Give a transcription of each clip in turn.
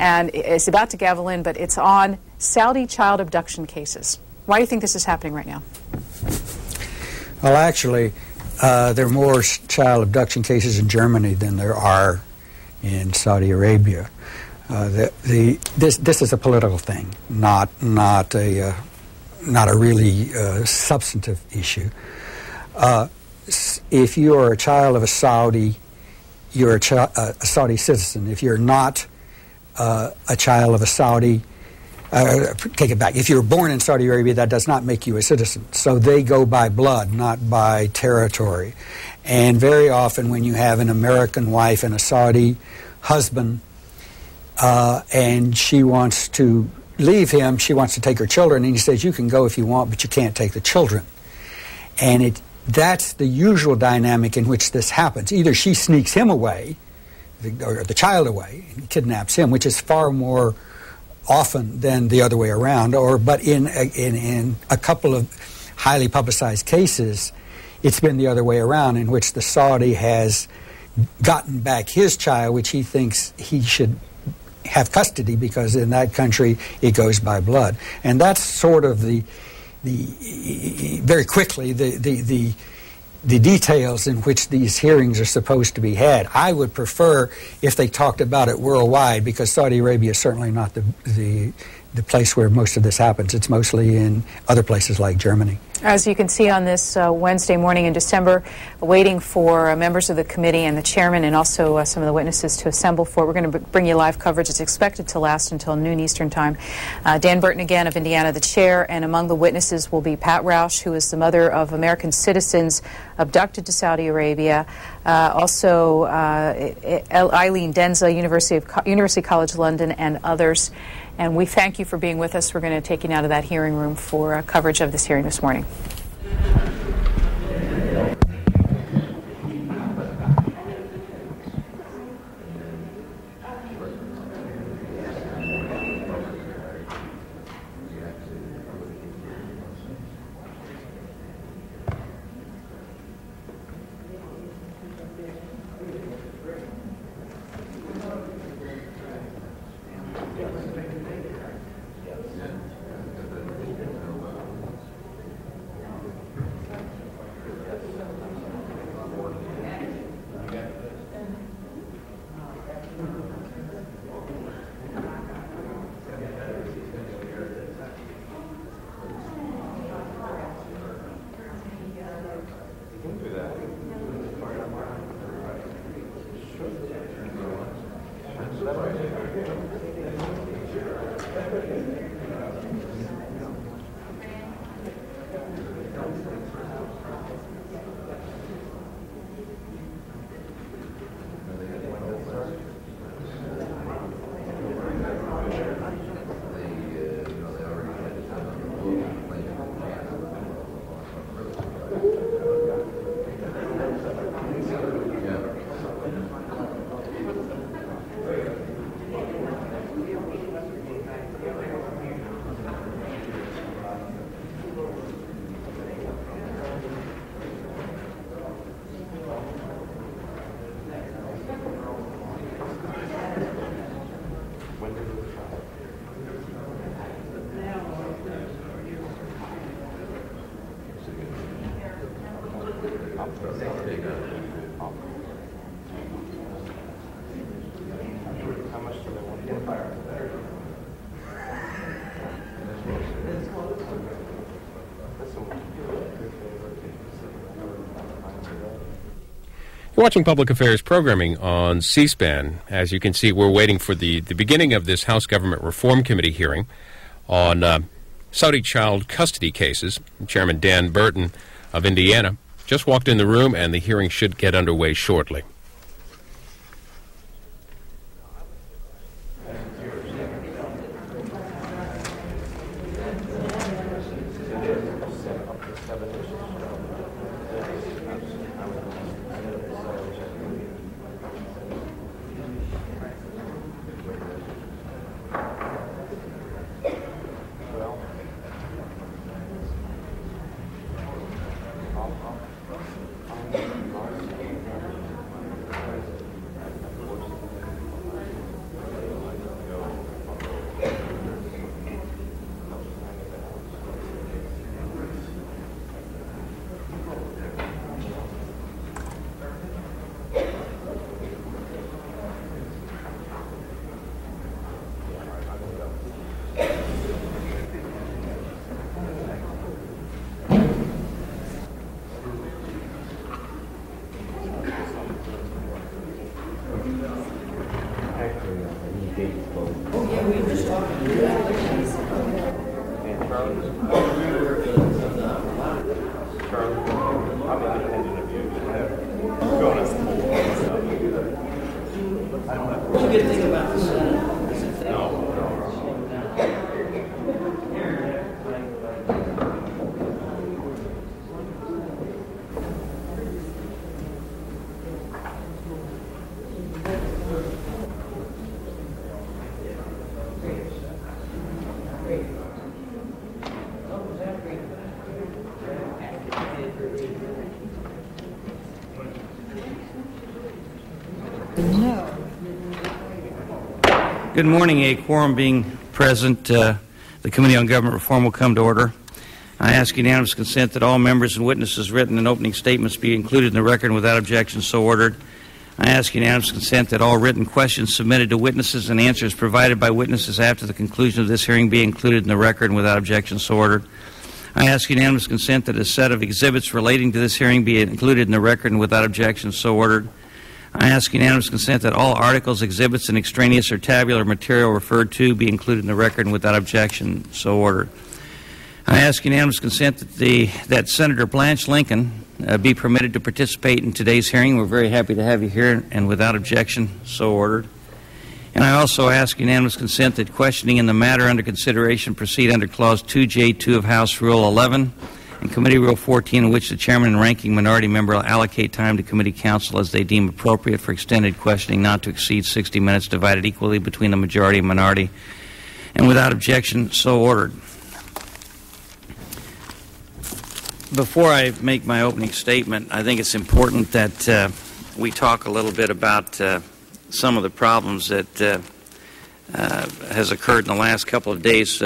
and it's about to gavel in, but it's on Saudi child abduction cases. Why do you think this is happening right now? Well, actually, uh, there are more child abduction cases in Germany than there are in Saudi Arabia. Uh, the, the, this, this is a political thing, not, not, a, uh, not a really uh, substantive issue. Uh, if you are a child of a Saudi, you're a, chi- a Saudi citizen. If you're not uh, a child of a Saudi, uh, take it back. If you were born in Saudi Arabia, that does not make you a citizen. So they go by blood, not by territory. And very often, when you have an American wife and a Saudi husband, uh, and she wants to leave him, she wants to take her children, and he says, You can go if you want, but you can't take the children. And it, that's the usual dynamic in which this happens. Either she sneaks him away, the, or the child away and kidnaps him, which is far more often than the other way around. Or, but in in, in a couple of highly publicized cases, it's been the other way around, in which the Saudi has gotten back his child, which he thinks he should have custody because in that country it goes by blood, and that's sort of the the very quickly the the, the the details in which these hearings are supposed to be had. I would prefer if they talked about it worldwide because Saudi Arabia is certainly not the, the, the place where most of this happens. It's mostly in other places like Germany. As you can see on this uh, Wednesday morning in December, waiting for uh, members of the committee and the chairman and also uh, some of the witnesses to assemble for. It. We're going to bring you live coverage. It's expected to last until noon Eastern Time. Uh, Dan Burton, again, of Indiana, the chair, and among the witnesses will be Pat Roush, who is the mother of American citizens abducted to Saudi Arabia. Uh, also, uh, Eileen Denza, University, of Co University College London, and others. And we thank you for being with us. We're going to take you now to that hearing room for uh, coverage of this hearing this morning. You're watching public affairs programming on C SPAN. As you can see, we're waiting for the, the beginning of this House Government Reform Committee hearing on uh, Saudi child custody cases. Chairman Dan Burton of Indiana just walked in the room, and the hearing should get underway shortly. Good morning. A quorum being present, uh, the Committee on Government Reform will come to order. I ask unanimous consent that all members and witnesses' written and opening statements be included in the record without objection, so ordered. I ask unanimous consent that all written questions submitted to witnesses and answers provided by witnesses after the conclusion of this hearing be included in the record without objection, so ordered. I ask unanimous consent that a set of exhibits relating to this hearing be included in the record without objection, so ordered. I ask unanimous consent that all articles, exhibits, and extraneous or tabular material referred to be included in the record and without objection, so ordered. I ask unanimous consent that, the, that Senator Blanche Lincoln uh, be permitted to participate in today's hearing. We're very happy to have you here, and without objection, so ordered. And I also ask unanimous consent that questioning in the matter under consideration proceed under Clause 2J2 of House Rule 11 and Committee Rule 14, in which the chairman and ranking minority member will allocate time to committee counsel as they deem appropriate for extended questioning not to exceed 60 minutes, divided equally between the majority and minority, and without objection, so ordered. Before I make my opening statement, I think it's important that uh, we talk a little bit about uh, some of the problems that uh, uh has occurred in the last couple of days.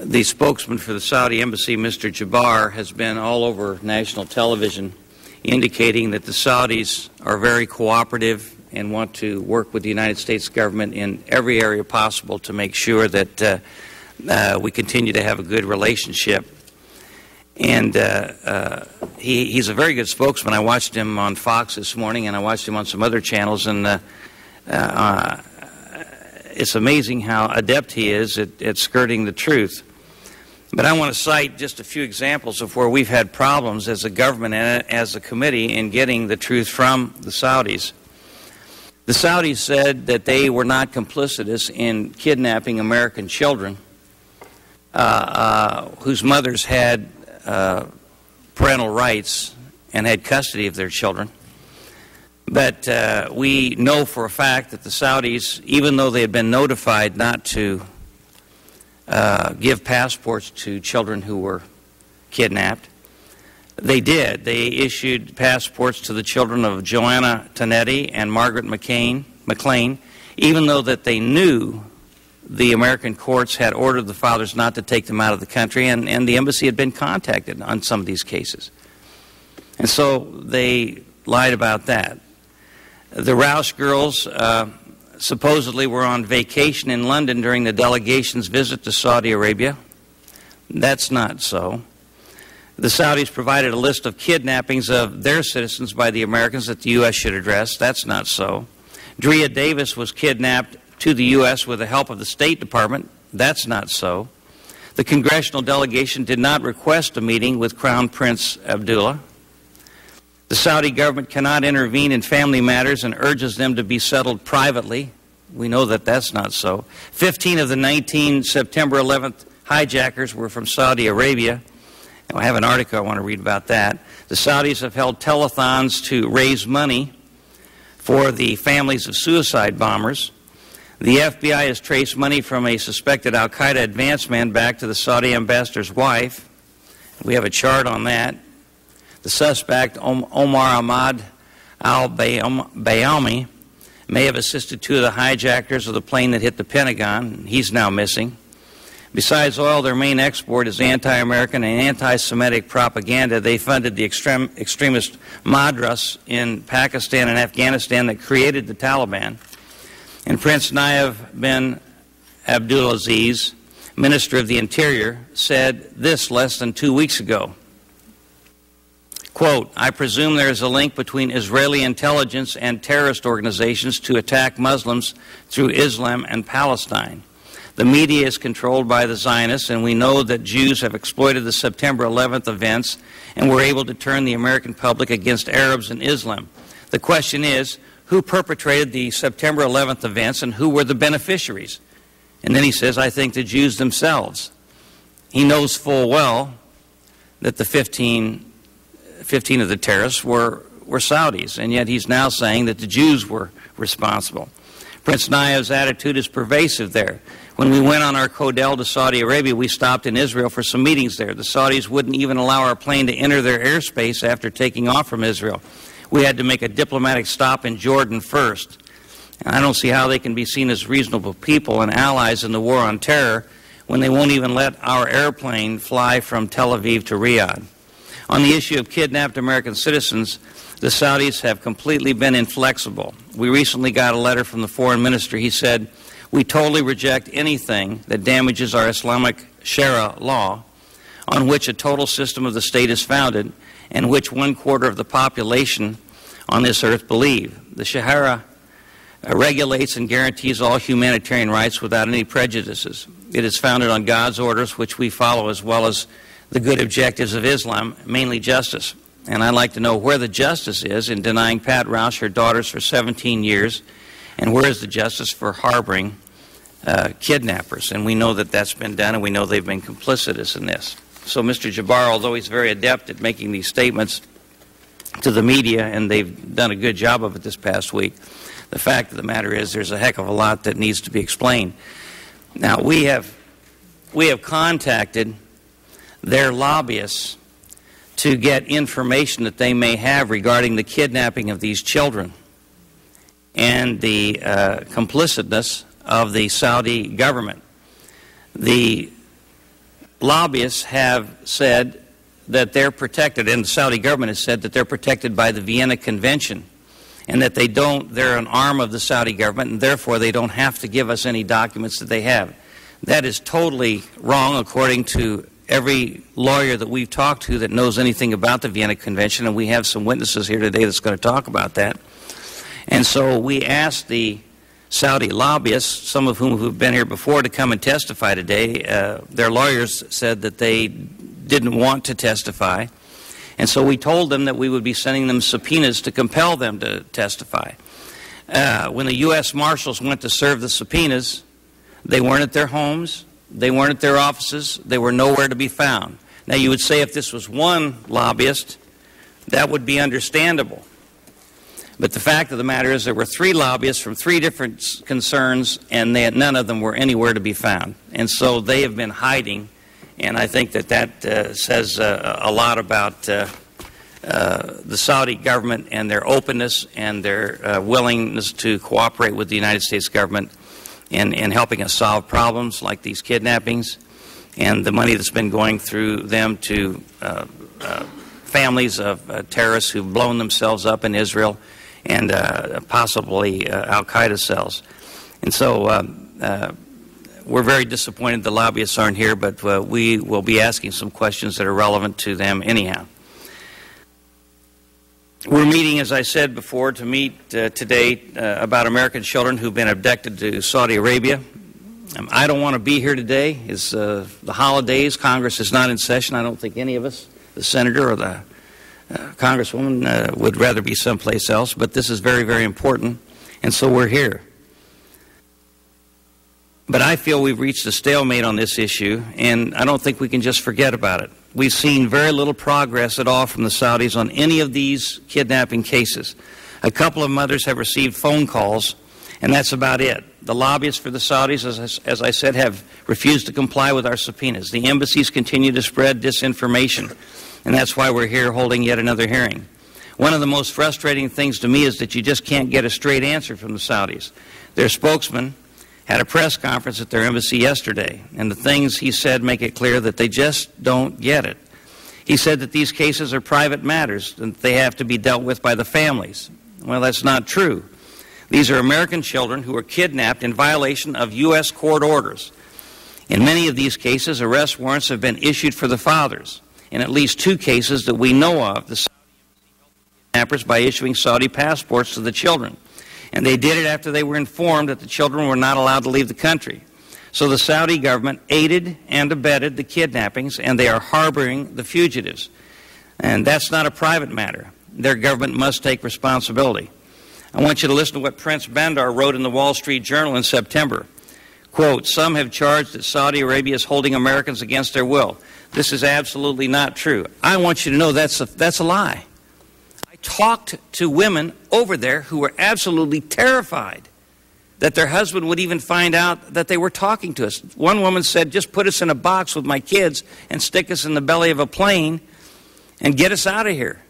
The spokesman for the Saudi embassy, Mr. Jubeir, has been all over national television indicating that the Saudis are very cooperative and want to work with the United States government in every area possible to make sure that uh, uh, we continue to have a good relationship. And uh, uh he, he's a very good spokesman. I watched him on Fox this morning, and I watched him on some other channels, and uh, uh, it's amazing how adept he is at, at skirting the truth. But I want to cite just a few examples of where we've had problems as a government and as a committee in getting the truth from the Saudis. The Saudis said that they were not complicitous in kidnapping American children uh, uh, whose mothers had uh, parental rights and had custody of their children. But uh, we know for a fact that the Saudis, even though they had been notified not to uh, give passports to children who were kidnapped. They did. They issued passports to the children of Joanna Tonetti and Margaret McCain, McLean, even though that they knew the American courts had ordered the fathers not to take them out of the country, and, and the embassy had been contacted on some of these cases. And so they lied about that. The Roush girls uh, supposedly were on vacation in London during the delegation's visit to Saudi Arabia. That's not so. The Saudis provided a list of kidnappings of their citizens by the Americans that the U.S. should address. That's not so. Drea Davis was kidnapped to the U.S. with the help of the State Department. That's not so. The congressional delegation did not request a meeting with Crown Prince Abdullah. The Saudi government cannot intervene in family matters and urges them to be settled privately. We know that that's not so. 15 of the 19 September 11th hijackers were from Saudi Arabia. I have an article I want to read about that. The Saudis have held telethons to raise money for the families of suicide bombers. The FBI has traced money from a suspected Al Qaeda advance man back to the Saudi ambassador's wife. We have a chart on that. The suspect, Omar Ahmad al Bayoumi, may have assisted two of the hijackers of the plane that hit the Pentagon. He's now missing. Besides oil, their main export is anti American and anti Semitic propaganda. They funded the extrem- extremist Madras in Pakistan and Afghanistan that created the Taliban. And Prince Nayef bin Abdulaziz, Minister of the Interior, said this less than two weeks ago Quote, I presume there is a link between Israeli intelligence and terrorist organizations to attack Muslims through Islam and Palestine. The media is controlled by the Zionists, and we know that Jews have exploited the September 11th events and were able to turn the American public against Arabs and Islam. The question is who perpetrated the September 11th events and who were the beneficiaries? And then he says, I think the Jews themselves. He knows full well that the 15, 15 of the terrorists were, were Saudis, and yet he's now saying that the Jews were responsible. Prince Nayef's attitude is pervasive there. When we went on our Codel to Saudi Arabia, we stopped in Israel for some meetings there. The Saudis wouldn't even allow our plane to enter their airspace after taking off from Israel. We had to make a diplomatic stop in Jordan first. And I don't see how they can be seen as reasonable people and allies in the war on terror when they won't even let our airplane fly from Tel Aviv to Riyadh. On the issue of kidnapped American citizens, the Saudis have completely been inflexible. We recently got a letter from the foreign minister. He said, we totally reject anything that damages our Islamic Sharia law, on which a total system of the state is founded, and which one quarter of the population on this earth believe. The Sharia uh, regulates and guarantees all humanitarian rights without any prejudices. It is founded on God's orders, which we follow, as well as the good objectives of Islam, mainly justice. And I'd like to know where the justice is in denying Pat Roush her daughters for 17 years and where is the justice for harboring uh, kidnappers? And we know that that's been done, and we know they've been complicitous in this. So, Mr. Jubeir, although he's very adept at making these statements to the media, and they've done a good job of it this past week, the fact of the matter is there's a heck of a lot that needs to be explained. Now, we have, we have contacted their lobbyists to get information that they may have regarding the kidnapping of these children and the uh, complicitness of the Saudi government. The lobbyists have said that they're protected, and the Saudi government has said that they're protected by the Vienna Convention, and that they don't, they're an arm of the Saudi government, and therefore they don't have to give us any documents that they have. That is totally wrong, according to every lawyer that we've talked to that knows anything about the Vienna Convention, and we have some witnesses here today that's going to talk about that. And so we asked the Saudi lobbyists, some of whom have been here before, to come and testify today. Uh, their lawyers said that they didn't want to testify. And so we told them that we would be sending them subpoenas to compel them to testify. Uh, when the U.S. Marshals went to serve the subpoenas, they weren't at their homes, they weren't at their offices, they were nowhere to be found. Now, you would say if this was one lobbyist, that would be understandable. But the fact of the matter is, there were three lobbyists from three different concerns, and they, none of them were anywhere to be found. And so they have been hiding, and I think that that uh, says uh, a lot about uh, uh the Saudi government and their openness and their uh, willingness to cooperate with the United States government in, in helping us solve problems like these kidnappings, and the money that's been going through them to uh, families of terrorists who've blown themselves up in Israel and uh, possibly uh, Al Qaeda cells. And so uh, we're very disappointed the lobbyists aren't here, but uh, we will be asking some questions that are relevant to them anyhow. We're meeting, as I said before, to meet uh, today uh, about American children who've been abducted to Saudi Arabia. Um, I don't want to be here today. It's the holidays. Congress is not in session. I don't think any of us, the senator or the uh, Congresswoman uh, would rather be someplace else, but this is very, very important, and so we're here. But I feel we've reached a stalemate on this issue, and I don't think we can just forget about it. We've seen very little progress at all from the Saudis on any of these kidnapping cases. A couple of mothers have received phone calls, and that's about it. The lobbyists for the Saudis, as, as I said, have refused to comply with our subpoenas. The embassies continue to spread disinformation and that's why we're here holding yet another hearing. One of the most frustrating things to me is that you just can't get a straight answer from the Saudis. Their spokesman had a press conference at their embassy yesterday, and the things he said make it clear that they just don't get it. He said that these cases are private matters and they have to be dealt with by the families. Well, that's not true. These are American children who were kidnapped in violation of U.S. court orders. In many of these cases, arrest warrants have been issued for the fathers in at least two cases that we know of, the Saudi kidnappers by issuing Saudi passports to the children. And they did it after they were informed that the children were not allowed to leave the country. So the Saudi government aided and abetted the kidnappings, and they are harboring the fugitives. And that's not a private matter. Their government must take responsibility. I want you to listen to what Prince Bandar wrote in the Wall Street Journal in September. Quote, some have charged that Saudi Arabia is holding Americans against their will. This is absolutely not true. I want you to know that's a, that's a lie. Talked to women over there who were absolutely terrified that their husband would even find out that they were talking to us. One woman said, just put us in a box with my kids and stick us in the belly of a plane and get us out of here.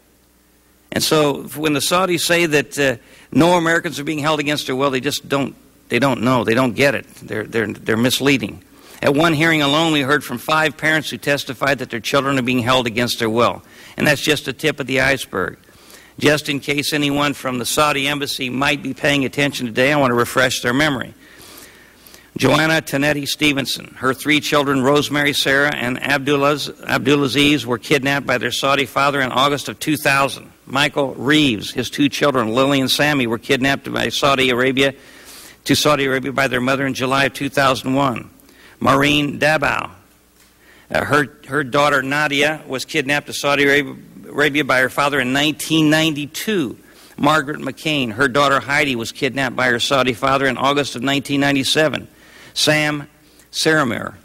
And so when the Saudis say that uh, no Americans are being held against their will, they just don't, they don't know. They don't get it. They're, they're, they're misleading. At one hearing alone, we heard from five parents who testified that their children are being held against their will. And that's just the tip of the iceberg. Just in case anyone from the Saudi embassy might be paying attention today, I want to refresh their memory. Joanna Tonetti Stevenson, her three children, Rosemary, Sarah, and Abdulaziz, were kidnapped by their Saudi father in August of 2000. Michael Reeves, his two children, Lily and Sammy, were kidnapped by Saudi Arabia to Saudi Arabia by their mother in July of 2001. Maureen Dabbagh, uh, her, her daughter Nadia was kidnapped to Saudi Arabia Arabia by her father in 1992. Margaret McCain, her daughter Heidi, was kidnapped by her Saudi father in August of 1997. Sam Saramir,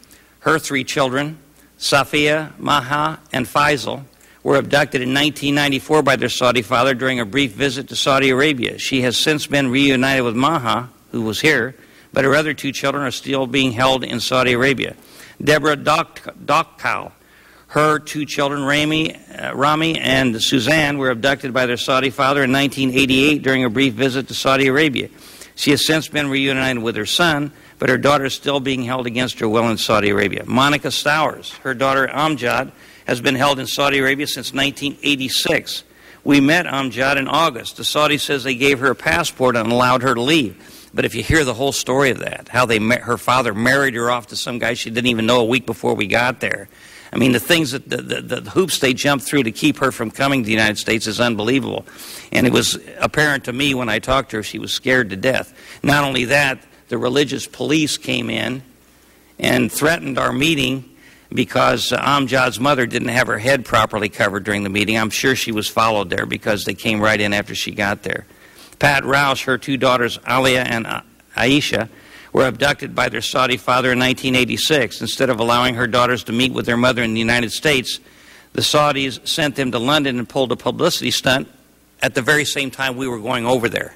her three children, Safia, Maha, and Faisal, were abducted in 1994 by their Saudi father during a brief visit to Saudi Arabia. She has since been reunited with Maha, who was here, but her other two children are still being held in Saudi Arabia. Deborah Dokkow, her two children, Rami, uh, Rami and Suzanne, were abducted by their Saudi father in 1988 during a brief visit to Saudi Arabia. She has since been reunited with her son, but her daughter is still being held against her will in Saudi Arabia. Monica Stowers, her daughter Amjad, has been held in Saudi Arabia since 1986. We met Amjad in August. The Saudi says they gave her a passport and allowed her to leave. But if you hear the whole story of that, how they her father married her off to some guy she didn't even know a week before we got there, I mean, the things that the, the, the, hoops they jumped through to keep her from coming to the United States is unbelievable. And it was apparent to me when I talked to her, she was scared to death. Not only that, the religious police came in and threatened our meeting because Amjad's mother didn't have her head properly covered during the meeting. I'm sure she was followed there because they came right in after she got there. Pat Roush, her two daughters, Alia and Aisha, were abducted by their Saudi father in 1986. Instead of allowing her daughters to meet with their mother in the United States, the Saudis sent them to London and pulled a publicity stunt at the very same time we were going over there.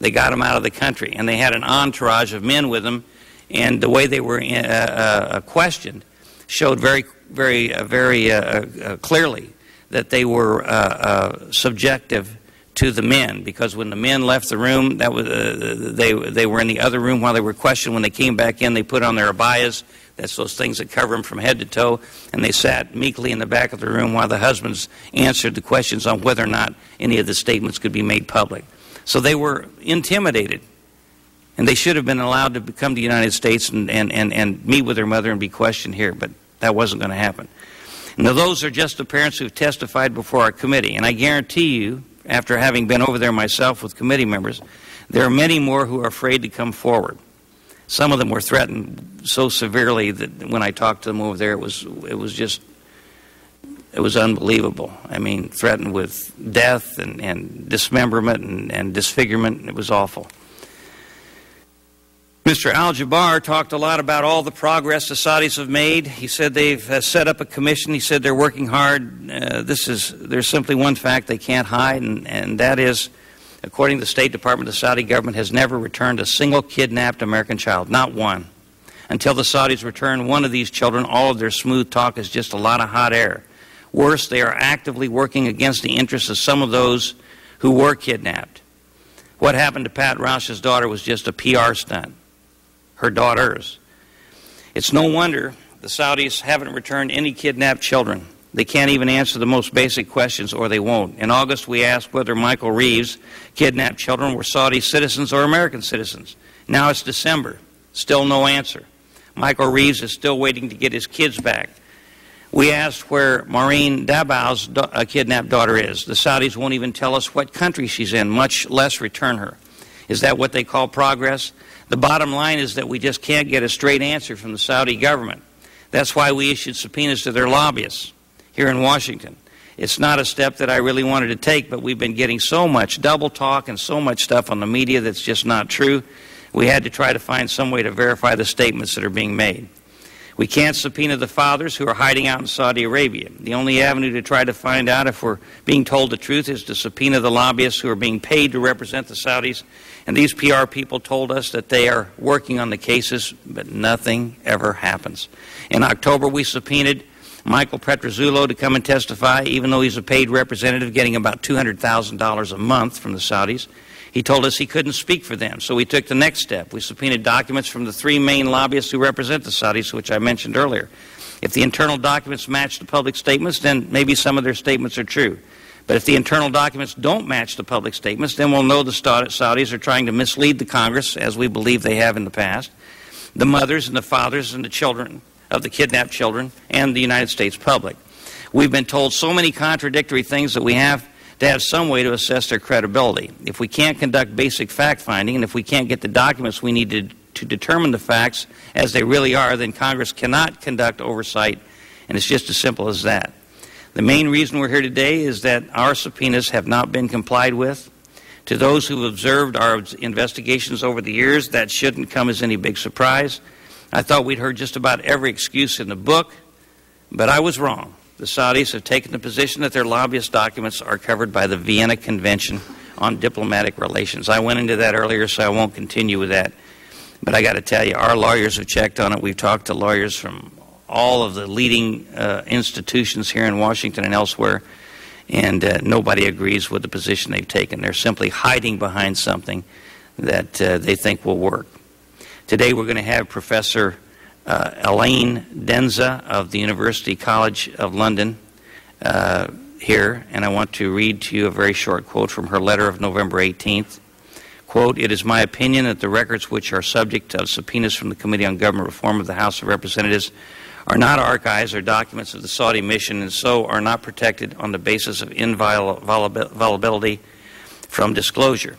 They got them out of the country, and they had an entourage of men with them, and the way they were uh, uh, questioned showed very, very, uh, very uh, uh, clearly that they were uh, subjective to the men because when the men left the room, that was uh, they they were in the other room while they were questioned. When they came back in, they put on their abayas. That's those things that cover them from head to toe, and they sat meekly in the back of the room while the husbands answered the questions on whether or not any of the statements could be made public. So they were intimidated, and they should have been allowed to come to the United States and, and, and, and meet with their mother and be questioned here, but that wasn't going to happen. Now, those are just the parents who have testified before our committee, and I guarantee you after having been over there myself with committee members, there are many more who are afraid to come forward. Some of them were threatened so severely that when I talked to them over there, it was it was just it was unbelievable. I mean, threatened with death and, and dismemberment and, and disfigurement. It was awful. Mr. Al Jubeir talked a lot about all the progress the Saudis have made. He said they've uh, set up a commission. He said they're working hard. Uh, this is there's simply one fact they can't hide, and, and that is, according to the State Department, the Saudi government has never returned a single kidnapped American child, not one. Until the Saudis return one of these children, all of their smooth talk is just a lot of hot air. Worse, they are actively working against the interests of some of those who were kidnapped. What happened to Pat Roush's daughter was just a PR stunt her daughters. It's no wonder the Saudis haven't returned any kidnapped children. They can't even answer the most basic questions, or they won't. In August, we asked whether Michael Reeves' kidnapped children were Saudi citizens or American citizens. Now it's December. Still no answer. Michael Reeves is still waiting to get his kids back. We asked where Maureen Dabbagh's do- uh, kidnapped daughter is. The Saudis won't even tell us what country she's in, much less return her. Is that what they call progress? The bottom line is that we just can't get a straight answer from the Saudi government. That's why we issued subpoenas to their lobbyists here in Washington. It's not a step that I really wanted to take, but we've been getting so much double talk and so much stuff on the media that's just not true. We had to try to find some way to verify the statements that are being made. We can't subpoena the fathers who are hiding out in Saudi Arabia. The only avenue to try to find out if we're being told the truth is to subpoena the lobbyists who are being paid to represent the Saudis. And these PR people told us that they are working on the cases, but nothing ever happens. In October, we subpoenaed Michael Petruzzello to come and testify, even though he's a paid representative getting about $200,000 a month from the Saudis. He told us he couldn't speak for them, so we took the next step. We subpoenaed documents from the three main lobbyists who represent the Saudis, which I mentioned earlier. If the internal documents match the public statements, then maybe some of their statements are true. But if the internal documents don't match the public statements, then we'll know the Saudis are trying to mislead the Congress, as we believe they have in the past, the mothers and the fathers and the children of the kidnapped children, and the United States public. We've been told so many contradictory things that we have to have some way to assess their credibility. If we can't conduct basic fact finding, and if we can't get the documents we need to, to determine the facts as they really are, then Congress cannot conduct oversight, and it's just as simple as that. The main reason we're here today is that our subpoenas have not been complied with. To those who have observed our investigations over the years, that shouldn't come as any big surprise. I thought we'd heard just about every excuse in the book, but I was wrong the Saudis have taken the position that their lobbyist documents are covered by the Vienna Convention on Diplomatic Relations. I went into that earlier, so I won't continue with that. But I got to tell you, our lawyers have checked on it. We've talked to lawyers from all of the leading uh, institutions here in Washington and elsewhere, and uh, nobody agrees with the position they've taken. They're simply hiding behind something that uh, they think will work. Today, we're going to have Professor uh, Elaine Denza of the University College of London uh, here, and I want to read to you a very short quote from her letter of November 18th. Quote, It is my opinion that the records which are subject of subpoenas from the Committee on Government Reform of the House of Representatives are not archives or documents of the Saudi mission and so are not protected on the basis of inviolability from disclosure.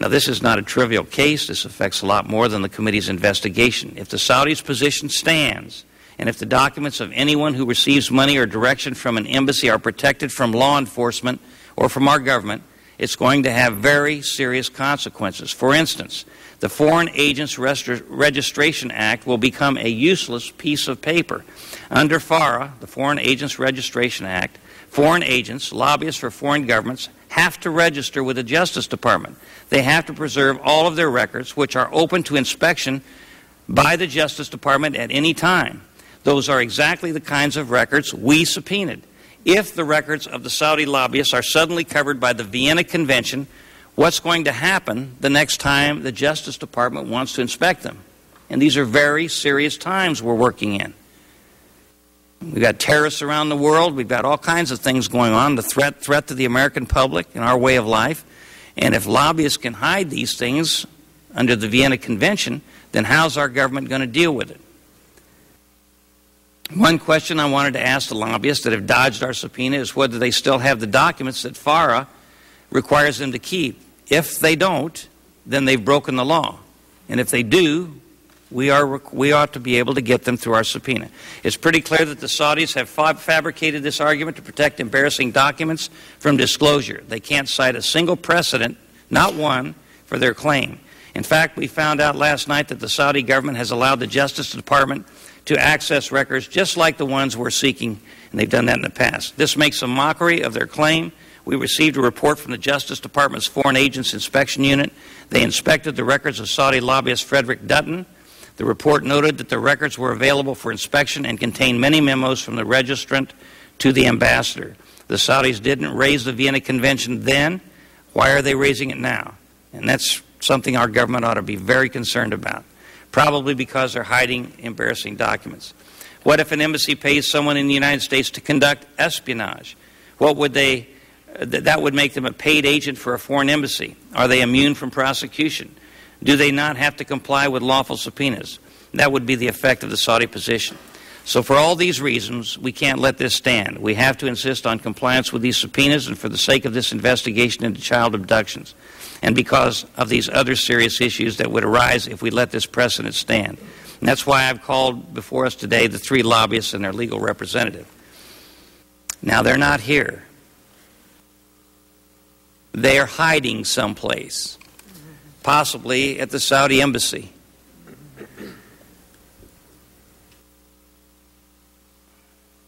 Now, this is not a trivial case. This affects a lot more than the committee's investigation. If the Saudis' position stands, and if the documents of anyone who receives money or direction from an embassy are protected from law enforcement or from our government, it's going to have very serious consequences. For instance, the Foreign Agents Registration Act will become a useless piece of paper. Under FARA, the Foreign Agents Registration Act, foreign agents, lobbyists for foreign governments, have to register with the Justice Department. They have to preserve all of their records, which are open to inspection by the Justice Department at any time. Those are exactly the kinds of records we subpoenaed. If the records of the Saudi lobbyists are suddenly covered by the Vienna Convention, what's going to happen the next time the Justice Department wants to inspect them? And these are very serious times we're working in. We've got terrorists around the world. We've got all kinds of things going on. The threat, threat to the American public and our way of life. And if lobbyists can hide these things under the Vienna Convention, then how's our government going to deal with it? One question I wanted to ask the lobbyists that have dodged our subpoena is whether they still have the documents that FARA requires them to keep. If they don't, then they've broken the law. And if they do, we, are, we ought to be able to get them through our subpoena. It's pretty clear that the Saudis have fabricated this argument to protect embarrassing documents from disclosure. They can't cite a single precedent, not one, for their claim. In fact, we found out last night that the Saudi government has allowed the Justice Department to access records just like the ones we're seeking, and they've done that in the past. This makes a mockery of their claim. We received a report from the Justice Department's Foreign Agents Inspection Unit. They inspected the records of Saudi lobbyist Frederick Dutton the report noted that the records were available for inspection and contained many memos from the registrant to the ambassador. The Saudis didn't raise the Vienna Convention then. Why are they raising it now? And that's something our government ought to be very concerned about. Probably because they're hiding embarrassing documents. What if an embassy pays someone in the United States to conduct espionage? What would they that would make them a paid agent for a foreign embassy. Are they immune from prosecution? Do they not have to comply with lawful subpoenas? That would be the effect of the Saudi position. So, for all these reasons, we can't let this stand. We have to insist on compliance with these subpoenas and for the sake of this investigation into child abductions, and because of these other serious issues that would arise if we let this precedent stand. And that's why I've called before us today the three lobbyists and their legal representative. Now, they're not here, they're hiding someplace, possibly at the Saudi embassy.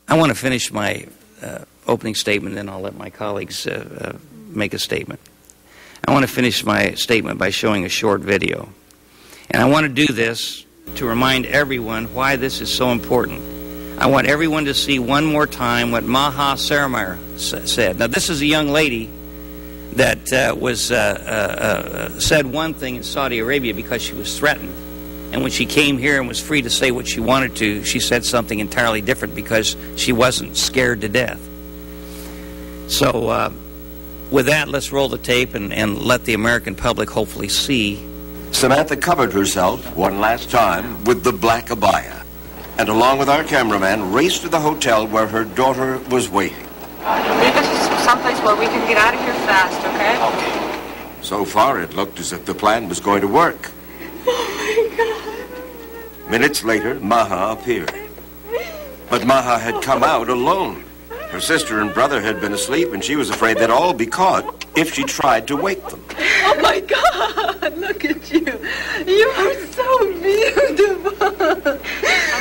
I want to finish my uh, opening statement, then I'll let my colleagues uh, uh, make a statement. I want to finish my statement by showing a short video. And I want to do this to remind everyone why this is so important. I want everyone to see one more time what Maha Saramir said. Now, this is a young lady that uh, was uh, uh, said one thing in Saudi Arabia because she was threatened. And when she came here and was free to say what she wanted to, she said something entirely different because she wasn't scared to death. So, uh, with that, let's roll the tape and, and let the American public hopefully see. Samantha covered herself one last time with the black abaya, and along with our cameraman, raced to the hotel where her daughter was waiting. Someplace where we can get out of here fast, okay? Okay. So far, it looked as if the plan was going to work. Oh, my God. Minutes later, Maha appeared. But Maha had come out alone. Her sister and brother had been asleep, and she was afraid they'd all be caught if she tried to wake them. Oh, my God. Look at you. You are so beautiful.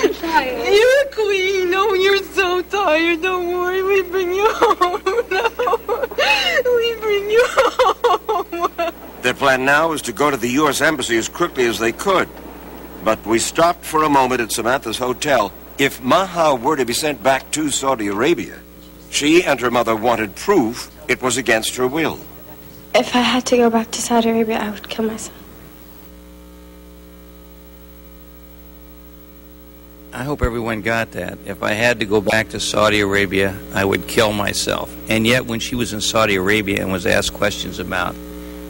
I'm tired. You're a queen. Oh, you're so tired. Don't worry. We bring you home. No. We bring you home. Their plan now was to go to the U.S. Embassy as quickly as they could. But we stopped for a moment at Samantha's hotel. If Maha were to be sent back to Saudi Arabia, she and her mother wanted proof it was against her will. If I had to go back to Saudi Arabia, I would kill myself. I hope everyone got that. If I had to go back to Saudi Arabia, I would kill myself. And yet, when she was in Saudi Arabia and was asked questions about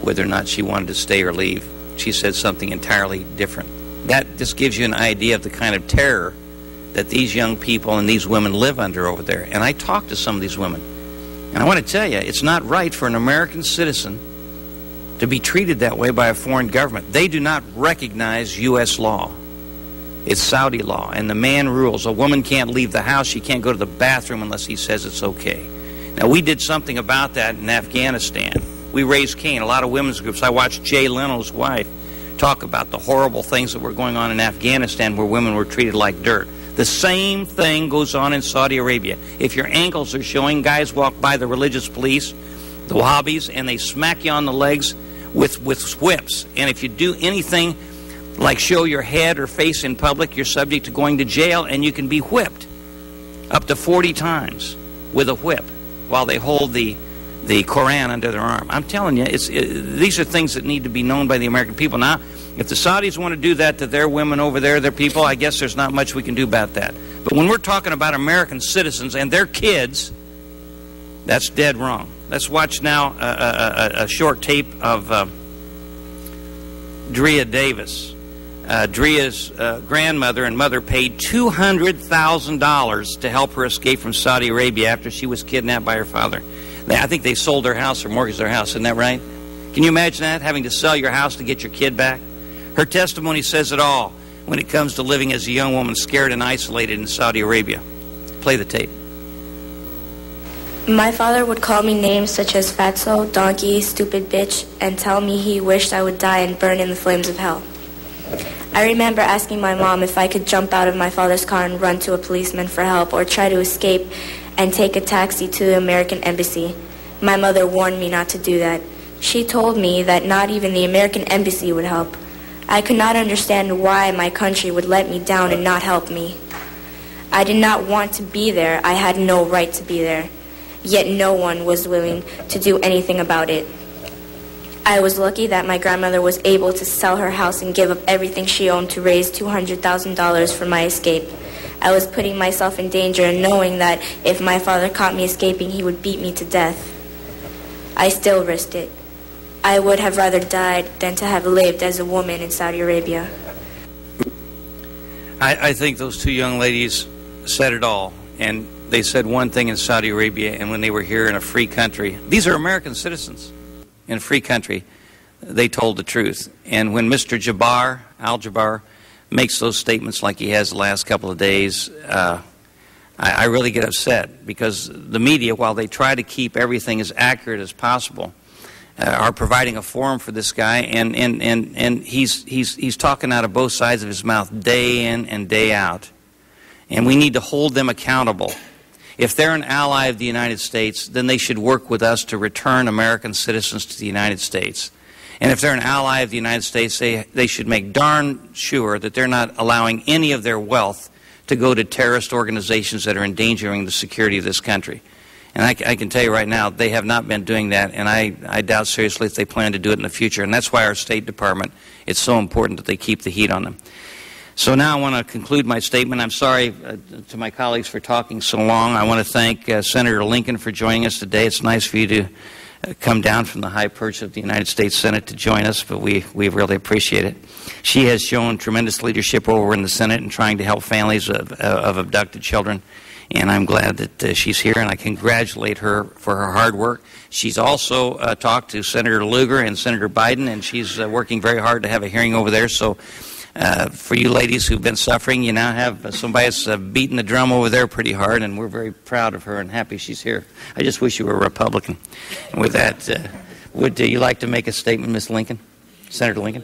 whether or not she wanted to stay or leave, she said something entirely different. That just gives you an idea of the kind of terror that these young people and these women live under over there. And I talked to some of these women. And I want to tell you, it's not right for an American citizen to be treated that way by a foreign government. They do not recognize U.S. law. It's Saudi law, and the man rules. A woman can't leave the house. She can't go to the bathroom unless he says it's okay. Now, we did something about that in Afghanistan. We raised Cain. A lot of women's groups. I watched Jay Leno's wife talk about the horrible things that were going on in Afghanistan where women were treated like dirt. The same thing goes on in Saudi Arabia. If your ankles are showing, guys walk by the religious police, the Wahhabis, and they smack you on the legs with, with whips. And if you do anything like show your head or face in public, you're subject to going to jail and you can be whipped up to 40 times with a whip while they hold the, the Koran under their arm. I'm telling you, it's, it, these are things that need to be known by the American people. Now, if the Saudis want to do that to their women over there, their people, I guess there's not much we can do about that. But when we're talking about American citizens and their kids, that's dead wrong. Let's watch now a, a, a short tape of uh, Drea Davis. Uh, Drea's uh, grandmother and mother paid $200,000 to help her escape from Saudi Arabia after she was kidnapped by her father. They, I think they sold their house or mortgaged their house, isn't that right? Can you imagine that? Having to sell your house to get your kid back? Her testimony says it all when it comes to living as a young woman scared and isolated in Saudi Arabia. Play the tape. My father would call me names such as fatso, donkey, stupid bitch, and tell me he wished I would die and burn in the flames of hell. I remember asking my mom if I could jump out of my father's car and run to a policeman for help or try to escape and take a taxi to the American embassy. My mother warned me not to do that. She told me that not even the American embassy would help. I could not understand why my country would let me down and not help me. I did not want to be there. I had no right to be there. Yet no one was willing to do anything about it. I was lucky that my grandmother was able to sell her house and give up everything she owned to raise $200,000 for my escape. I was putting myself in danger and knowing that if my father caught me escaping, he would beat me to death. I still risked it. I would have rather died than to have lived as a woman in Saudi Arabia. I, I think those two young ladies said it all. And they said one thing in Saudi Arabia, and when they were here in a free country, these are American citizens in a free country, they told the truth. And when Mr. Jubeir, Al Jubeir, makes those statements like he has the last couple of days, uh, I, I really get upset because the media, while they try to keep everything as accurate as possible, uh, are providing a forum for this guy, and, and, and, and he's, he's, he's talking out of both sides of his mouth day in and day out. And we need to hold them accountable. If they're an ally of the United States, then they should work with us to return American citizens to the United States. And if they're an ally of the United States, they, they should make darn sure that they're not allowing any of their wealth to go to terrorist organizations that are endangering the security of this country. And I, I, can tell you right now, they have not been doing that, and I, I doubt seriously if they plan to do it in the future. And that's why our State Department, it's so important that they keep the heat on them. So now I want to conclude my statement. I'm sorry uh, to my colleagues for talking so long. I want to thank uh, Senator Lincoln for joining us today. It's nice for you to uh, come down from the high perch of the United States Senate to join us, but we, we really appreciate it. She has shown tremendous leadership over in the Senate in trying to help families of, uh, of abducted children, and I'm glad that uh, she's here, and I congratulate her for her hard work. She's also uh, talked to Senator Lugar and Senator Biden, and she's working very hard to have a hearing over there. So uh, for you ladies who've been suffering, you now have somebody that's uh, beating the drum over there pretty hard, and we're very proud of her and happy she's here. I just wish you were a Republican. And with that, uh, would you like to make a statement, Ms. Lincoln? Senator Lincoln?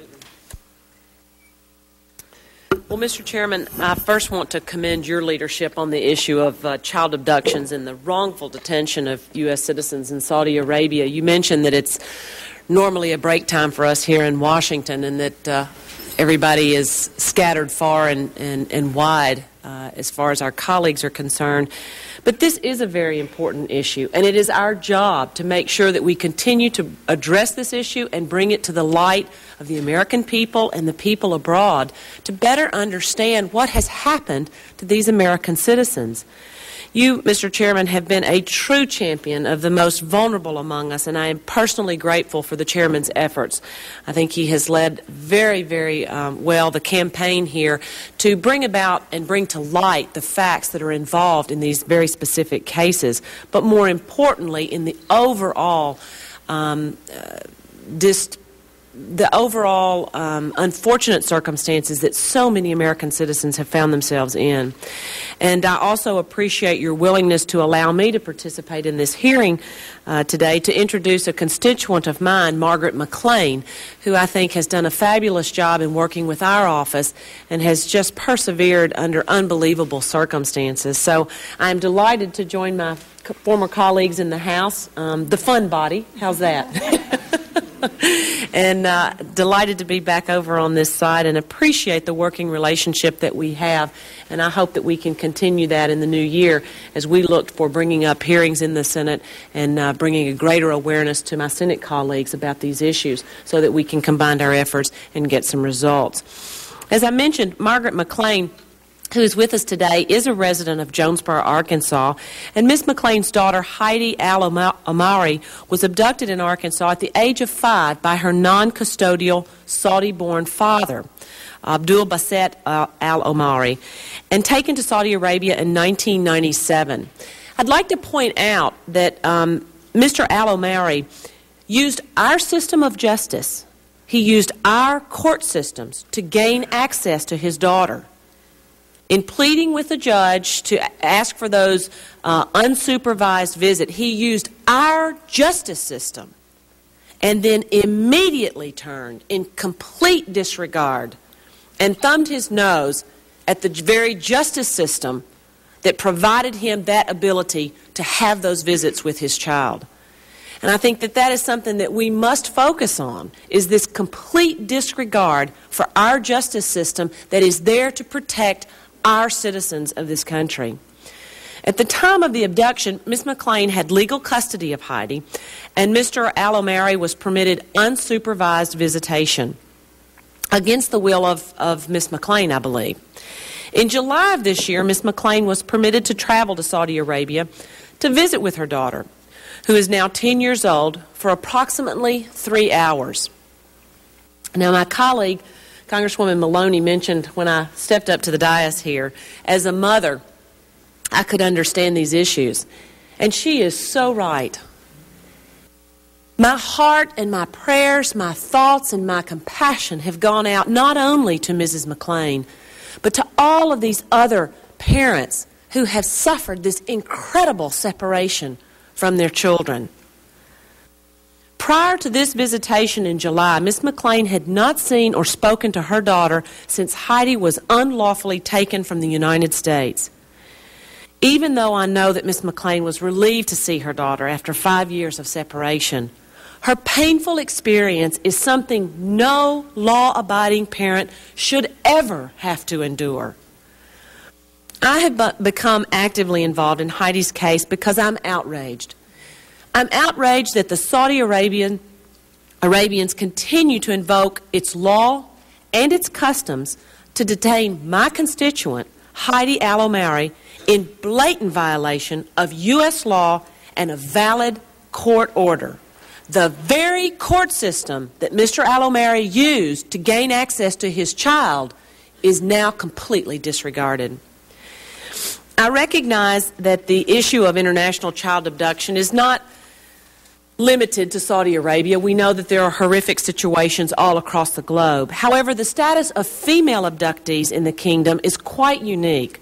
Well, Mr. Chairman, I first want to commend your leadership on the issue of uh, child abductions and the wrongful detention of U.S. citizens in Saudi Arabia. You mentioned that it's normally a break time for us here in Washington and that uh, everybody is scattered far and, and, and wide uh, as far as our colleagues are concerned. But this is a very important issue, and it is our job to make sure that we continue to address this issue and bring it to the light of the American people and the people abroad to better understand what has happened to these American citizens. You, Mr. Chairman, have been a true champion of the most vulnerable among us, and I am personally grateful for the Chairman's efforts. I think he has led very, very um, well the campaign here to bring about and bring to light the facts that are involved in these very specific cases, but more importantly, in the overall um, uh, dis- the overall um, unfortunate circumstances that so many American citizens have found themselves in. And I also appreciate your willingness to allow me to participate in this hearing uh, today to introduce a constituent of mine, Margaret McLean, who I think has done a fabulous job in working with our office and has just persevered under unbelievable circumstances. So I'm delighted to join my former colleagues in the House, um, the fun body. How's that? and uh, delighted to be back over on this side and appreciate the working relationship that we have. And I hope that we can continue that in the new year as we look for bringing up hearings in the Senate and uh, bringing a greater awareness to my Senate colleagues about these issues so that we can combine our efforts and get some results. As I mentioned, Margaret McLean who is with us today, is a resident of Jonesboro, Arkansas. And Miss McLean's daughter, Heidi Al Omari, was abducted in Arkansas at the age of five by her non custodial Saudi born father. Abdul Baset uh, Al Omari, and taken to Saudi Arabia in 1997. I'd like to point out that um, Mr. Al Omari used our system of justice, he used our court systems to gain access to his daughter in pleading with the judge to ask for those uh, unsupervised visits, he used our justice system and then immediately turned in complete disregard and thumbed his nose at the very justice system that provided him that ability to have those visits with his child. And I think that that is something that we must focus on is this complete disregard for our justice system that is there to protect our citizens of this country. At the time of the abduction, Ms. McLean had legal custody of Heidi, and Mr. Alomari was permitted unsupervised visitation against the will of, of Miss McLean, I believe. In July of this year, Miss McLean was permitted to travel to Saudi Arabia to visit with her daughter, who is now 10 years old, for approximately three hours. Now, my colleague Congresswoman Maloney mentioned when I stepped up to the dais here, as a mother, I could understand these issues. And she is so right. My heart and my prayers, my thoughts and my compassion have gone out not only to Mrs. McLean, but to all of these other parents who have suffered this incredible separation from their children. Prior to this visitation in July, Miss McLean had not seen or spoken to her daughter since Heidi was unlawfully taken from the United States. Even though I know that Miss McLean was relieved to see her daughter after five years of separation, her painful experience is something no law abiding parent should ever have to endure. I have become actively involved in Heidi's case because I'm outraged. I'm outraged that the Saudi Arabian Arabians continue to invoke its law and its customs to detain my constituent, Heidi Alomari, in blatant violation of U.S. law and a valid court order. The very court system that Mr. Alomari used to gain access to his child is now completely disregarded. I recognize that the issue of international child abduction is not limited to Saudi Arabia. We know that there are horrific situations all across the globe. However, the status of female abductees in the kingdom is quite unique.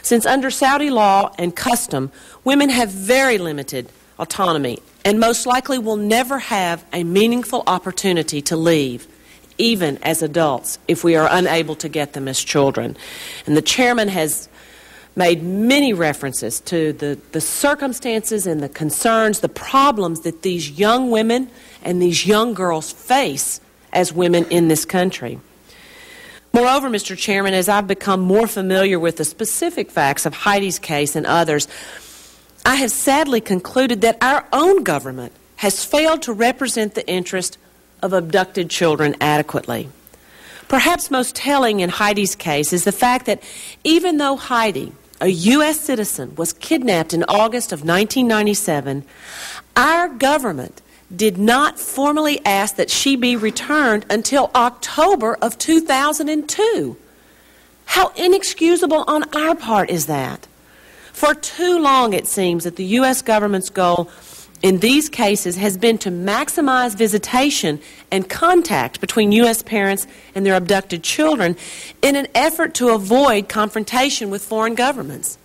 Since under Saudi law and custom, women have very limited autonomy and most likely will never have a meaningful opportunity to leave, even as adults, if we are unable to get them as children. And the chairman has made many references to the, the circumstances and the concerns, the problems that these young women and these young girls face as women in this country. Moreover, Mr. Chairman, as I've become more familiar with the specific facts of Heidi's case and others, I have sadly concluded that our own government has failed to represent the interest of abducted children adequately. Perhaps most telling in Heidi's case is the fact that even though Heidi a U.S. citizen, was kidnapped in August of 1997, our government did not formally ask that she be returned until October of 2002. How inexcusable on our part is that? For too long, it seems that the U.S. government's goal in these cases has been to maximize visitation and contact between U.S. parents and their abducted children in an effort to avoid confrontation with foreign governments.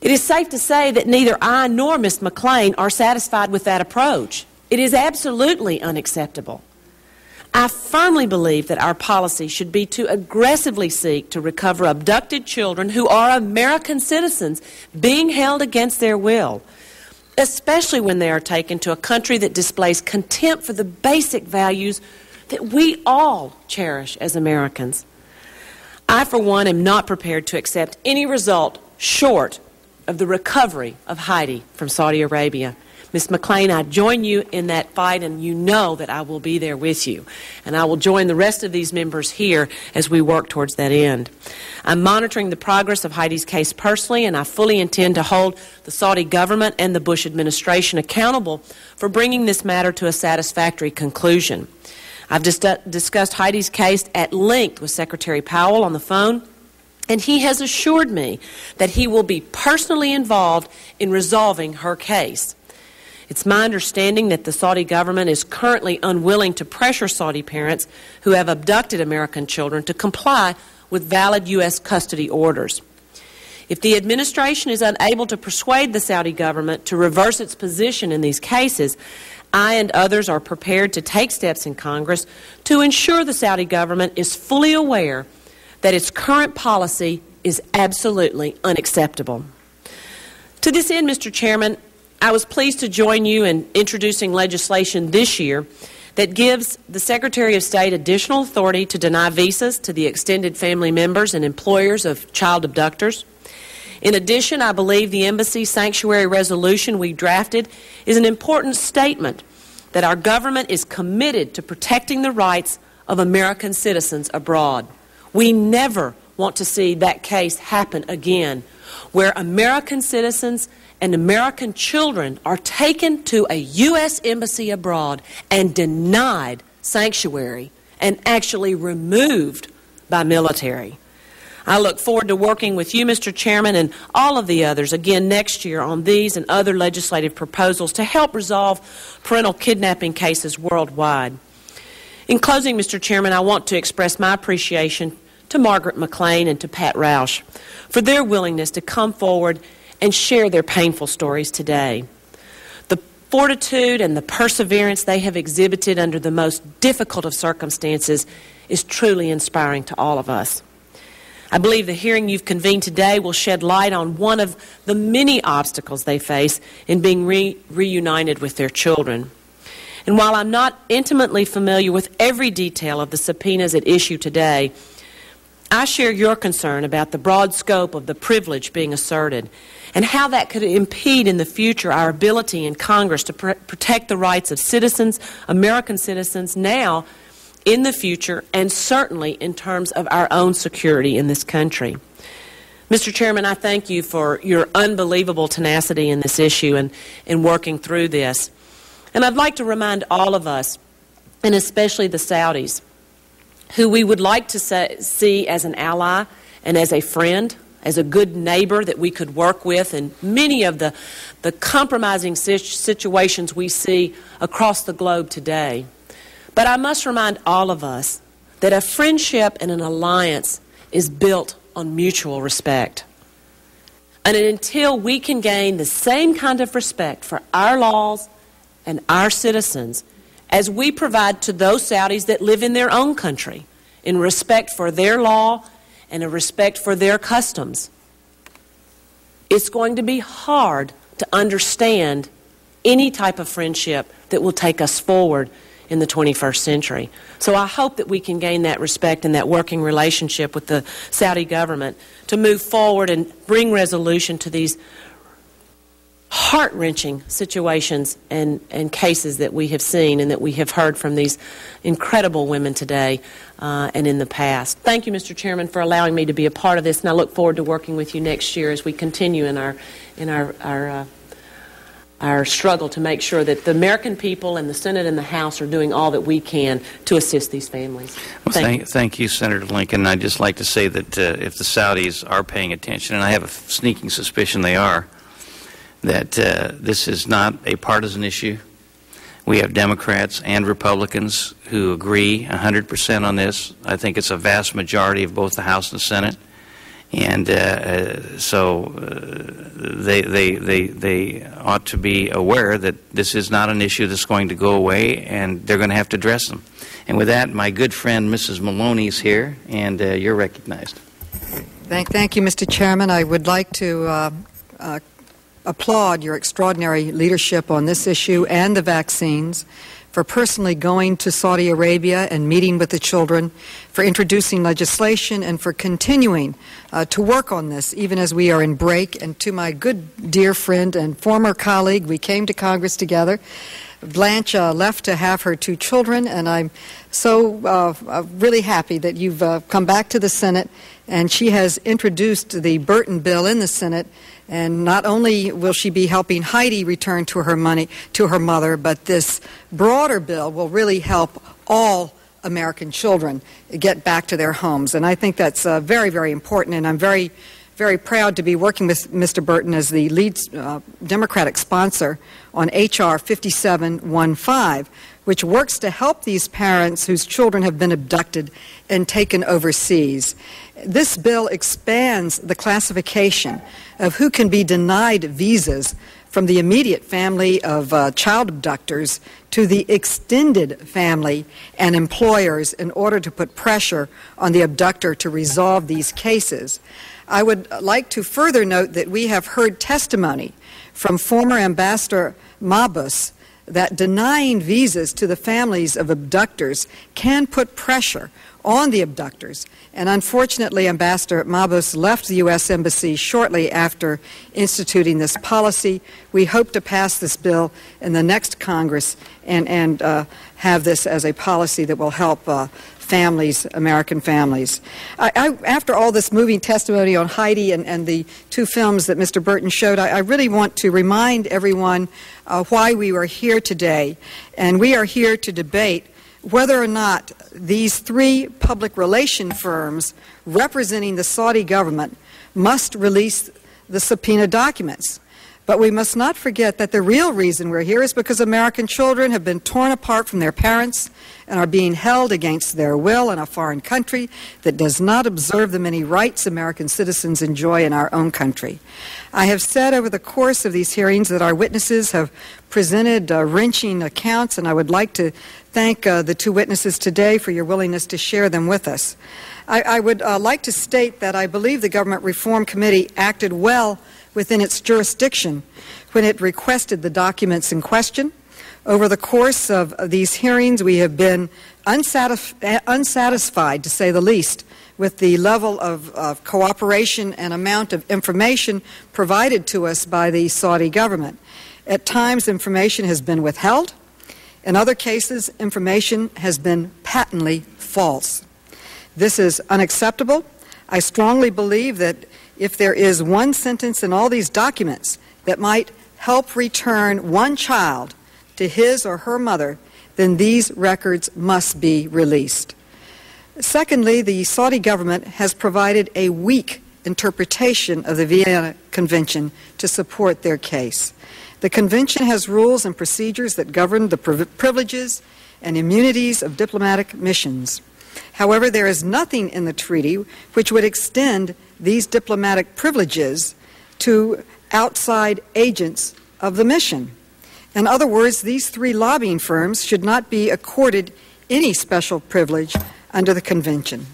It is safe to say that neither I nor Ms. McLean are satisfied with that approach. It is absolutely unacceptable. I firmly believe that our policy should be to aggressively seek to recover abducted children who are American citizens being held against their will especially when they are taken to a country that displays contempt for the basic values that we all cherish as Americans. I, for one, am not prepared to accept any result short of the recovery of Heidi from Saudi Arabia. Ms. McLean, I join you in that fight, and you know that I will be there with you. And I will join the rest of these members here as we work towards that end. I'm monitoring the progress of Heidi's case personally, and I fully intend to hold the Saudi government and the Bush administration accountable for bringing this matter to a satisfactory conclusion. I've dis- discussed Heidi's case at length with Secretary Powell on the phone. And he has assured me that he will be personally involved in resolving her case. It's my understanding that the Saudi government is currently unwilling to pressure Saudi parents who have abducted American children to comply with valid U.S. custody orders. If the administration is unable to persuade the Saudi government to reverse its position in these cases, I and others are prepared to take steps in Congress to ensure the Saudi government is fully aware that its current policy is absolutely unacceptable. To this end, Mr. Chairman, I was pleased to join you in introducing legislation this year that gives the Secretary of State additional authority to deny visas to the extended family members and employers of child abductors. In addition, I believe the Embassy Sanctuary Resolution we drafted is an important statement that our government is committed to protecting the rights of American citizens abroad. We never want to see that case happen again, where American citizens and American children are taken to a U.S. embassy abroad and denied sanctuary and actually removed by military. I look forward to working with you, Mr. Chairman, and all of the others again next year on these and other legislative proposals to help resolve parental kidnapping cases worldwide. In closing, Mr. Chairman, I want to express my appreciation to Margaret McLean and to Pat Roush for their willingness to come forward and share their painful stories today. The fortitude and the perseverance they have exhibited under the most difficult of circumstances is truly inspiring to all of us. I believe the hearing you've convened today will shed light on one of the many obstacles they face in being re- reunited with their children. And while I'm not intimately familiar with every detail of the subpoenas at issue today, I share your concern about the broad scope of the privilege being asserted and how that could impede in the future our ability in Congress to pr- protect the rights of citizens, American citizens, now, in the future, and certainly in terms of our own security in this country. Mr. Chairman, I thank you for your unbelievable tenacity in this issue and in working through this. And I'd like to remind all of us, and especially the Saudis, who we would like to say, see as an ally and as a friend, as a good neighbor that we could work with in many of the, the compromising situations we see across the globe today. But I must remind all of us that a friendship and an alliance is built on mutual respect. And until we can gain the same kind of respect for our laws and our citizens as we provide to those Saudis that live in their own country in respect for their law and a respect for their customs. It's going to be hard to understand any type of friendship that will take us forward in the 21st century. So I hope that we can gain that respect and that working relationship with the Saudi government to move forward and bring resolution to these heart wrenching situations and, and cases that we have seen and that we have heard from these incredible women today uh, and in the past. Thank you, Mr. Chairman, for allowing me to be a part of this, and I look forward to working with you next year as we continue in our, in our, our, uh, our struggle to make sure that the American people and the Senate and the House are doing all that we can to assist these families. Well, thank, thank, you. thank you, Senator Lincoln. I'd just like to say that uh, if the Saudis are paying attention, and I have a sneaking suspicion they are, that uh, this is not a partisan issue. We have Democrats and Republicans who agree 100% on this. I think it's a vast majority of both the House and the Senate. And uh, uh, so uh, they, they, they, they ought to be aware that this is not an issue that's going to go away, and they're going to have to address them. And with that, my good friend Mrs. Maloney is here, and uh, you're recognized. Thank, thank you, Mr. Chairman. I would like to uh, uh, applaud your extraordinary leadership on this issue and the vaccines, for personally going to Saudi Arabia and meeting with the children, for introducing legislation, and for continuing uh, to work on this even as we are in break. And to my good dear friend and former colleague, we came to Congress together. Blanche uh, left to have her two children, and I'm so uh, uh really happy that you've uh, come back to the Senate. And she has introduced the Burton bill in the Senate and not only will she be helping Heidi return to her money to her mother, but this broader bill will really help all American children get back to their homes. And I think that's uh, very, very important. And I'm very, very proud to be working with Mr. Burton as the lead uh, Democratic sponsor on H.R. 5715, which works to help these parents whose children have been abducted and taken overseas. This bill expands the classification of who can be denied visas from the immediate family of uh, child abductors to the extended family and employers in order to put pressure on the abductor to resolve these cases. I would like to further note that we have heard testimony from former Ambassador Mabus that denying visas to the families of abductors can put pressure on the abductors. And unfortunately, Ambassador Mabus left the U.S. Embassy shortly after instituting this policy. We hope to pass this bill in the next Congress and, and uh, have this as a policy that will help uh, families, American families. I, I, after all this moving testimony on Heidi and, and the two films that Mr. Burton showed, I, I really want to remind everyone uh, why we are here today. And we are here to debate whether or not these three public relation firms representing the Saudi government must release the subpoena documents. But we must not forget that the real reason we're here is because American children have been torn apart from their parents and are being held against their will in a foreign country that does not observe the many rights American citizens enjoy in our own country. I have said over the course of these hearings that our witnesses have presented uh, wrenching accounts, and I would like to thank uh, the two witnesses today for your willingness to share them with us. I, I would uh, like to state that I believe the Government Reform Committee acted well within its jurisdiction when it requested the documents in question. Over the course of, these hearings, we have been unsatisf- unsatisfied, to say the least, with the level of, of, cooperation and amount of information provided to us by the Saudi government. At times, information has been withheld. In other cases, information has been patently false. This is unacceptable. I strongly believe that if there is one sentence in all these documents that might help return one child to his or her mother, then these records must be released. Secondly, the Saudi government has provided a weak interpretation of the Vienna Convention to support their case. The convention has rules and procedures that govern the privileges and immunities of diplomatic missions. However, there is nothing in the treaty which would extend these diplomatic privileges to outside agents of the mission. In other words, these three lobbying firms should not be accorded any special privilege under the convention.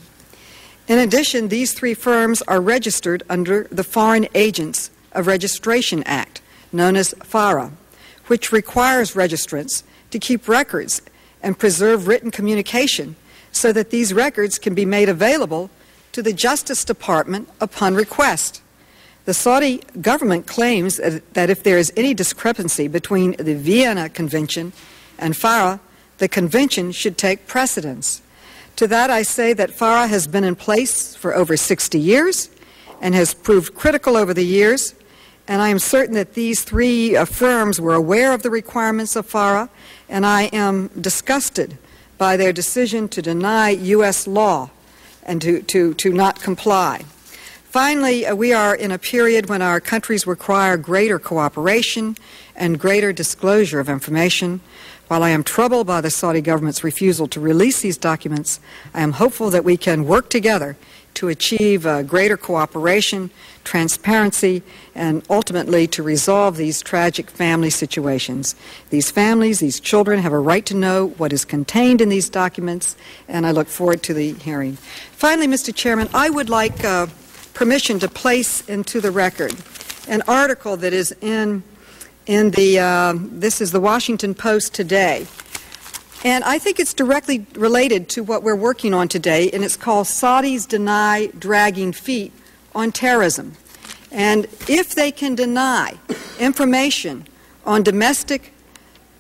In addition, these three firms are registered under the Foreign Agents of Registration Act, known as FARA, which requires registrants to keep records and preserve written communication so that these records can be made available to the Justice Department upon request. The Saudi government claims that if there is any discrepancy between the Vienna Convention and FARA, the convention should take precedence. To that, I say that FARA has been in place for over 60 years and has proved critical over the years, and I am certain that these three firms were aware of the requirements of FARA, and I am disgusted by their decision to deny U.S. law and to, to, to not comply. Finally, uh, we are in a period when our countries require greater cooperation and greater disclosure of information. While I am troubled by the Saudi government's refusal to release these documents, I am hopeful that we can work together to achieve uh, greater cooperation, transparency, and ultimately to resolve these tragic family situations. These families, these children have a right to know what is contained in these documents, and I look forward to the hearing. Finally, Mr. Chairman, I would like uh, permission to place into the record an article that is in in the uh, this is the Washington Post today. And I think it's directly related to what we're working on today, and it's called Saudis Deny Dragging Feet on Terrorism. And if they can deny information on domestic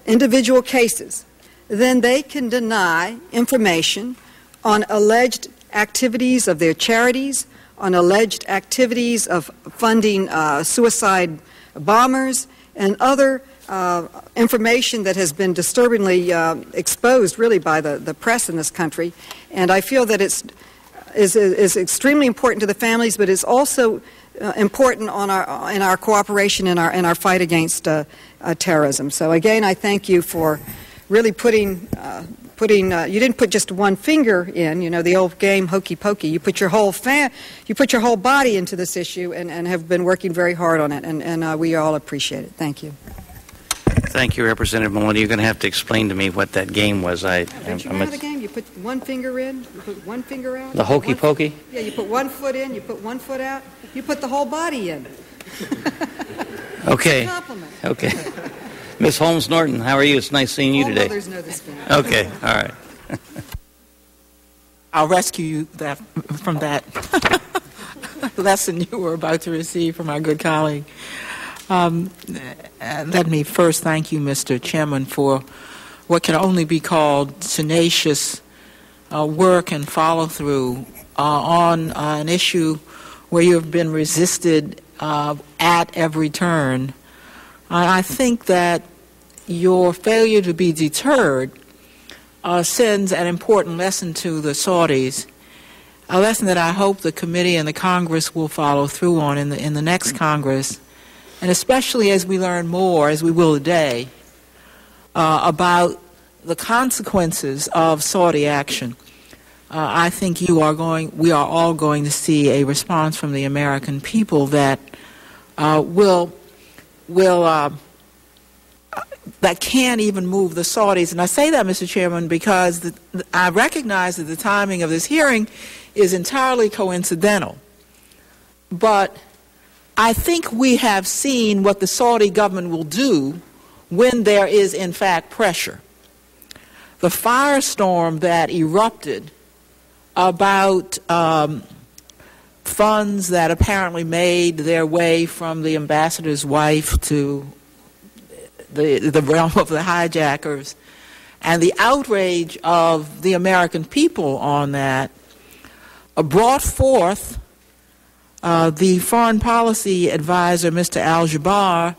individual cases, then they can deny information on alleged activities of their charities, on alleged activities of funding uh, suicide bombers, and other uh, information that has been disturbingly uh, exposed, really, by the, the press in this country. And I feel that it's is, is extremely important to the families, but it's also uh, important on our, in our cooperation in our, in our fight against uh, uh, terrorism. So again, I thank you for really putting putting uh, you didn't put just one finger in you know the old game hokey pokey you put your whole fan you put your whole body into this issue and, and have been working very hard on it and, and uh, we all appreciate it thank you Thank you, Representative Maloney. You're going to have to explain to me what that game was. I, Don't you remember the game? You put one finger in, you put one finger out. The hokey pokey? Yeah, you put one foot in, you put one foot out, you put the whole body in. okay. Okay. Miss Holmes Norton, how are you? It's nice seeing you All today. mothers know this game. Okay, all right. I'll rescue you that, from that lesson you were about to receive from our good colleague. Um, let me first thank you, Mr. Chairman, for what can only be called tenacious uh, work and follow through uh, on uh, an issue where you have been resisted uh, at every turn. I think that your failure to be deterred uh, sends an important lesson to the Saudis, a lesson that I hope the committee and the Congress will follow through on in the, in the next Congress, and especially as we learn more, as we will today, uh, about the consequences of Saudi action. Uh, I think you are going, we are all going to see a response from the American people that uh, will, will, uh, that can't even move the Saudis. And I say that, Mr. Chairman, because the, I recognize that the timing of this hearing is entirely coincidental. But I think we have seen what the Saudi government will do when there is, in fact, pressure. The firestorm that erupted about um, funds that apparently made their way from the ambassador's wife to the, the realm of the hijackers and the outrage of the American people on that uh, brought forth uh, the foreign policy advisor, Mr. Al Jubeir,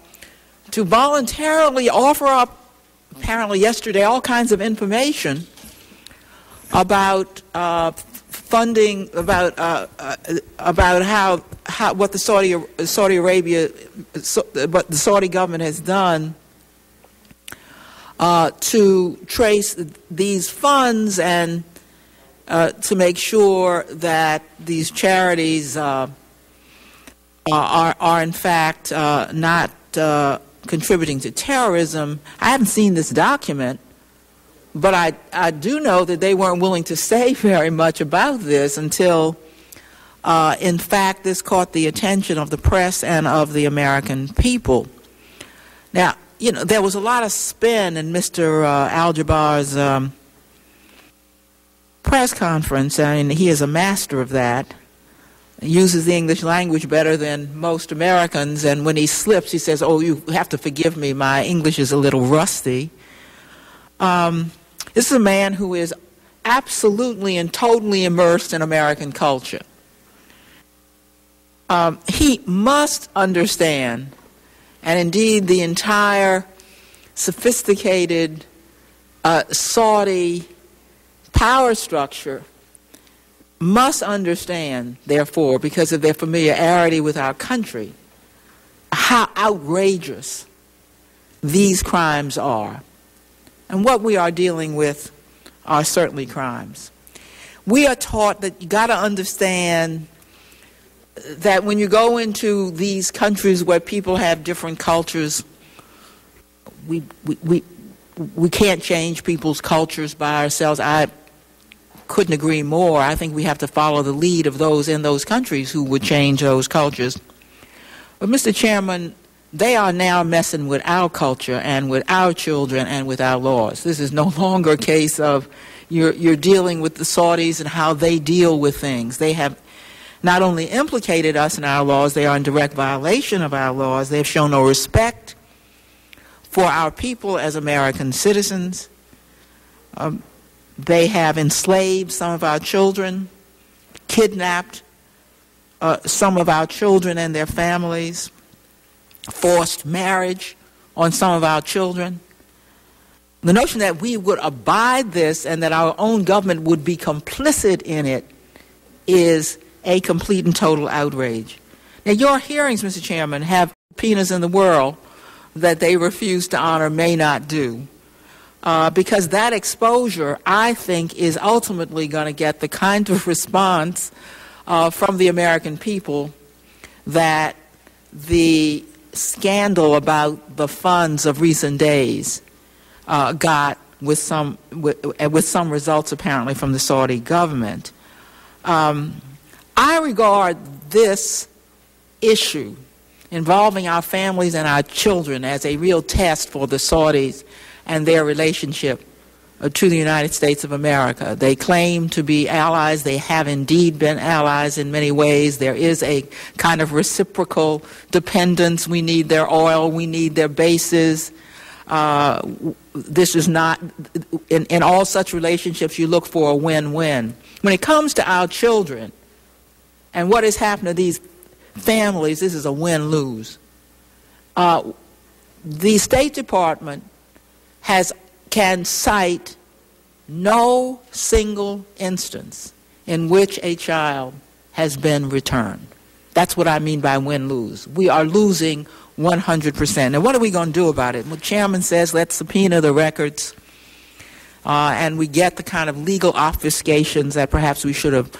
to voluntarily offer up, apparently yesterday, all kinds of information about uh, funding, about uh, uh, about how, how what the Saudi Saudi Arabia, so, what the Saudi government has done uh, to trace these funds and uh, to make sure that these charities uh, are, are in fact uh, not uh, contributing to terrorism. I haven't seen this document, but I, I do know that they weren't willing to say very much about this until, uh, in fact, this caught the attention of the press and of the American people. Now, you know, there was a lot of spin in Mr. Uh, Al Jubeir's um, press conference, I and he is a master of that. He uses the English language better than most Americans, and when he slips, he says, "Oh, you have to forgive me. My English is a little rusty." Um, this is a man who is absolutely and totally immersed in American culture. Um, he must understand and indeed the entire sophisticated uh, Saudi power structure must understand, therefore, because of their familiarity with our country, how outrageous these crimes are. And what we are dealing with are certainly crimes. We are taught that you got to understand that when you go into these countries where people have different cultures, we, we, we, we can't change people's cultures by ourselves. I couldn't agree more. I think we have to follow the lead of those in those countries who would change those cultures. But, Mr. Chairman, they are now messing with our culture and with our children and with our laws. This is no longer a case of you're, you're dealing with the Saudis and how they deal with things. They have not only implicated us in our laws, they are in direct violation of our laws. They've shown no respect for our people as American citizens. Um, they have enslaved some of our children, kidnapped uh, some of our children and their families, forced marriage on some of our children. The notion that we would abide this and that our own government would be complicit in it is a complete and total outrage. Now, your hearings, Mr. Chairman, have peanuts in the world that they refuse to honor may not do. Uh, because that exposure, I think, is ultimately going to get the kind of response uh, from the American people that the scandal about the funds of recent days uh, got with some with, with, some results apparently from the Saudi government. Um, I regard this issue involving our families and our children as a real test for the Saudis and their relationship uh, to the United States of America. They claim to be allies. They have indeed been allies in many ways. There is a kind of reciprocal dependence. We need their oil. We need their bases. Uh, this is not, in, in all such relationships, you look for a win-win. When it comes to our children, and what has happened to these families, this is a win lose. Uh, the State Department has, can cite no single instance in which a child has been returned. That's what I mean by win lose. We are losing 100%. And what are we going to do about it? Well, Chairman says let's subpoena the records, uh, and we get the kind of legal obfuscations that perhaps we should have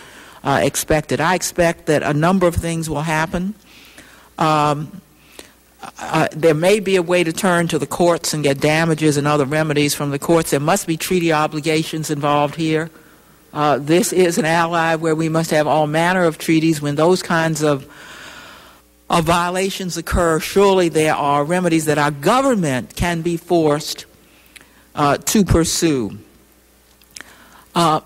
uh, expected. I expect that a number of things will happen. Um, uh, there may be a way to turn to the courts and get damages and other remedies from the courts. There must be treaty obligations involved here. Uh, this is an ally where we must have all manner of treaties. When those kinds of, of violations occur, surely there are remedies that our government can be forced uh, to pursue. Uh,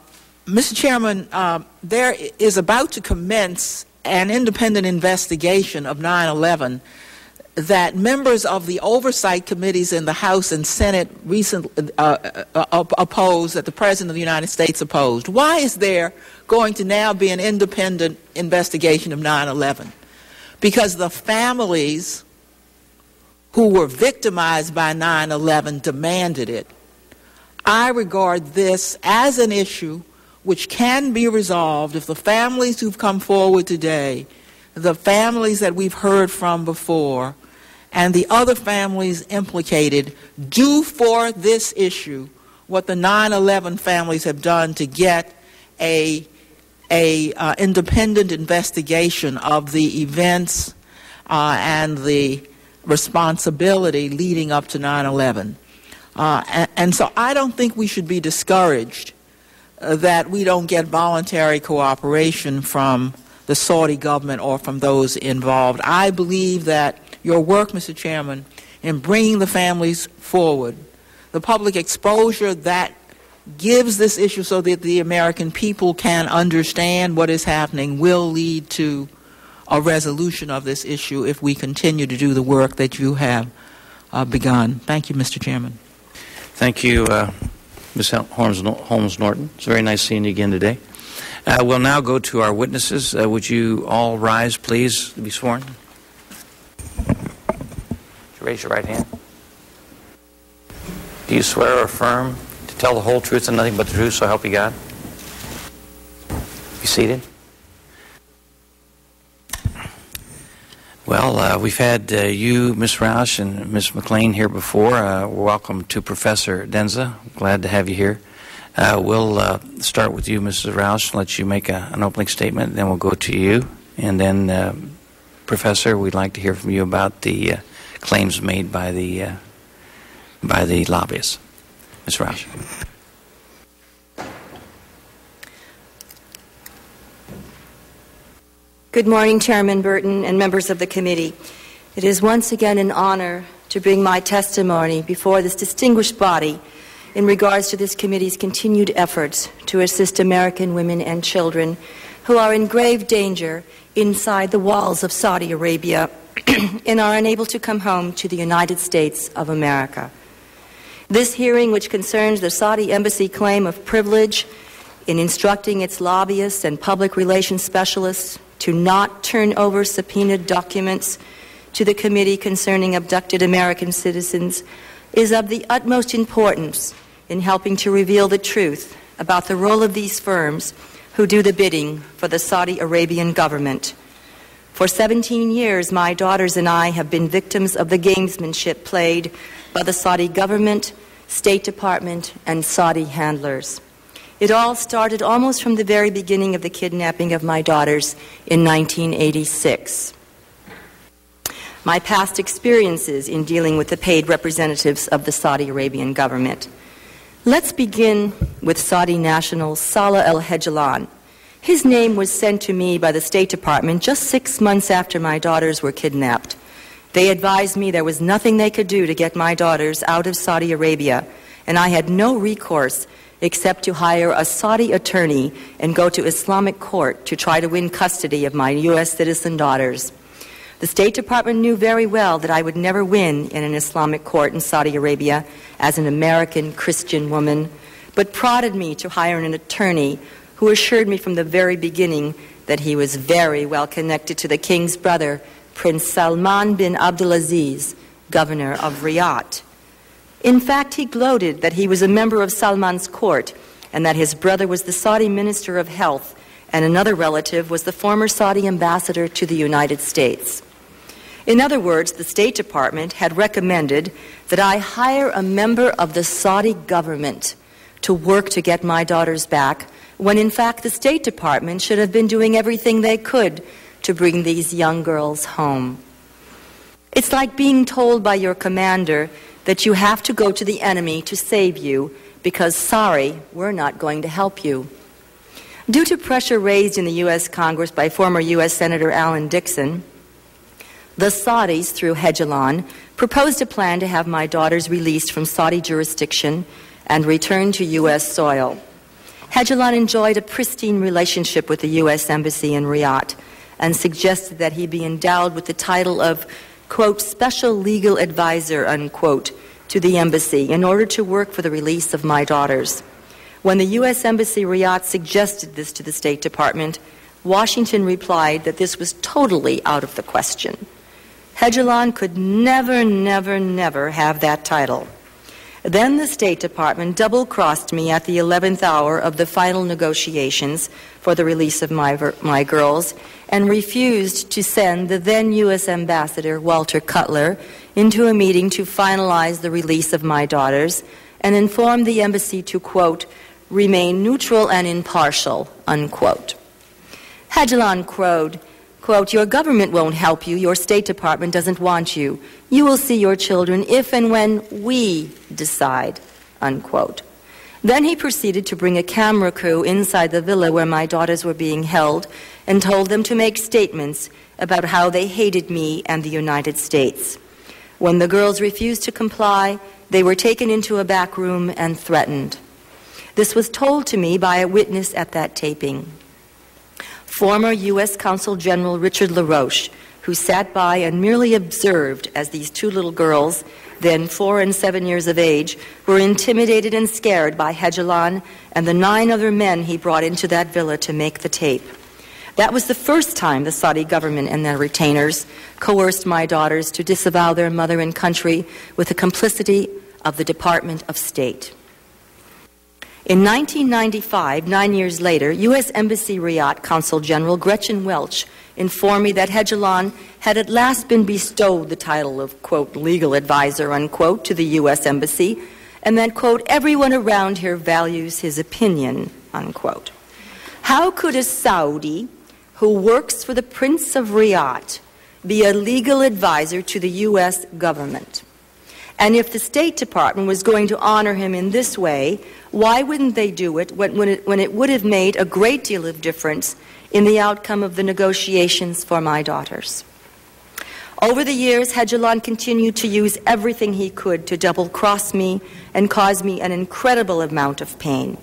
Mr. Chairman, uh, there is about to commence an independent investigation of 9 11 that members of the oversight committees in the House and Senate recently uh, uh, opposed, that the President of the United States opposed. Why is there going to now be an independent investigation of 9 11? Because the families who were victimized by 9 11 demanded it. I regard this as an issue which can be resolved if the families who've come forward today, the families that we've heard from before, and the other families implicated do for this issue what the 9/11 families have done to get a a uh, independent investigation of the events uh, and the responsibility leading up to 9/11. Uh, and, and, so I don't think we should be discouraged uh, that we don't get voluntary cooperation from the Saudi government or from those involved. I believe that your work, Mr. Chairman, in bringing the families forward, the public exposure that gives this issue so that the American people can understand what is happening will lead to a resolution of this issue if we continue to do the work that you have uh, begun. Thank you, Mr. Chairman. Thank you, uh, Ms. Holmes, Norton. It's very nice seeing you again today. Uh, we'll now go to our witnesses. Uh, would you all rise, please, to be sworn? Raise your right hand. Do you swear or affirm to tell the whole truth and nothing but the truth, so help you God? Be seated. Well, uh, we've had uh, you, Ms. Roush, and Ms. McLean here before. Uh, welcome to Professor Denza. Glad to have you here. Uh, we'll uh, start with you, Mrs. Roush, let you make a, an opening statement, then we'll go to you. And then, uh, Professor, we'd like to hear from you about the claims made by the uh, by the lobbyists. Ms. Roush. Good morning, Chairman Burton and members of the committee. It is once again an honor to bring my testimony before this distinguished body in regards to this committee's continued efforts to assist American women and children who are in grave danger inside the walls of Saudi Arabia and are unable to come home to the United States of America. This hearing, which concerns the Saudi embassy claim of privilege in instructing its lobbyists and public relations specialists to not turn over subpoenaed documents to the committee concerning abducted American citizens, is of the utmost importance in helping to reveal the truth about the role of these firms who do the bidding for the Saudi Arabian government. For 17 years, my daughters and I have been victims of the gamesmanship played by the Saudi government, State Department, and Saudi handlers. It all started almost from the very beginning of the kidnapping of my daughters in 1986. My past experiences in dealing with the paid representatives of the Saudi Arabian government. Let's begin with Saudi national Salah al Hejlan his name was sent to me by the State Department just six months after my daughters were kidnapped. They advised me there was nothing they could do to get my daughters out of Saudi Arabia, and I had no recourse except to hire a Saudi attorney and go to Islamic court to try to win custody of my U.S. citizen daughters. The State Department knew very well that I would never win in an Islamic court in Saudi Arabia as an American Christian woman, but prodded me to hire an attorney who assured me from the very beginning that he was very well connected to the king's brother, Prince Salman bin Abdulaziz, governor of Riyadh. In fact, he gloated that he was a member of Salman's court and that his brother was the Saudi Minister of Health and another relative was the former Saudi ambassador to the United States. In other words, the State Department had recommended that I hire a member of the Saudi government to work to get my daughters back, when in fact the State Department should have been doing everything they could to bring these young girls home. It's like being told by your commander that you have to go to the enemy to save you because, sorry, we're not going to help you. Due to pressure raised in the U.S. Congress by former U.S. Senator Alan Dixon, the Saudis, through Hejailan, proposed a plan to have my daughters released from Saudi jurisdiction and returned to U.S. soil. Hejailan enjoyed a pristine relationship with the U.S. Embassy in Riyadh and suggested that he be endowed with the title of, quote, special legal advisor, unquote, to the embassy in order to work for the release of my daughters. When the U.S. Embassy Riyadh suggested this to the State Department, Washington replied that this was totally out of the question. Hejailan could never, never, never have that title. Then the State Department double crossed me at the 11th hour of the final negotiations for the release of my, my girls and refused to send the then U.S. Ambassador Walter Cutler into a meeting to finalize the release of my daughters and informed the embassy to, quote, remain neutral and impartial, unquote. Hejailan crowed, quote, Your government won't help you. Your State Department doesn't want you. You will see your children if and when we decide, unquote. Then he proceeded to bring a camera crew inside the villa where my daughters were being held and told them to make statements about how they hated me and the United States. When the girls refused to comply, they were taken into a back room and threatened. This was told to me by a witness at that taping. Former U.S. Consul General Richard LaRoche, who sat by and merely observed as these two little girls, then four and seven years of age, were intimidated and scared by Hejailan and the nine other men he brought into that villa to make the tape. That was the first time the Saudi government and their retainers coerced my daughters to disavow their mother and country with the complicity of the Department of State. In 1995, nine years later, U.S. Embassy Riyadh Consul General Gretchen Welch informed me that Hejailan had at last been bestowed the title of, quote, legal advisor, unquote, to the U.S. Embassy, and that, quote, everyone around here values his opinion, unquote. How could a Saudi who works for the Prince of Riyadh be a legal advisor to the U.S. government? And if the State Department was going to honor him in this way, why wouldn't they do it when, when, it when it would have made a great deal of difference in the outcome of the negotiations for my daughters? Over the years, Hejailan continued to use everything he could to double cross me and cause me an incredible amount of pain.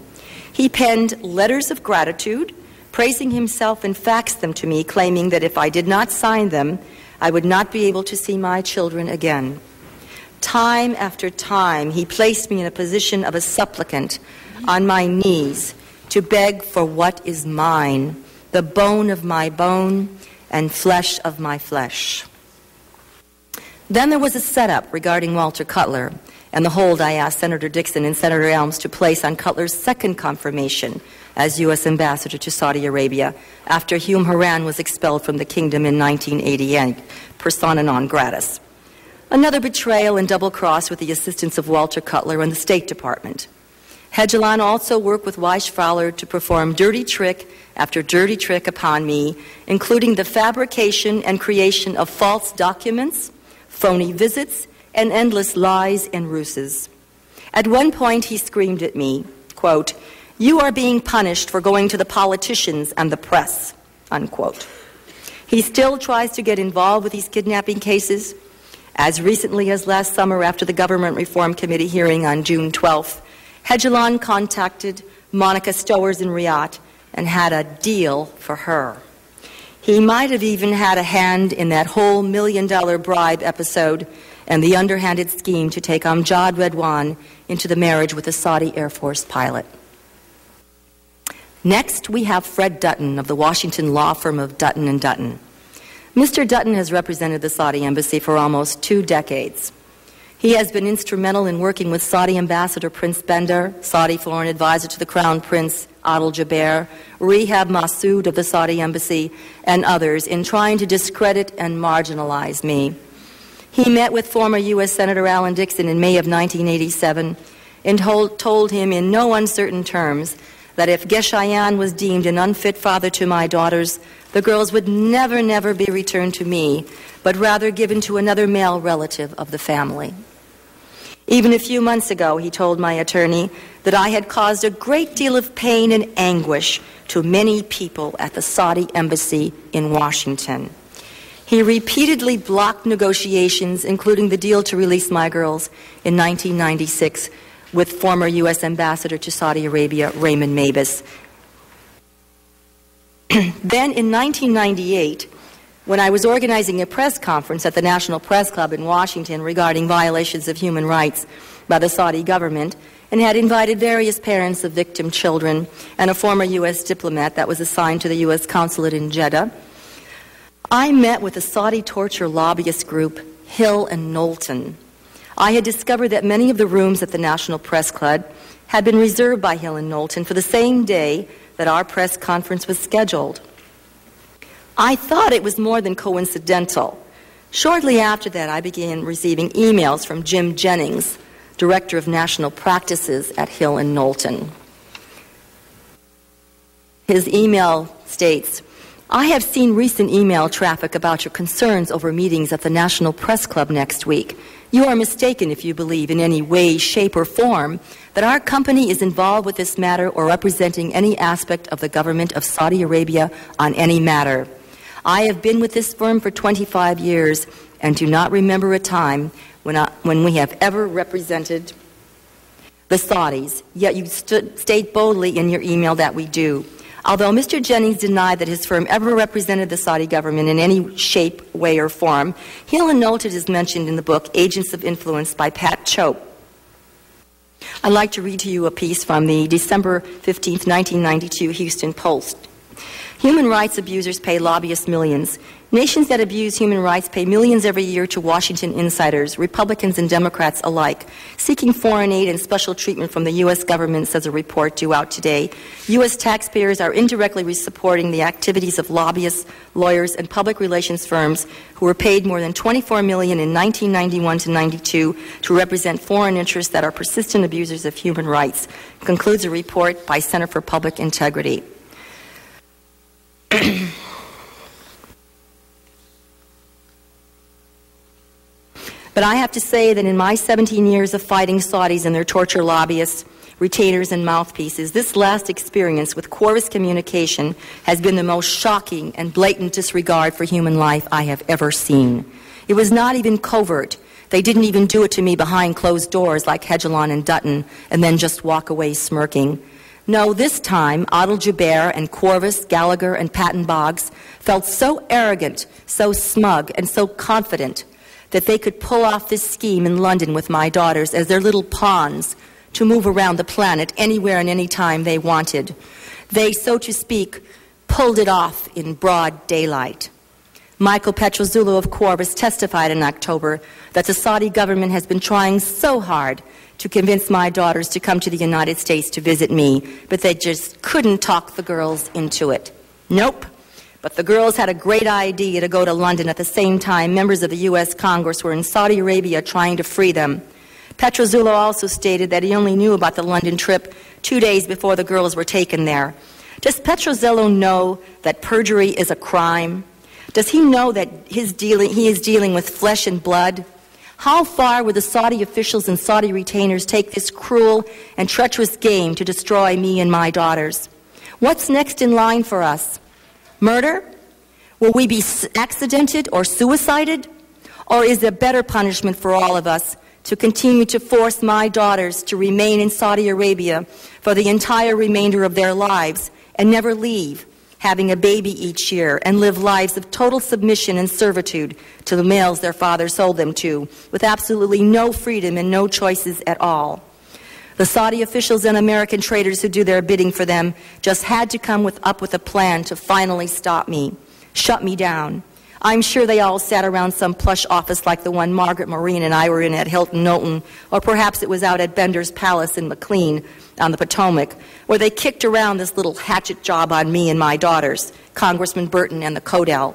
He penned letters of gratitude, praising himself, and faxed them to me, claiming that if I did not sign them, I would not be able to see my children again. Time after time, he placed me in a position of a supplicant on my knees to beg for what is mine, the bone of my bone and flesh of my flesh. Then there was a setup regarding Walter Cutler and the hold I asked Senator Dixon and Senator Helms to place on Cutler's second confirmation as U.S. ambassador to Saudi Arabia after Hume Horan was expelled from the kingdom in 1988, persona non gratis. Another betrayal and double cross with the assistance of Walter Cutler and the State Department. Hejailan also worked with Wyche Fowler to perform dirty trick after dirty trick upon me, including the fabrication and creation of false documents, phony visits, and endless lies and ruses. At one point, he screamed at me, quote, You are being punished for going to the politicians and the press, unquote. He still tries to get involved with these kidnapping cases as recently as last summer, after the Government Reform Committee hearing on June 12th, Hejailan contacted Monica Stowers in Riyadh and had a deal for her. He might have even had a hand in that whole million dollar bribe episode and the underhanded scheme to take Amjad Redwan into the marriage with a Saudi Air Force pilot. Next, we have Fred Dutton of the Washington law firm of Dutton and Dutton. Mr. Dutton has represented the Saudi embassy for almost two decades. He has been instrumental in working with Saudi Ambassador Prince Bandar, Saudi Foreign Advisor to the Crown Prince Adel Jubeir, Rehab Massoud of the Saudi Embassy, and others in trying to discredit and marginalize me. He met with former U.S. Senator Alan Dixon in May of 1987 and told, told him in no uncertain terms that if Geshayan was deemed an unfit father to my daughters, the girls would never, never be returned to me, but rather given to another male relative of the family. Even a few months ago, he told my attorney that I had caused a great deal of pain and anguish to many people at the Saudi embassy in Washington. He repeatedly blocked negotiations, including the deal to release my girls in 1996 with former U.S. Ambassador to Saudi Arabia, Raymond Mabus. then in 1998, when I was organizing a press conference at the National Press Club in Washington regarding violations of human rights by the Saudi government, and had invited various parents of victim children and a former U.S. diplomat that was assigned to the U.S. consulate in Jeddah, I met with the Saudi torture lobbyist group Hill and Knowlton I had discovered that many of the rooms at the National Press Club had been reserved by Hill and Knowlton for the same day that our press conference was scheduled. I thought it was more than coincidental. Shortly after that, I began receiving emails from Jim Jennings, Director of National Practices at Hill and Knowlton. His email states, I have seen recent email traffic about your concerns over meetings at the National Press Club next week. You are mistaken if you believe in any way, shape, or form that our company is involved with this matter or representing any aspect of the government of Saudi Arabia on any matter. I have been with this firm for 25 years and do not remember a time when, I, when we have ever represented the Saudis, yet you st- state boldly in your email that we do. Although Mr. Jennings denied that his firm ever represented the Saudi government in any shape, way, or form, Hill and Knowlton is mentioned in the book Agents of Influence by Pat Choate. I'd like to read to you a piece from the December 15, 1992 Houston Post. Human rights abusers pay lobbyists millions. Nations that abuse human rights pay millions every year to Washington insiders, Republicans and Democrats alike, seeking foreign aid and special treatment from the U.S. government, says a report due out today. U.S. taxpayers are indirectly supporting the activities of lobbyists, lawyers, and public relations firms who were paid more than 24 million in 1991 to 92 to represent foreign interests that are persistent abusers of human rights, concludes a report by Center for Public Integrity. But I have to say that in my 17 years of fighting Saudis and their torture lobbyists, retainers, and mouthpieces, this last experience with Qorvis Communication has been the most shocking and blatant disregard for human life I have ever seen. It was not even covert. They didn't even do it to me behind closed doors like Hejailan and Dutton and then just walk away smirking. No, this time, Adel Jubeir and Qorvis, Gallagher, and Patton Boggs felt so arrogant, so smug, and so confident that they could pull off this scheme in London with my daughters as their little pawns to move around the planet anywhere and any time they wanted. They, so to speak, pulled it off in broad daylight. Michael Petruzzello of Qorvis testified in October that the Saudi government has been trying so hard to convince my daughters to come to the United States to visit me, but they just couldn't talk the girls into it. Nope. But the girls had a great idea to go to London at the same time members of the U.S. Congress were in Saudi Arabia trying to free them. Petruzzello also stated that he only knew about the London trip two days before the girls were taken there. Does Petruzzello know that perjury is a crime? Does he know that his dealing, he is dealing with flesh and blood? How far would the Saudi officials and Saudi retainers take this cruel and treacherous game to destroy me and my daughters? What's next in line for us? Murder? Will we be accidented or suicided? Or is there better punishment for all of us to continue to force my daughters to remain in Saudi Arabia for the entire remainder of their lives and never leave, having a baby each year and live lives of total submission and servitude to the males their father sold them to, with absolutely no freedom and no choices at all? The Saudi officials and American traders who do their bidding for them just had to come with, up with a plan to finally stop me, shut me down. I'm sure they all sat around some plush office like the one Margaret Maureen and I were in at Hill and Knowlton, or perhaps it was out at Bandar's Palace in McLean on the Potomac, where they kicked around this little hatchet job on me and my daughters, Congressman Burton and the CODEL.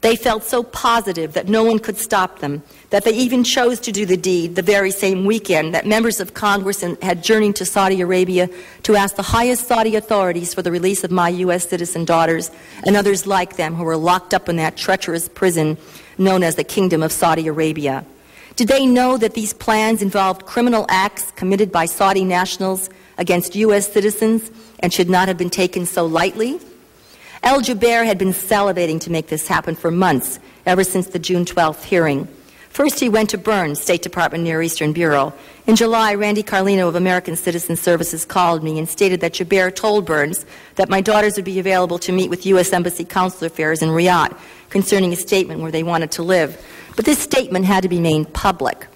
They felt so positive that no one could stop them that they even chose to do the deed the very same weekend that members of Congress had journeyed to Saudi Arabia to ask the highest Saudi authorities for the release of my U.S. citizen daughters and others like them who were locked up in that treacherous prison known as the Kingdom of Saudi Arabia. Did they know that these plans involved criminal acts committed by Saudi nationals against U.S. citizens and should not have been taken so lightly? Al Jubeir had been salivating to make this happen for months, ever since the June 12th hearing. First, he went to Burns, State Department Near Eastern Bureau. In July, Randy Carlino of American Citizen Services called me and stated that Jubeir told Burns that my daughters would be available to meet with U.S. Embassy Consular Affairs in Riyadh concerning a statement where they wanted to live. But this statement had to be made public.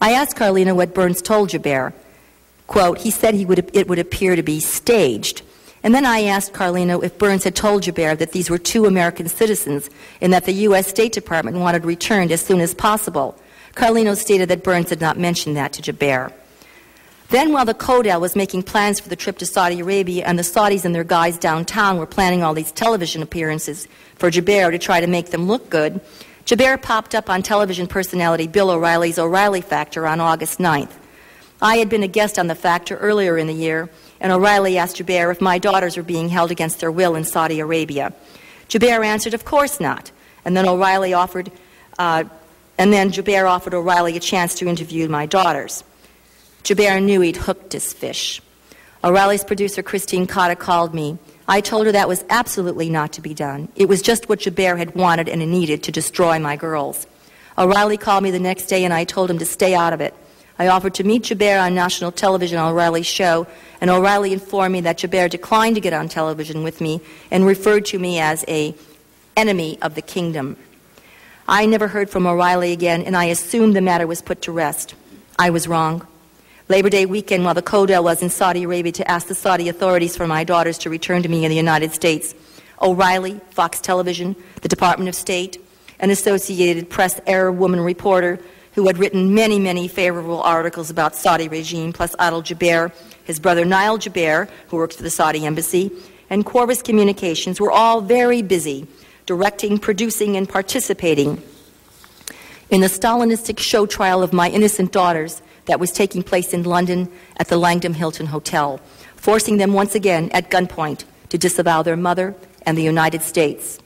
I asked Carlino what Burns told Jubeir. Quote, he said he would, it would appear to be staged. And then I asked Carlino if Burns had told Jubeir that these were two American citizens and that the U.S. State Department wanted returned as soon as possible. Carlino stated that Burns had not mentioned that to Jubeir. Then, while the CODEL was making plans for the trip to Saudi Arabia and the Saudis and their guys downtown were planning all these television appearances for Jubeir to try to make them look good, Jubeir popped up on television personality Bill O'Reilly's O'Reilly Factor on August 9th. I had been a guest on the Factor earlier in the year, and O'Reilly asked Jubeir if my daughters were being held against their will in Saudi Arabia. Jubeir answered, Of course not. And then O'Reilly offered, uh, and then Jubeir offered O'Reilly a chance to interview my daughters. Jubeir knew he'd hooked his fish. O'Reilly's producer, Christine Cotta, called me. I told her that was absolutely not to be done. It was just what Jubeir had wanted and needed to destroy my girls. O'Reilly called me the next day and I told him to stay out of it. I offered to meet Jubeir on national television on O'Reilly's show, and O'Reilly informed me that Jubeir declined to get on television with me and referred to me as a enemy of the kingdom. I never heard from O'Reilly again, and I assumed the matter was put to rest. I was wrong. Labor Day weekend, while the CODEL was in Saudi Arabia to ask the Saudi authorities for my daughters to return to me in the United States, O'Reilly, Fox Television, the Department of State, an Associated Press Arab woman reporter who had written many, many favorable articles about Saudi regime, plus Adel Jubeir, his brother Niall Jubeir, who works for the Saudi embassy, and Qorvis Communications were all very busy directing, producing, and participating in the Stalinistic show trial of my innocent daughters that was taking place in London at the Langham Hilton Hotel, forcing them once again at gunpoint to disavow their mother and the United States.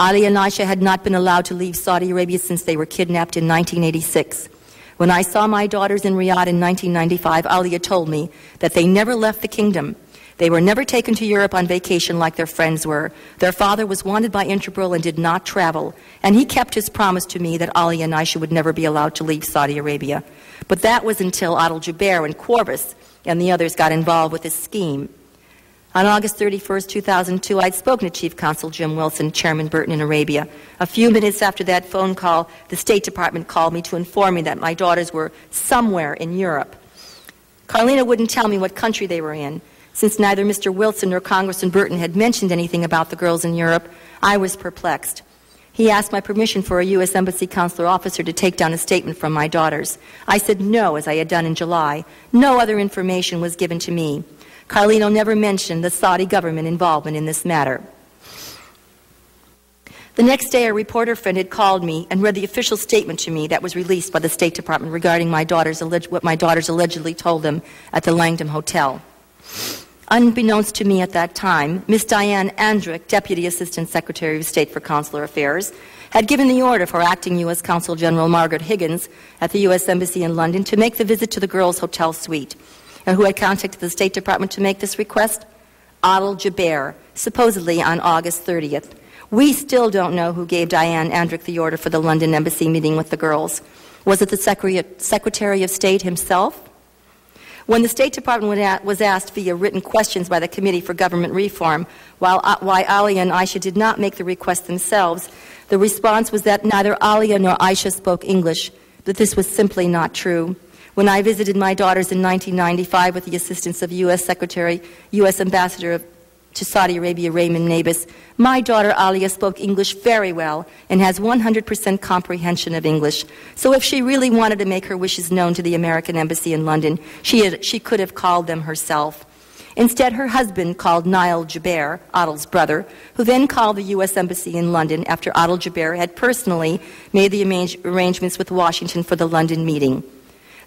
Alia and Aisha had not been allowed to leave Saudi Arabia since they were kidnapped in 1986. When I saw my daughters in Riyadh in 1995, Alia told me that they never left the kingdom. They were never taken to Europe on vacation like their friends were. Their father was wanted by Interpol and did not travel, and he kept his promise to me that Alia and Aisha would never be allowed to leave Saudi Arabia. But that was until Adel Jubeir and Qorvis and the others got involved with this scheme. On August 31, 2002, I'd spoken to Chief Counsel Jim Wilson, Chairman Burton in Arabia. A few minutes after that phone call, the State Department called me to inform me that my daughters were somewhere in Europe. Carlino wouldn't tell me what country they were in. Since neither Mr. Wilson nor Congressman Burton had mentioned anything about the girls in Europe, I was perplexed. He asked my permission for a U.S. Embassy consular officer to take down a statement from my daughters. I said no, as I had done in July. No other information was given to me. Carlino never mentioned the Saudi government involvement in this matter. The next day, a reporter friend had called me and read the official statement to me that was released by the State Department regarding my daughter's what my daughters allegedly told them at the Langham Hotel. Unbeknownst to me at that time, Miss Diane Andruch, Deputy Assistant Secretary of State for Consular Affairs, had given the order for acting U.S. Consul General Margaret Higgins at the U.S. Embassy in London to make the visit to the girls' hotel suite. Who had contacted the State Department to make this request? Adel Jubeir, supposedly on August 30th. We still don't know who gave Diane Andruch the order for the London Embassy meeting with the girls. Was it the Secretary of State himself? When the State Department was asked via written questions by the Committee for Government Reform while, uh, why Alia and Aisha did not make the request themselves, the response was that neither Alia nor Aisha spoke English, that this was simply not true. When I visited my daughters in 1995 with the assistance of U.S. Secretary, U.S. Ambassador to Saudi Arabia Raymond Mabus, my daughter Alia spoke English very well and has 100% comprehension of English. So if she really wanted to make her wishes known to the American Embassy in London, she, had, she could have called them herself. Instead, her husband called Niall Jubeir, Adel's brother, who then called the U.S. Embassy in London after Adel Jubeir had personally made the arrangements with Washington for the London meeting.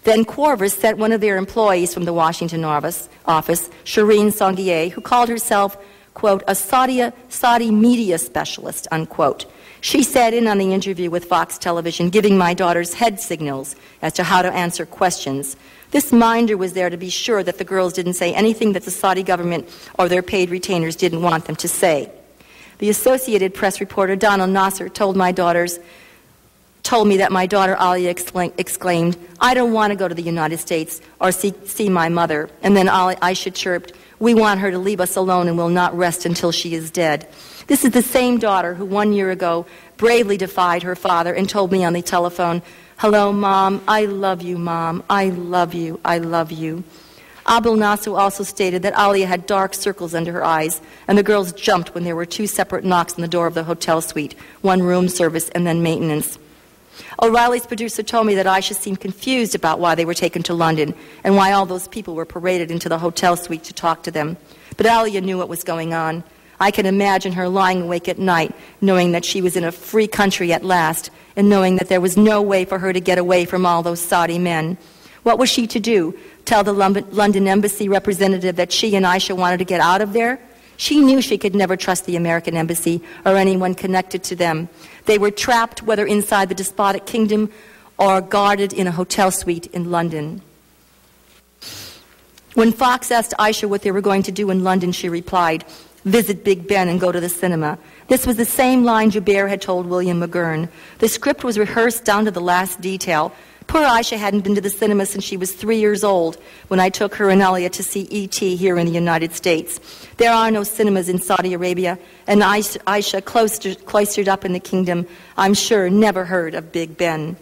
Then Qorvis sent one of their employees from the Washington office, office Shireen Songier, who called herself, quote, a Saudi, Saudi media specialist, unquote. She sat in on the interview with Fox Television, giving my daughters head signals as to how to answer questions. This minder was there to be sure that the girls didn't say anything that the Saudi government or their paid retainers didn't want them to say. The Associated Press reporter Donald Nasser told my daughters, told me that my daughter Alia exclaimed, I don't want to go to the United States or see, see my mother. And then Ali Aisha chirped, We want her to leave us alone and will not rest until she is dead. This is the same daughter who one year ago bravely defied her father and told me on the telephone, Hello, Mom. I love you, Mom. I love you. I love you. Abu-Nasr also stated that Alia had dark circles under her eyes, and the girls jumped when there were two separate knocks on the door of the hotel suite one room service and then maintenance. O'Reilly's producer told me that Aisha seemed confused about why they were taken to London and why all those people were paraded into the hotel suite to talk to them. But Alia knew what was going on. I can imagine her lying awake at night, knowing that she was in a free country at last, and knowing that there was no way for her to get away from all those Saudi men. What was she to do? Tell the London embassy representative that she and Aisha wanted to get out of there? She knew she could never trust the American embassy or anyone connected to them. They were trapped, whether inside the despotic kingdom or guarded in a hotel suite in London. When Fox asked Aisha what they were going to do in London, she replied, visit Big Ben and go to the cinema. This was the same line Jubeir had told William McGurn. The script was rehearsed down to the last detail. Poor Aisha hadn't been to the cinema since she was three years old when I took her and Elliot to see E.T. here in the United States. There are no cinemas in Saudi Arabia, and Aisha, cloistered, up in the kingdom, I'm sure never heard of Big Ben.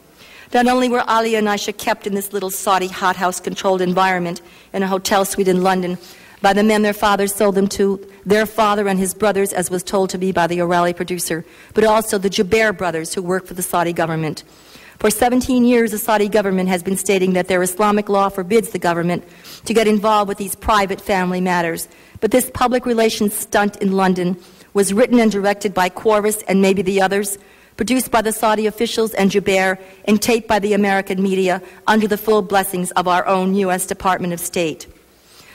Not only were Alia and Aisha kept in this little Saudi hothouse controlled environment in a hotel suite in London, by the men their fathers sold them to, their father and his brothers, as was told to me by the O'Reilly producer, but also the Jubeir brothers who worked for the Saudi government. For 17 years, the Saudi government has been stating that their Islamic law forbids the government to get involved with these private family matters. But this public relations stunt in London was written and directed by Qorvis and maybe the others, produced by the Saudi officials and Jubeir, and taped by the American media under the full blessings of our own U.S. Department of State.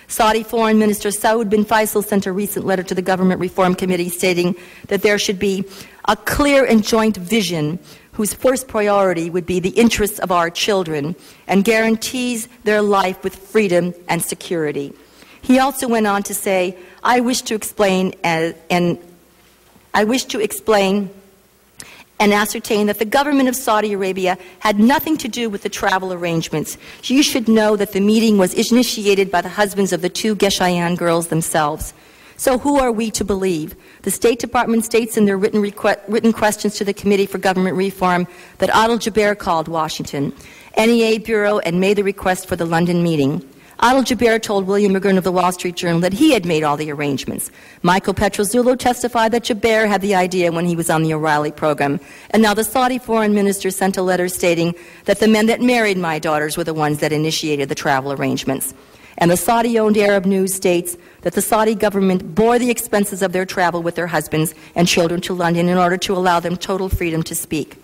Saudi Foreign Minister Saud bin Faisal sent a recent letter to the Government Reform Committee stating that there should be a clear and joint vision whose first priority would be the interests of our children and guarantees their life with freedom and security. He also went on to say, I wish to explain uh, and I wish to explain and ascertain that the government of Saudi Arabia had nothing to do with the travel arrangements. You should know that the meeting was initiated by the husbands of the two Geshayan girls themselves. So who are we to believe? The State Department states in their written, written questions to the Committee for Government Reform that Adel Jubeir called Washington, NEA Bureau, and made the request for the London meeting. Adel Jubeir told William McGurn of the Wall Street Journal that he had made all the arrangements. Michael Petruzzello testified that Jubeir had the idea when he was on the O'Reilly program. And now the Saudi foreign minister sent a letter stating that the men that married my daughters were the ones that initiated the travel arrangements. And the Saudi owned Arab News states that the Saudi government bore the expenses of their travel with their husbands and children to London in order to allow them total freedom to speak.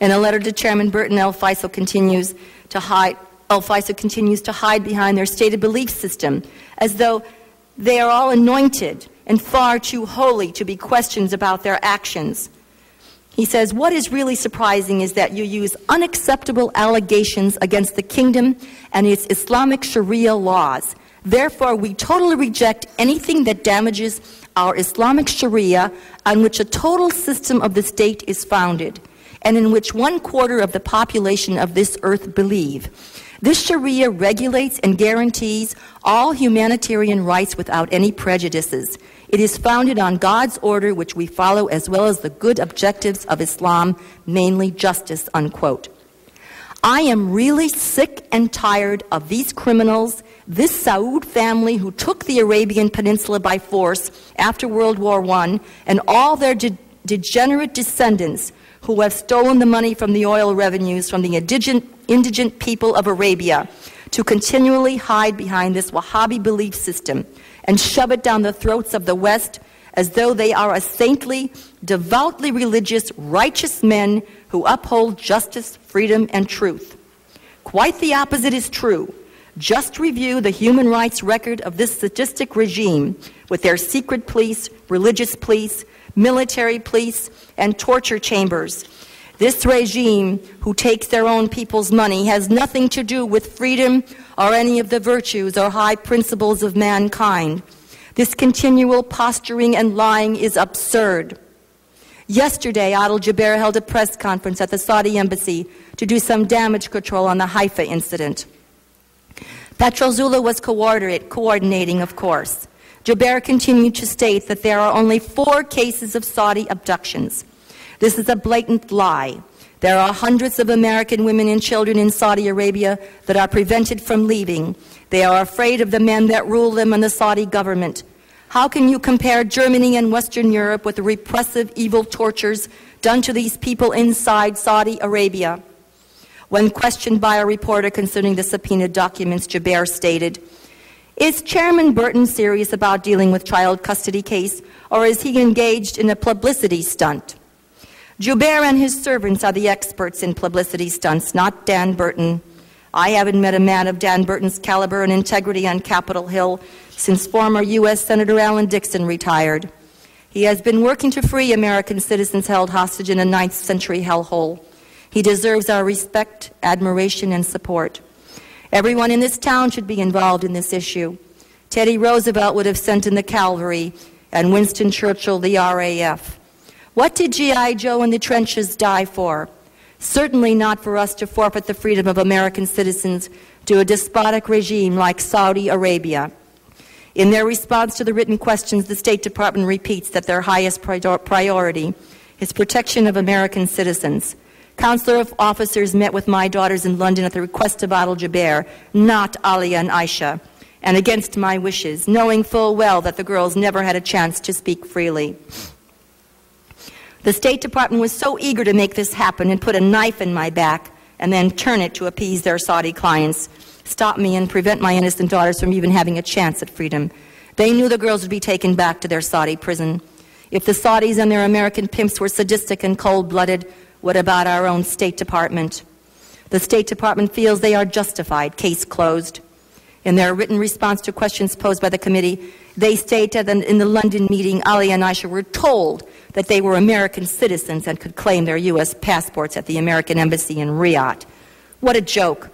In a letter to Chairman Burton, El Faisal continues to hide El FISA continues to hide behind their stated belief system as though they are all anointed and far too holy to be questioned about their actions. He says, What is really surprising is that you use unacceptable allegations against the kingdom and its Islamic Sharia laws. Therefore, we totally reject anything that damages our Islamic Sharia on which a total system of the state is founded and in which one quarter of the population of this earth believe. This Sharia regulates and guarantees all humanitarian rights without any prejudices. It is founded on God's order, which we follow, as well as the good objectives of Islam, mainly justice, unquote. I am really sick and tired of these criminals This Saud family who took the Arabian Peninsula by force after World War I and all their de- degenerate descendants who have stolen the money from the oil revenues from the indigent, indigent people of Arabia to continually hide behind this Wahhabi belief system and shove it down the throats of the West as though they are a saintly, devoutly religious, righteous men who uphold justice, freedom, and truth. Quite the opposite is true. Just review the human rights record of this sadistic regime with their secret police, religious police, military police, and torture chambers. This regime, who takes their own people's money, has nothing to do with freedom or any of the virtues or high principles of mankind. This continual posturing and lying is absurd. Yesterday, Adel Jubeir held a press conference at the Saudi embassy to do some damage control on the Haifa incident. Petruzzello was coordinating, of course. Jubeir continued to state that there are only four cases of Saudi abductions. This is a blatant lie. There are hundreds of American women and children in Saudi Arabia that are prevented from leaving. They are afraid of the men that rule them and the Saudi government. How can you compare Germany and Western Europe with the repressive, evil tortures done to these people inside Saudi Arabia? When questioned by a reporter concerning the subpoenaed documents, Jubeir stated, Is Chairman Burton serious about dealing with child custody case, or is he engaged in a publicity stunt? Jubeir and his servants are the experts in publicity stunts, not Dan Burton. I haven't met a man of Dan Burton's caliber and integrity on Capitol Hill since former U.S. Senator Alan Dixon retired. He has been working to free American citizens held hostage in a ninth century hellhole. He deserves our respect, admiration, and support. Everyone in this town should be involved in this issue. Teddy Roosevelt would have sent in the cavalry, and Winston Churchill the RAF. What did G.I. Joe in the trenches die for? Certainly not for us to forfeit the freedom of American citizens to a despotic regime like Saudi Arabia. In their response to the written questions, the State Department repeats that their highest priority is protection of American citizens. Consular officers met with my daughters in London at the request of Adel Jubeir, not Alia and Aisha, and against my wishes, knowing full well that the girls never had a chance to speak freely. The State Department was so eager to make this happen and put a knife in my back and then turn it to appease their Saudi clients, stop me and prevent my innocent daughters from even having a chance at freedom. They knew the girls would be taken back to their Saudi prison. If the Saudis and their American pimps were sadistic and cold blooded, what about our own State Department? The State Department feels they are justified. Case closed. In their written response to questions posed by the committee, they stated that in the London meeting, Alia and Aisha were told that they were American citizens and could claim their U.S. passports at the American Embassy in Riyadh. What a joke.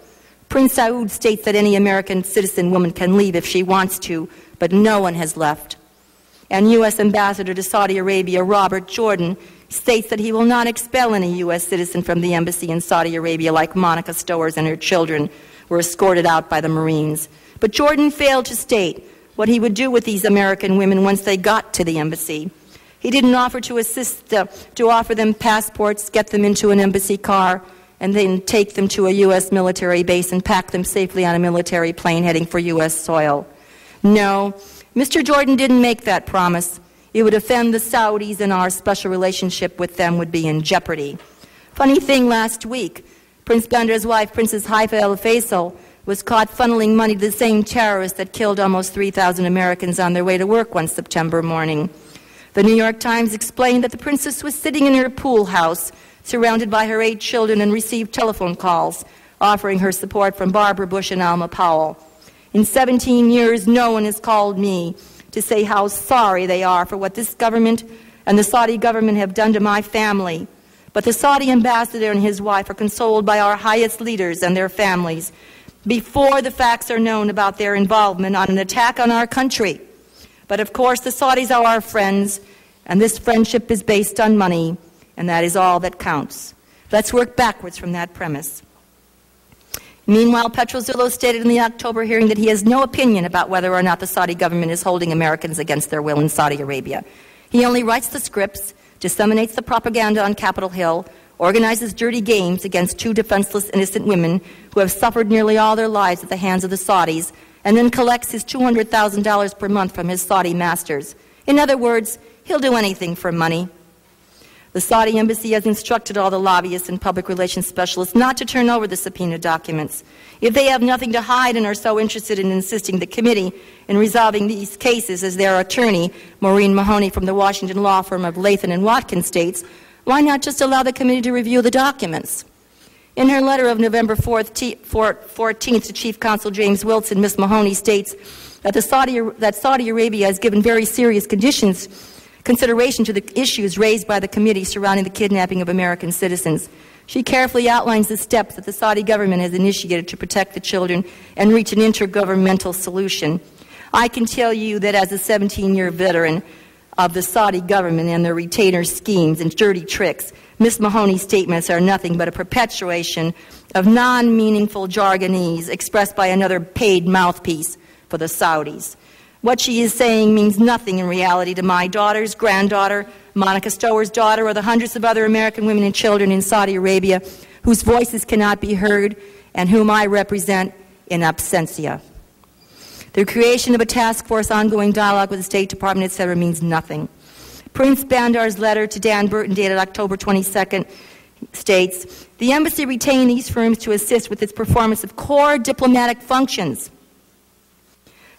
Prince Saud states that any American citizen woman can leave if she wants to, but no one has left. And U.S. Ambassador to Saudi Arabia, Robert Jordan, states that he will not expel any U.S. citizen from the embassy in Saudi Arabia like Monica Stowers and her children were escorted out by the Marines. But Jordan failed to state what he would do with these American women once they got to the embassy. He didn't offer to assist, uh, to offer them passports, get them into an embassy car, and then take them to a U.S. military base and pack them safely on a military plane heading for U.S. soil. No, Mr. Jordan didn't make that promise. It would offend the Saudis, and our special relationship with them would be in jeopardy. Funny thing last week, Prince Bandar's wife, Princess Haifa El Faisal, was caught funneling money to the same terrorists that killed almost 3,000 Americans on their way to work one September morning. The New York Times explained that the princess was sitting in her pool house, surrounded by her eight children, and received telephone calls offering her support from Barbara Bush and Alma Powell. In 17 years, no one has called me to say how sorry they are for what this government and the Saudi government have done to my family. But the Saudi ambassador and his wife are consoled by our highest leaders and their families before the facts are known about their involvement on an attack on our country. But of course, the Saudis are our friends, and this friendship is based on money, and that is all that counts. Let's work backwards from that premise. Meanwhile, Petruzzello stated in the October hearing that he has no opinion about whether or not the Saudi government is holding Americans against their will in Saudi Arabia. He only writes the scripts, disseminates the propaganda on Capitol Hill, organizes dirty games against two defenseless innocent women who have suffered nearly all their lives at the hands of the Saudis, and then collects his $200,000 per month from his Saudi masters. In other words, he'll do anything for money. The Saudi embassy has instructed all the lobbyists and public relations specialists not to turn over the subpoena documents. If they have nothing to hide and are so interested in assisting the committee in resolving these cases as their attorney, Maureen Mahoney from the Washington law firm of Latham and Watkins states, why not just allow the committee to review the documents? In her letter of November 4th, 14th to Chief Counsel James Wilson, Ms. Mahoney states that, Saudi, that Saudi Arabia has given very serious conditions consideration to the issues raised by the committee surrounding the kidnapping of American citizens. She carefully outlines the steps that the Saudi government has initiated to protect the children and reach an intergovernmental solution. I can tell you that as a 17 year veteran of the Saudi government and their retainer schemes and dirty tricks, Ms. Mahoney's statements are nothing but a perpetuation of non meaningful jargonese expressed by another paid mouthpiece for the Saudis. What she is saying means nothing in reality to my daughters, granddaughter, Monica Stower's daughter, or the hundreds of other American women and children in Saudi Arabia whose voices cannot be heard and whom I represent in absentia. The creation of a task force, ongoing dialogue with the State Department, etc., means nothing. Prince Bandar's letter to Dan Burton, dated October 22nd, states The embassy retained these firms to assist with its performance of core diplomatic functions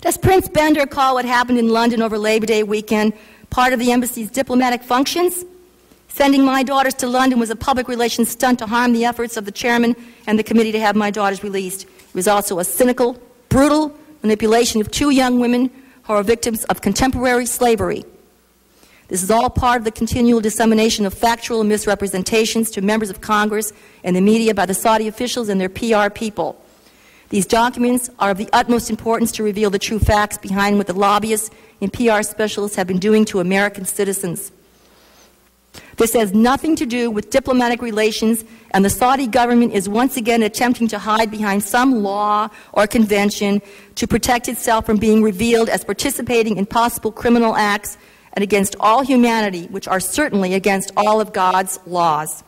does Prince Bandar call what happened in London over Labor Day weekend part of the embassy's diplomatic functions? Sending my daughters to London was a public relations stunt to harm the efforts of the chairman and the committee to have my daughters released. It was also a cynical, brutal manipulation of two young women who are victims of contemporary slavery. This is all part of the continual dissemination of factual misrepresentations to members of Congress and the media by the Saudi officials and their PR people. These documents are of the utmost importance to reveal the true facts behind what the lobbyists and PR specialists have been doing to American citizens. This has nothing to do with diplomatic relations, and the Saudi government is once again attempting to hide behind some law or convention to protect itself from being revealed as participating in possible criminal acts and against all humanity, which are certainly against all of God's laws.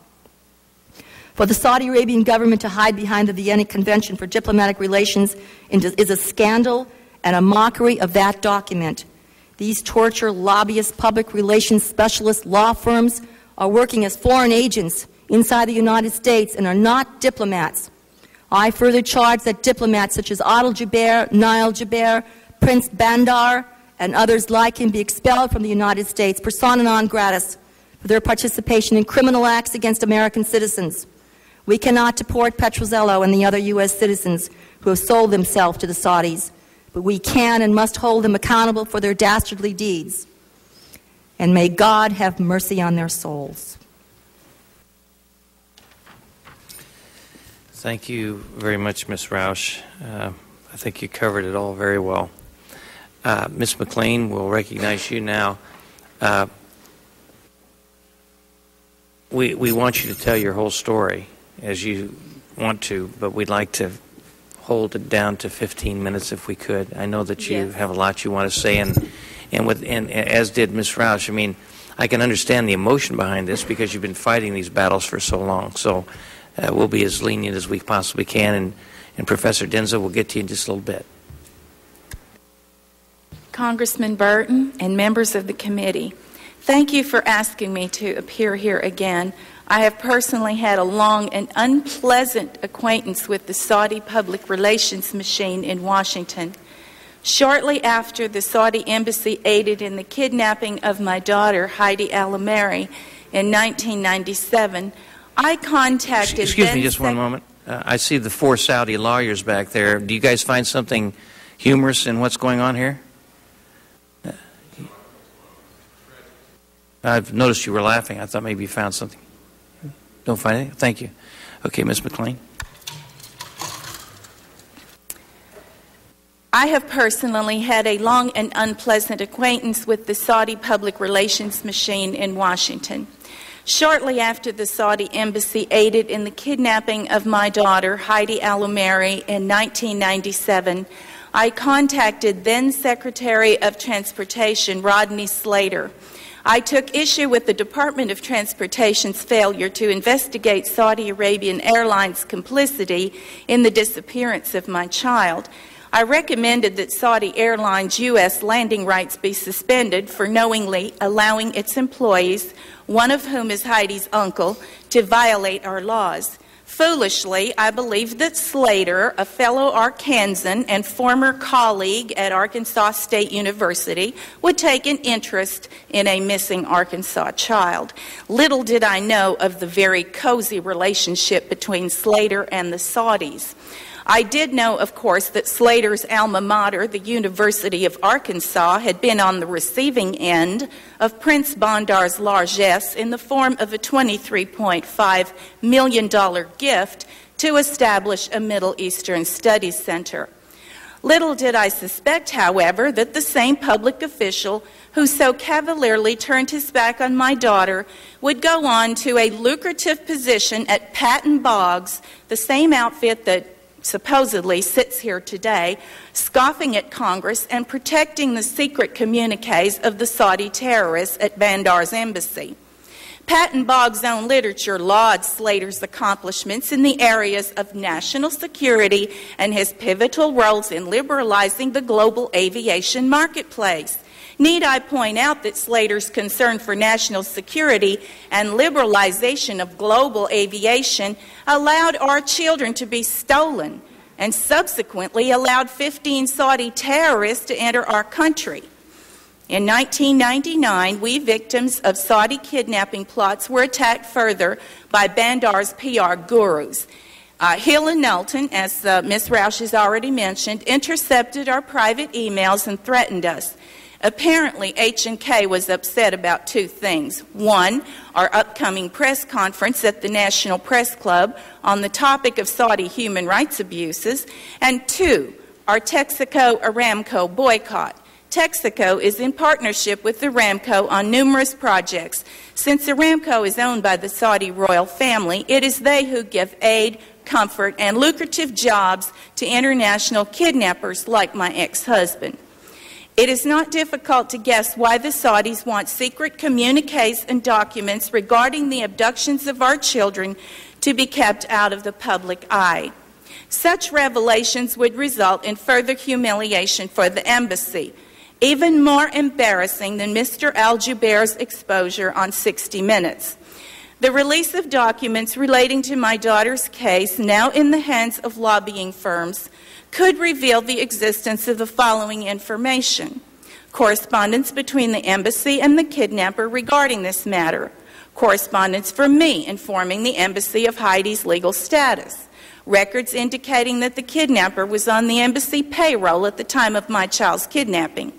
For the Saudi Arabian government to hide behind the Vienna Convention for Diplomatic Relations is a scandal and a mockery of that document. These torture lobbyists, public relations specialists, law firms are working as foreign agents inside the United States and are not diplomats. I further charge that diplomats such as Adel Jubeir, Niall Jubeir, Prince Bandar, and others like him be expelled from the United States persona non gratis for their participation in criminal acts against American citizens. We cannot deport Petruzzello and the other U.S. citizens who have sold themselves to the Saudis, but we can and must hold them accountable for their dastardly deeds. And may God have mercy on their souls. Thank you very much, Ms. Roush. Uh, I think you covered it all very well. Uh, Ms. McLean, we'll recognize you now. Uh, we, we want you to tell your whole story as you want to, but we'd like to hold it down to 15 minutes if we could. I know that you Yes. have a lot you want to say, and and with and as did Ms. Roush. I mean, I can understand the emotion behind this because you've been fighting these battles for so long. So uh, we'll be as lenient as we possibly can, and and Professor Denza will get to you in just a little bit. Congressman Burton and members of the committee, thank you for asking me to appear here again. I have personally had a long and unpleasant acquaintance with the Saudi public relations machine in Washington. Shortly after the Saudi embassy aided in the kidnapping of my daughter, Heidi Alamari, in 1997, I contacted. Excuse me just one moment. Uh, I see the four Saudi lawyers back there. Do you guys find something humorous in what's going on here? Uh, I've noticed you were laughing. I thought maybe you found something. Don't find anything? Thank you. Okay, Ms. McLean. I have personally had a long and unpleasant acquaintance with the Saudi public relations machine in Washington. Shortly after the Saudi embassy aided in the kidnapping of my daughter, Heidi Alumeri, in 1997, I contacted then Secretary of Transportation Rodney Slater. I took issue with the Department of Transportation's failure to investigate Saudi Arabian Airlines' complicity in the disappearance of my child. I recommended that Saudi Airlines U.S. landing rights be suspended for knowingly allowing its employees, one of whom is Heidi's uncle, to violate our laws. Foolishly, I believe that Slater, a fellow Arkansan and former colleague at Arkansas State University, would take an interest in a missing Arkansas child. Little did I know of the very cozy relationship between Slater and the Saudis. I did know, of course, that Slater's alma mater, the University of Arkansas, had been on the receiving end of Prince Bandar's largesse in the form of a $23.5 million gift to establish a Middle Eastern Studies Center. Little did I suspect, however, that the same public official who so cavalierly turned his back on my daughter would go on to a lucrative position at Patton Boggs, the same outfit that supposedly sits here today, scoffing at Congress and protecting the secret communiques of the Saudi terrorists at Bandar's embassy. Patton Boggs' own literature lauds Slater's accomplishments in the areas of national security and his pivotal roles in liberalizing the global aviation marketplace. Need I point out that Slater's concern for national security and liberalization of global aviation allowed our children to be stolen and subsequently allowed 15 Saudi terrorists to enter our country. In 1999, we victims of Saudi kidnapping plots were attacked further by Bandar's PR gurus. Uh, Hill and Knowlton, as uh, Ms. Roush has already mentioned, intercepted our private emails and threatened us. Apparently, H&K was upset about two things. One, our upcoming press conference at the National Press Club on the topic of Saudi human rights abuses, and two, our Texaco Aramco boycott. Texaco is in partnership with the Aramco on numerous projects. Since Aramco is owned by the Saudi royal family, it is they who give aid, comfort, and lucrative jobs to international kidnappers like my ex husband. It is not difficult to guess why the Saudis want secret communiques and documents regarding the abductions of our children to be kept out of the public eye. Such revelations would result in further humiliation for the embassy, even more embarrassing than Mr. Al Jubeir's exposure on 60 Minutes. The release of documents relating to my daughter's case, now in the hands of lobbying firms, could reveal the existence of the following information. Correspondence between the embassy and the kidnapper regarding this matter, correspondence from me informing the embassy of Heidi's legal status, records indicating that the kidnapper was on the embassy payroll at the time of my child's kidnapping.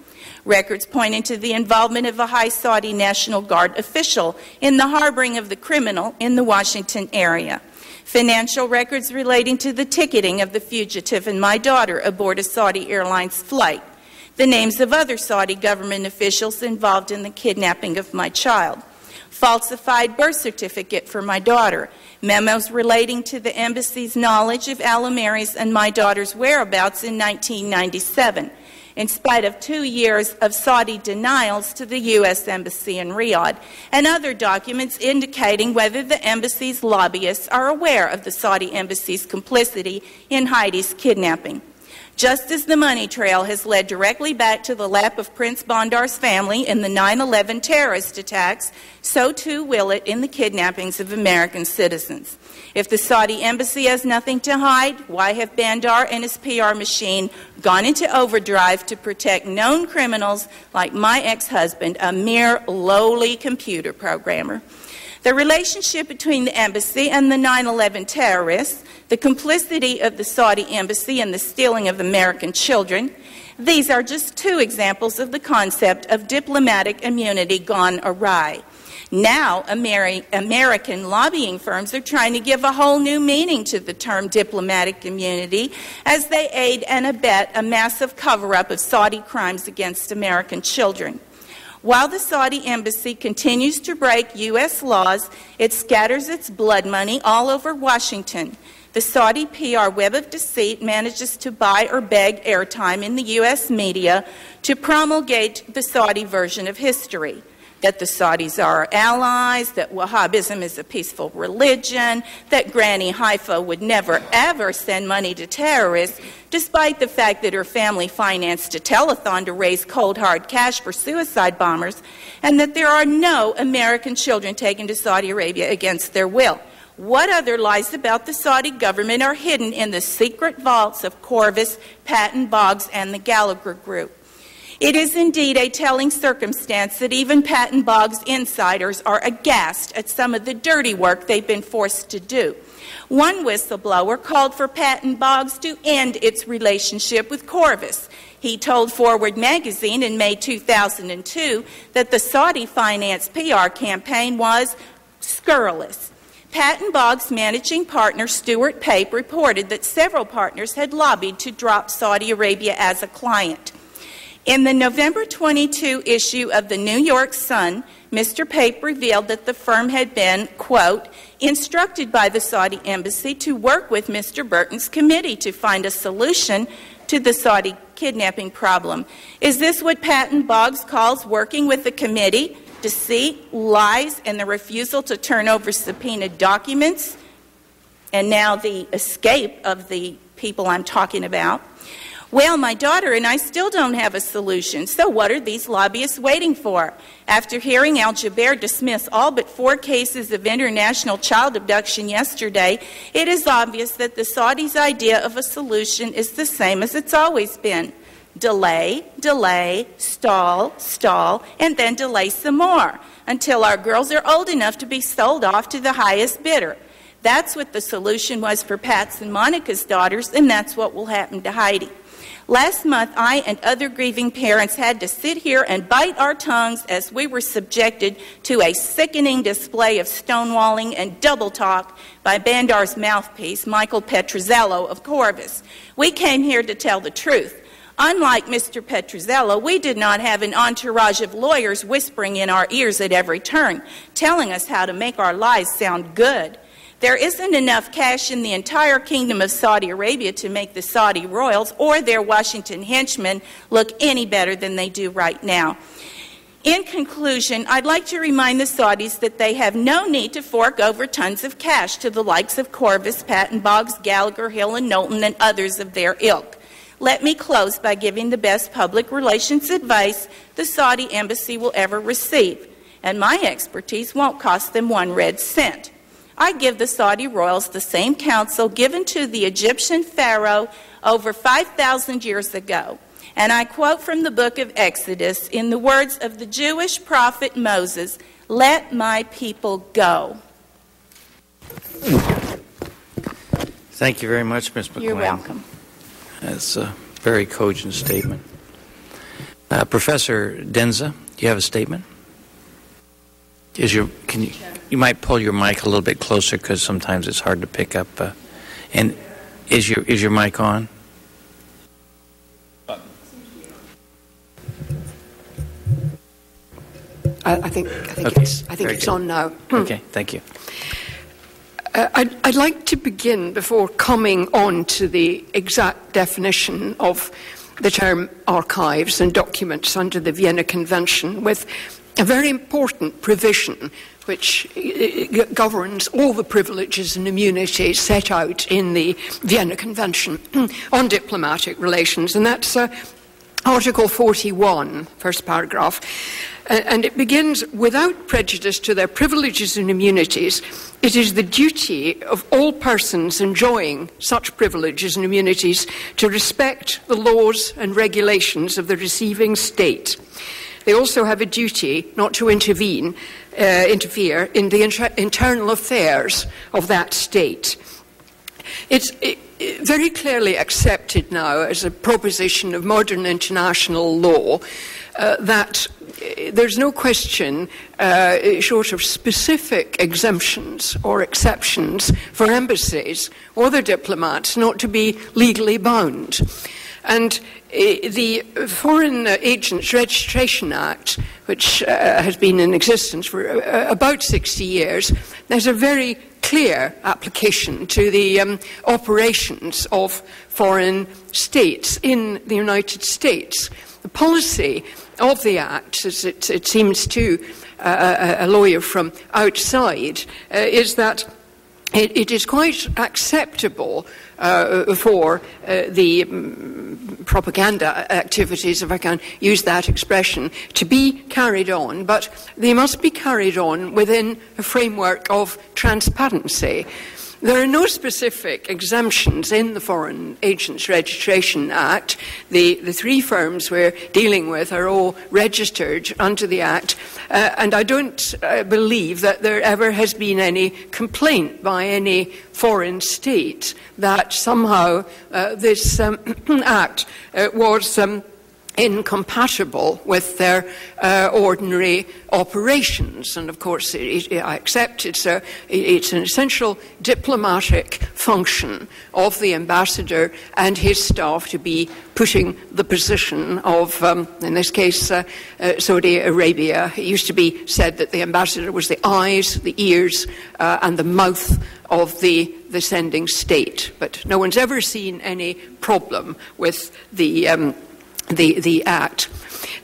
Records pointing to the involvement of a high Saudi National Guard official in the harboring of the criminal in the Washington area financial records relating to the ticketing of the fugitive and my daughter aboard a Saudi Airlines flight, the names of other Saudi government officials involved in the kidnapping of my child, falsified birth certificate for my daughter, memos relating to the embassy's knowledge of Alamary's and my daughter's whereabouts in 1997 in spite of two years of Saudi denials to the U.S. Embassy in Riyadh, and other documents indicating whether the embassy's lobbyists are aware of the Saudi embassy's complicity in Heidi's kidnapping. Just as the money trail has led directly back to the lap of Prince Bandar's family in the 9 11 terrorist attacks, so too will it in the kidnappings of American citizens. If the Saudi embassy has nothing to hide, why have Bandar and his PR machine gone into overdrive to protect known criminals like my ex husband, a mere lowly computer programmer? The relationship between the embassy and the 9 11 terrorists, the complicity of the Saudi embassy in the stealing of American children, these are just two examples of the concept of diplomatic immunity gone awry. Now, Ameri- American lobbying firms are trying to give a whole new meaning to the term diplomatic immunity as they aid and abet a massive cover up of Saudi crimes against American children. While the Saudi embassy continues to break U.S. laws, it scatters its blood money all over Washington. The Saudi PR web of deceit manages to buy or beg airtime in the U.S. media to promulgate the Saudi version of history. That the Saudis are allies, that Wahhabism is a peaceful religion, that Granny Haifa would never ever send money to terrorists, despite the fact that her family financed a telethon to raise cold hard cash for suicide bombers, and that there are no American children taken to Saudi Arabia against their will. What other lies about the Saudi government are hidden in the secret vaults of Qorvis, Patton Boggs, and the Gallagher Group? It is indeed a telling circumstance that even Patton Boggs insiders are aghast at some of the dirty work they've been forced to do. One whistleblower called for Patton Boggs to end its relationship with Qorvis. He told Forward magazine in May 2002 that the Saudi finance PR campaign was scurrilous. Patton Boggs' managing partner Stuart Pape reported that several partners had lobbied to drop Saudi Arabia as a client. In the November 22 issue of the New York Sun, Mr. Pape revealed that the firm had been, quote, instructed by the Saudi embassy to work with Mr. Burton's committee to find a solution to the Saudi kidnapping problem. Is this what Patton Boggs calls working with the committee? Deceit, lies, and the refusal to turn over subpoenaed documents? And now the escape of the people I'm talking about. Well, my daughter and I still don't have a solution, so what are these lobbyists waiting for? After hearing Al Jubeir dismiss all but four cases of international child abduction yesterday, it is obvious that the Saudis' idea of a solution is the same as it's always been delay, delay, stall, stall, and then delay some more until our girls are old enough to be sold off to the highest bidder. That's what the solution was for Pat's and Monica's daughters, and that's what will happen to Heidi. Last month, I and other grieving parents had to sit here and bite our tongues as we were subjected to a sickening display of stonewalling and double talk by Bandar's mouthpiece, Michael Petruzzello of Qorvis. We came here to tell the truth. Unlike Mr. Petruzzello, we did not have an entourage of lawyers whispering in our ears at every turn, telling us how to make our lies sound good. There isn't enough cash in the entire kingdom of Saudi Arabia to make the Saudi royals or their Washington henchmen look any better than they do right now. In conclusion, I'd like to remind the Saudis that they have no need to fork over tons of cash to the likes of Qorvis, Patton Boggs, Gallagher, Hill, and Knowlton, and others of their ilk. Let me close by giving the best public relations advice the Saudi embassy will ever receive, and my expertise won't cost them one red cent. I give the Saudi royals the same counsel given to the Egyptian pharaoh over 5,000 years ago. And I quote from the book of Exodus in the words of the Jewish prophet Moses Let my people go. Thank you very much, Ms. McQueen. You're welcome. That's a very cogent statement. Uh, Professor Denza, do you have a statement? Is your can you you might pull your mic a little bit closer because sometimes it's hard to pick up. Uh, and is your is your mic on? I, I think I think Okay, it's I think very it's good. on now. okay, thank you. Uh, I'd, I'd like to begin before coming on to the exact definition of the term archives and documents under the Vienna Convention with a very important provision which uh, uh, governs all the privileges and immunities set out in the Vienna Convention on diplomatic relations, and that's uh, Article 41, first paragraph, and it begins without prejudice to their privileges and immunities. It is the duty of all persons enjoying such privileges and immunities to respect the laws and regulations of the receiving state. They also have a duty not to intervene, uh, interfere in the inter- internal affairs of that state. It's it, very clearly accepted now as a proposition of modern international law uh, that uh, there's no question, uh, short of specific exemptions or exceptions, for embassies or their diplomats not to be legally bound. And uh, the Foreign Agents Registration Act, which uh, has been in existence for uh, about 60 years, there's a very clear application to the um, operations of foreign states in the United States. The policy of the Act, as it, it seems to a, a, lawyer from outside, uh, is that it, it is quite acceptable uh, for uh, the um, propaganda activities, if I can use that expression, to be carried on, but they must be carried on within a framework of transparency. There are no specific exemptions in the Foreign Agents Registration Act. The, the three firms we're dealing with are all registered under the Act, uh, and I don't uh, believe that there ever has been any complaint by any foreign state that somehow uh, this um, Act uh, was. Um, incompatible with their uh, ordinary operations. And of course, it, it, I accept it's, a, it's an essential diplomatic function of the ambassador and his staff to be putting the position of, um, in this case, uh, uh, Saudi Arabia. It used to be said that the ambassador was the eyes, the ears, uh, and the mouth of the, the sending state. But no one's ever seen any problem with the um, the, the Act.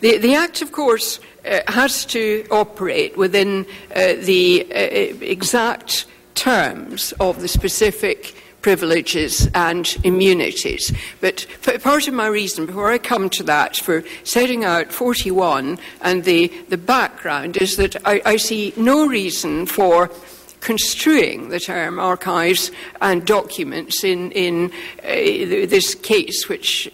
The, the Act, of course, uh, has to operate within uh, the uh, exact terms of the specific privileges and immunities. But part of my reason, before I come to that, for setting out 41 and the, the background is that I, I see no reason for construing the term archives and documents in, in uh, this case, which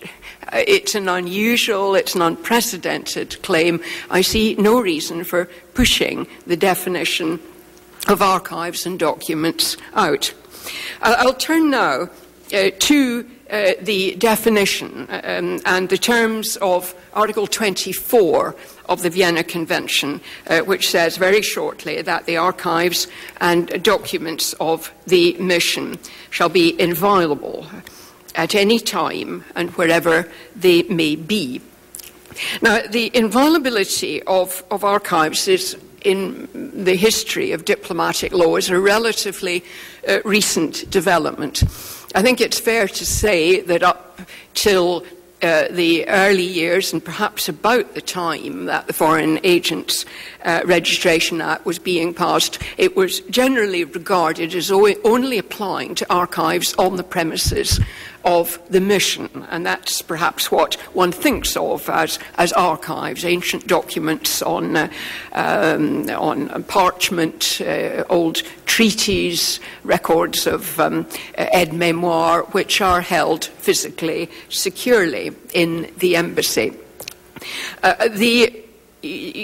it's an unusual, it's an unprecedented claim. I see no reason for pushing the definition of archives and documents out. I'll turn now uh, to uh, the definition um, and the terms of Article 24 of the Vienna Convention, uh, which says very shortly that the archives and documents of the mission shall be inviolable at any time and wherever they may be. Now, the inviolability of, of archives is in the history of diplomatic law is a relatively uh, recent development. I think it's fair to say that up till uh, the early years and perhaps about the time that the Foreign Agents uh, Registration Act was being passed, it was generally regarded as only applying to archives on the premises of the mission, and that's perhaps what one thinks of as, as archives, ancient documents on, uh, um, on parchment, uh, old treaties, records of um, aide memoire, which are held physically, securely in the embassy. Uh, the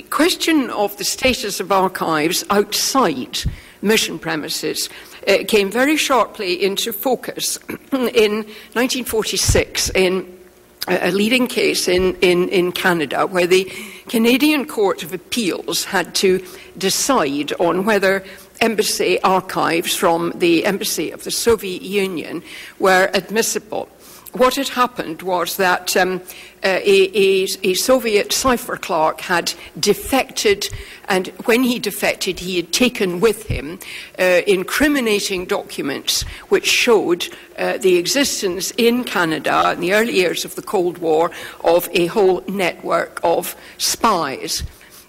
question of the status of archives outside mission premises uh, came very sharply into focus in 1946 in a leading case in, in, in Canada where the Canadian Court of Appeals had to decide on whether embassy archives from the embassy of the Soviet Union were admissible what had happened was that um, uh, a, a, a, Soviet cipher clerk had defected, and when he defected, he had taken with him uh, incriminating documents which showed uh, the existence in Canada in the early years of the Cold War of a whole network of spies.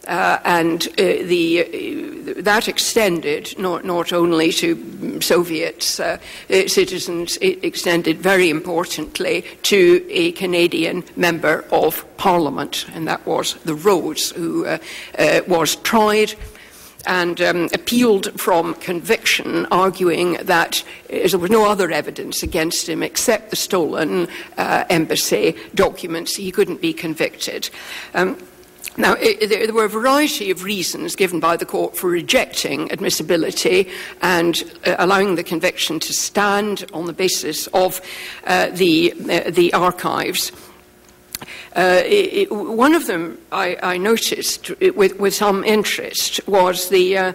Uh, and uh, the, uh, that extended not, not, only to Soviet uh, uh, citizens, it extended very importantly to a Canadian member of Parliament, and that was the Rose, who uh, was tried and um, appealed from conviction, arguing that there was no other evidence against him except the stolen embassy documents. He couldn't be convicted. Um, now, it, there were a variety of reasons given by the court for rejecting admissibility and uh, allowing the conviction to stand on the basis of uh, the, uh, the archives. Uh, it, one of them I, I noticed with, with, some interest was the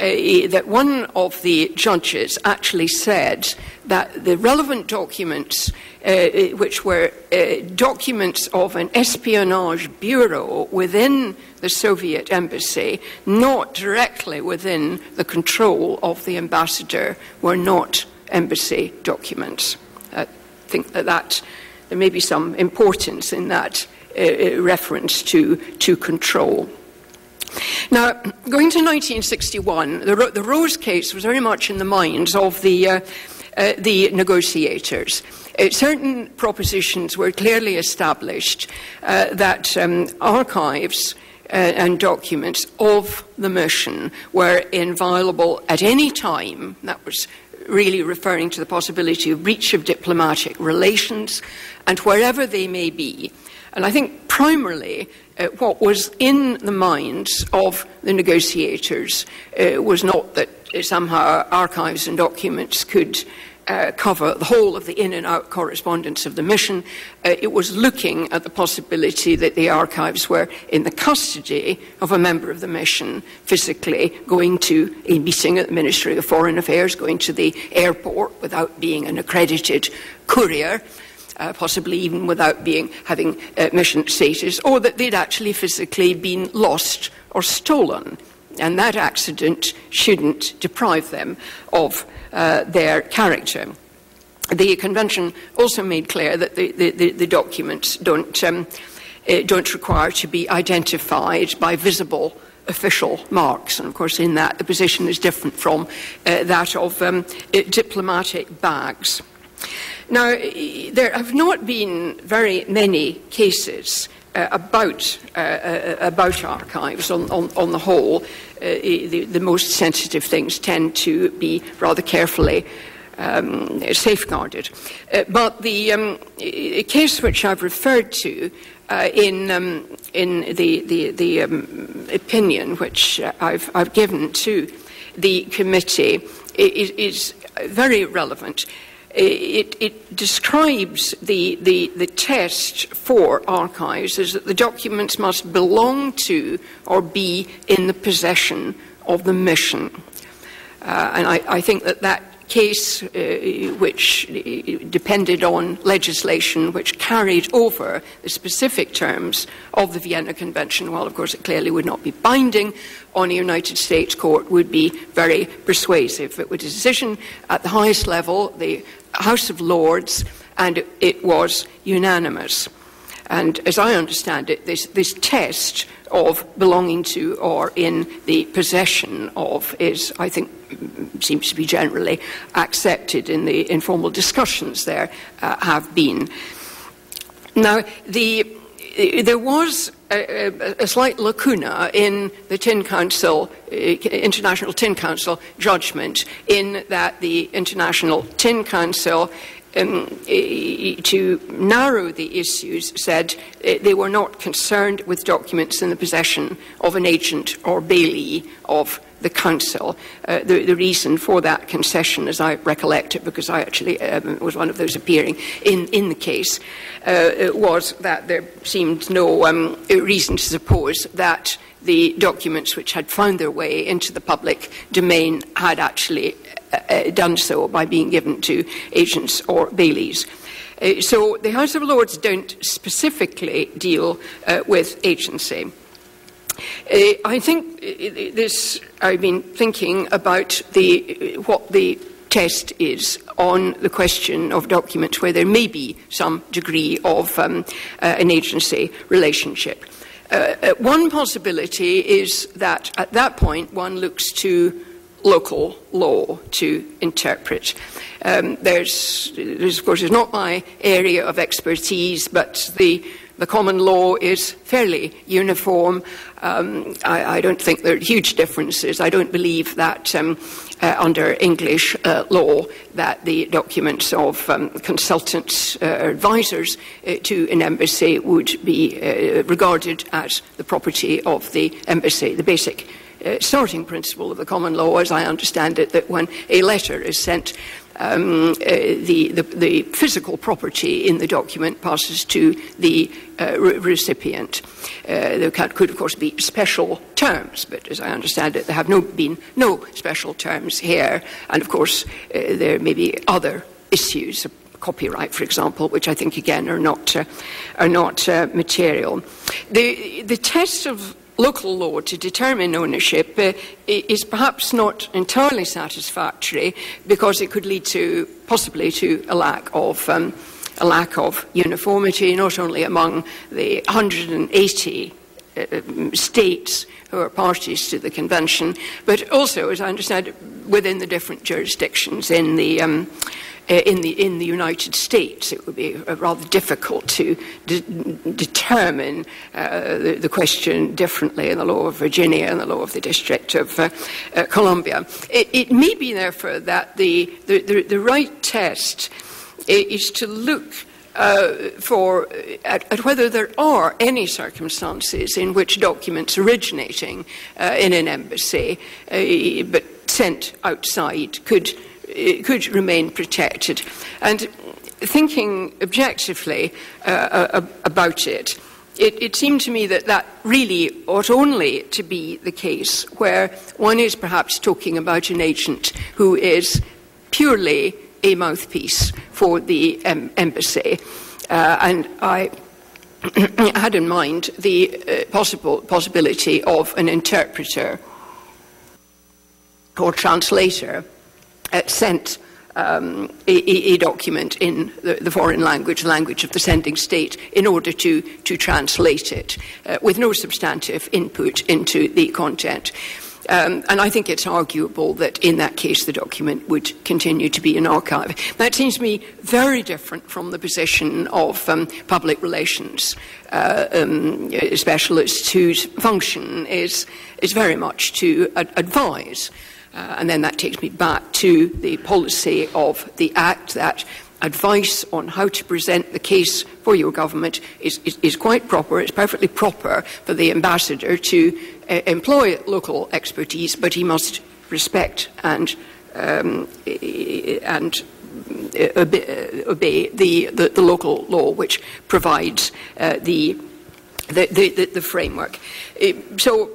uh, uh, that one of the judges actually said that the relevant documents, uh, which were uh, documents of an espionage bureau within the Soviet embassy, not directly within the control of the ambassador, were not embassy documents. I think that, that there may be some importance in that uh, reference to, to control. Now, going to 1961, the, the Rose case was very much in the minds of the, uh, uh, the negotiators. Uh, certain propositions were clearly established uh, that um, archives uh, and documents of the mission were inviolable at any time. That was really referring to the possibility of breach of diplomatic relations and wherever they may be. And I think primarily uh, what was in the minds of the negotiators uh, was not that uh, somehow archives and documents could uh, cover the whole of the in and out correspondence of the mission. Uh, it was looking at the possibility that the archives were in the custody of a member of the mission, physically going to a meeting at the Ministry of Foreign Affairs, going to the airport without being an accredited courier. Uh, possibly even without being having uh, mission status, or that they'd actually physically been lost or stolen. And that accident shouldn't deprive them of uh, their character. The convention also made clear that the, the, the documents don't, um, uh, don't require to be identified by visible official marks. And of course, in that, the position is different from uh, that of um, uh, diplomatic bags. Now, there have not been very many cases uh, about, uh, uh, about archives on, on, on the whole. Uh, the, the, most sensitive things tend to be rather carefully um, safeguarded. Uh, but the um, case which I've referred to uh, in, um, in the, the, the um, opinion which I've, I've given to the committee is, is very relevant it, it describes the, the, the, test for archives as that the documents must belong to or be in the possession of the mission. Uh, and I, I, think that that case, uh, which depended on legislation which carried over the specific terms of the Vienna Convention, while of course it clearly would not be binding on a United States court, would be very persuasive. It was a decision at the highest level. The House of Lords, and it was unanimous. And as I understand it, this, this test of belonging to or in the possession of is, I think, seems to be generally accepted in the informal discussions there uh, have been. Now, the, there was a, a, slight lacuna in the Tin Council, uh, International Tin Council judgment, in that the International Tin Council, um, to narrow the issues, said uh, they were not concerned with documents in the possession of an agent or bailee of the Council. Uh, the, the, reason for that concession, as I recollect it, because I actually um, was one of those appearing in, in the case, uh, was that there seemed no um, reason to suppose that the documents which had found their way into the public domain had actually uh, uh done so by being given to agents or bailees. Uh, so the House of Lords don't specifically deal uh, with agency. Uh, I think uh, this, I've been thinking about the, what the test is on the question of documents where there may be some degree of um, an agency relationship. Uh, uh, one possibility is that at that point one looks to local law to interpret. Um, there's, there's, of course, it's not my area of expertise, but the the common law is fairly uniform. Um, I, I, don't think there are huge differences. I don't believe that um, uh, under English uh, law that the documents of um, consultants uh, or advisors uh, to an embassy would be uh, regarded as the property of the embassy. The basic uh, starting principle of the common law, as I understand it, that when a letter is sent um, uh, the, the, the, physical property in the document passes to the uh, re- recipient. Uh, there could, of course, be special terms, but as I understand it, there have no, been no special terms here. And of course, uh, there may be other issues, copyright, for example, which I think again are not, uh, are not uh, material. The, the test of local law to determine ownership uh, is perhaps not entirely satisfactory because it could lead to possibly to a lack of um, a lack of uniformity not only among the 180 uh, states who are parties to the convention, but also, as I understand it, within the different jurisdictions in the um, in the in the United States. It would be uh, rather difficult to de- determine uh, the, the, question differently in the law of Virginia and the law of the District of uh, uh, Columbia. It, it, may be, therefore, that the, the, the, the right test is to look uh, for at, at, whether there are any circumstances in which documents originating uh, in an embassy uh, but sent outside could could remain protected. And thinking objectively uh, uh, about it, it, it, seemed to me that that really ought only to be the case where one is perhaps talking about an agent who is purely a mouthpiece for the um, embassy. Uh, and I had in mind the uh, possible possibility of an interpreter or translator uh, sent um, a, a, document in the, the, foreign language, language of the sending state, in order to, to translate it uh, with no substantive input into the content. Um, and I think it's arguable that in that case the document would continue to be an archive. That seems to me very different from the position of um, public relations uh, um, specialists whose function is, is very much to ad- advise. Uh, and then that takes me back to the policy of the Act that advice on how to present the case for your government is, is, is quite proper. It's perfectly proper for the ambassador to uh, employ local expertise, but he must respect and, um, and uh, obey, obey the, the, the, local law which provides uh, the, the, the, the, framework. Uh, so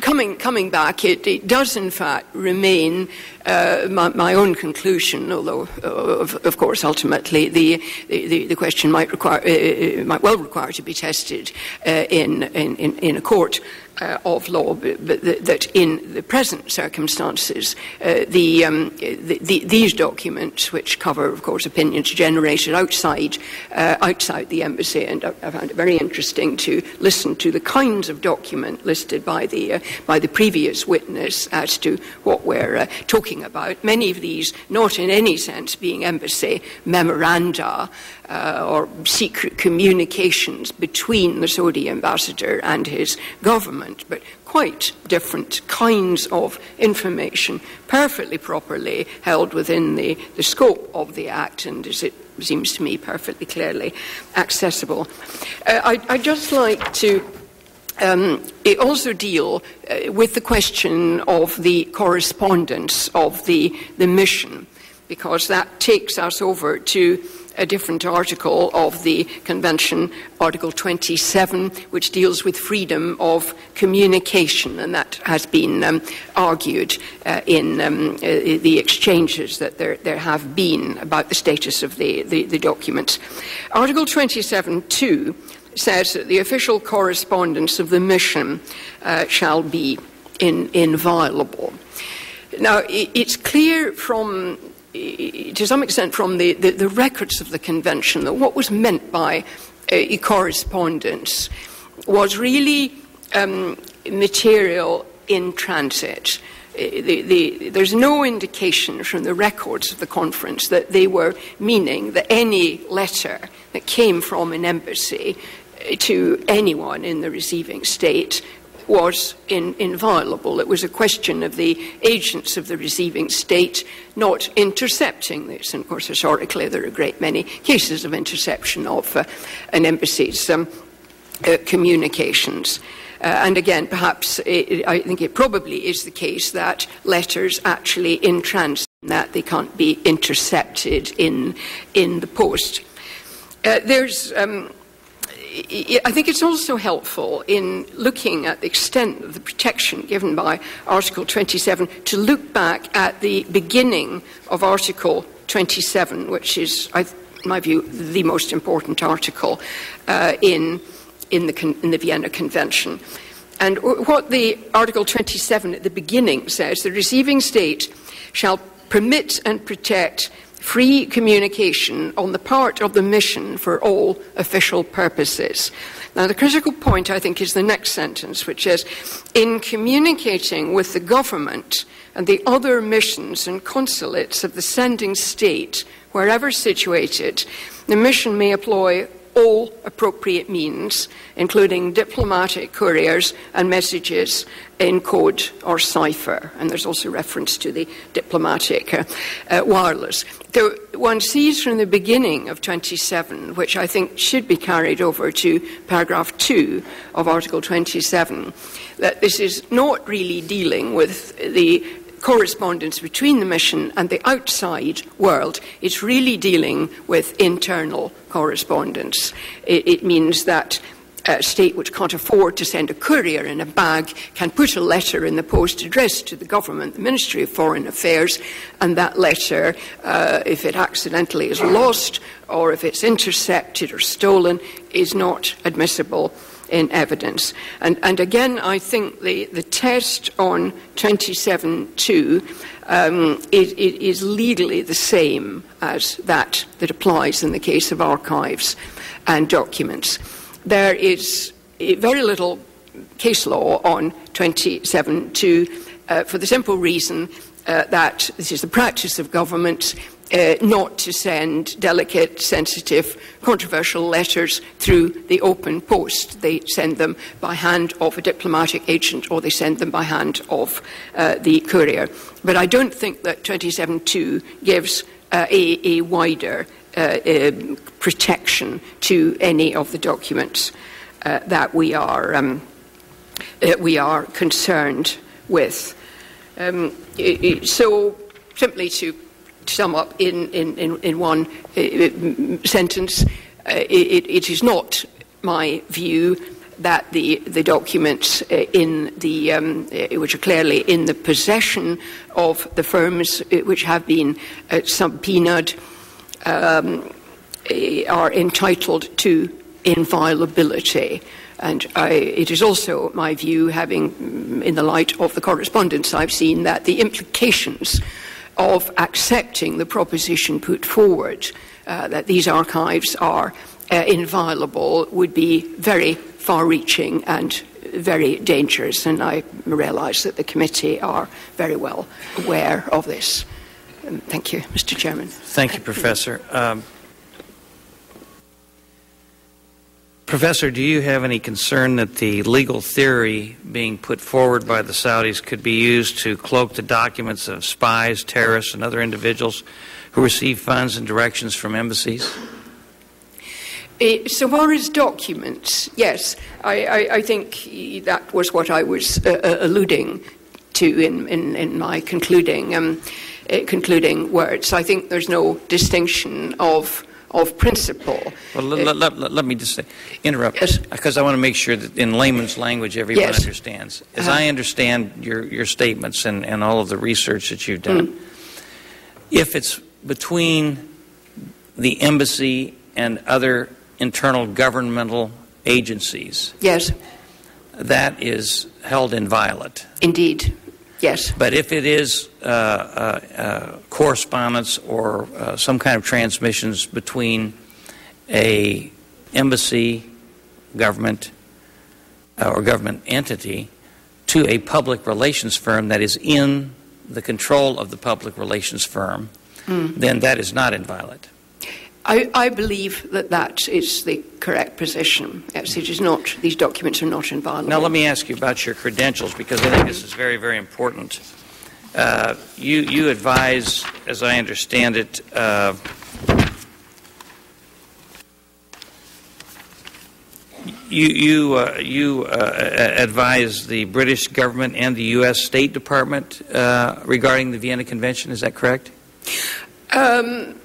coming, coming back, it, it, does in fact remain uh, my, my, own conclusion, although, uh, of, of, course, ultimately the, the, the question might, require, uh, uh might well require to be tested uh, in, in, in, a court uh, of law, but, but that in the present circumstances, uh, the, um, the, the, these documents, which cover, of course, opinions generated outside, uh, outside the embassy, and I, I, found it very interesting to listen to the kinds of document listed by the, uh, by the previous witness as to what we're uh, talking about. Many of these, not in any sense being embassy memoranda, uh, or secret communications between the Saudi ambassador and his government, but quite different kinds of information, perfectly properly held within the, the scope of the Act, and as it seems to me perfectly clearly accessible. Uh, I, I'd just like to um, also deal uh, with the question of the correspondence of the, the mission, because that takes us over to a different article of the Convention, Article 27, which deals with freedom of communication, and that has been um, argued uh, in um, uh, the exchanges that there, there have been about the status of the, the, the documents. Article 27 2 says that the official correspondence of the mission uh, shall be in, inviolable. Now, it's clear from to some extent from the, the, the, records of the convention that what was meant by a correspondence was really um, material in transit. Uh, the, the, there's no indication from the records of the conference that they were meaning that any letter that came from an embassy uh, to anyone in the receiving state was in, inviolable. It was a question of the agents of the receiving state not intercepting this. And of course, historically, there are a great many cases of interception of uh, an embassy's um, uh, communications. Uh, and again, perhaps it, I think it probably is the case that letters actually in transit that they can't be intercepted in in the post. Uh, there's um, I think it's also helpful in looking at the extent of the protection given by Article 27 to look back at the beginning of Article 27, which is, in my view, the most important article uh, in, in, the, in the Vienna Convention. And what the Article 27 at the beginning says the receiving state shall permit and protect free communication on the part of the mission for all official purposes. Now, the critical point, I think, is the next sentence, which is in communicating with the government and the other missions and consulates of the sending state, wherever situated, the mission may employ all appropriate means, including diplomatic couriers and messages in code or cipher. And there's also reference to the diplomatic uh, uh, wireless. Though one sees from the beginning of 27, which I think should be carried over to paragraph 2 of Article 27, that this is not really dealing with the correspondence between the mission and the outside world. It's really dealing with internal correspondence. It, it means that a state which can't afford to send a courier in a bag can put a letter in the post addressed to the government, the Ministry of Foreign Affairs, and that letter, uh, if it accidentally is lost or if it's intercepted or stolen, is not admissible in evidence. And, and again, I think the, the test on 27.2 um, it, legally the same as that that applies in the case of archives and documents. There is very little case law on 27.2 uh, for the simple reason uh, that this is the practice of governments uh, not to send delicate, sensitive, controversial letters through the open post. They send them by hand of a diplomatic agent or they send them by hand of uh, the courier. But I don't think that 27.2 gives uh, a, a, wider uh, um, protection to any of the documents uh, that we are, um, uh, we are concerned with. Um, so, simply to sum up in, in, in, in one uh, sentence, uh, it, it is not my view that the, the documents uh, in the, um, uh, which are clearly in the possession of the firms which have been subpoenaed um, are entitled to inviolability. And I, it is also my view, having, mm, in the light of the correspondence I've seen, that the implications of accepting the proposition put forward uh, that these archives are uh, inviolable would be very far reaching and very dangerous. And I realise that the committee are very well aware of this. Um, thank you, Mr. Chairman. Thank you, Professor. Um, Professor, do you have any concern that the legal theory being put forward by the Saudis could be used to cloak the documents of spies, terrorists, and other individuals who receive funds and directions from embassies? Uh, so far as documents, yes, I, I, I, think that was what I was uh, uh, alluding to in, in, in my concluding, um, uh, concluding words. I think there's no distinction of of principle. Well, let, let, let, let me just say, interrupt, yes. because I want to make sure that in layman's language everyone yes. understands. As uh-huh. I understand your, your statements and, and all of the research that you've done, mm. if it's between the embassy and other internal governmental agencies, yes, that is held inviolate. Indeed. Yes. But if it is uh, uh, uh, correspondence or uh, some kind of transmissions between a embassy, government, uh, or government entity to a public relations firm that is in the control of the public relations firm, mm. then that is not inviolate. I, I, believe that that is the correct position. Yes, it is not. These documents are not inviolable. Now, let me ask you about your credentials because I think this is very, very important. Uh, you, you advise, as I understand it, uh, you you uh, you uh, advise the British government and the U.S. State Department uh, regarding the Vienna Convention. Is that correct? Um,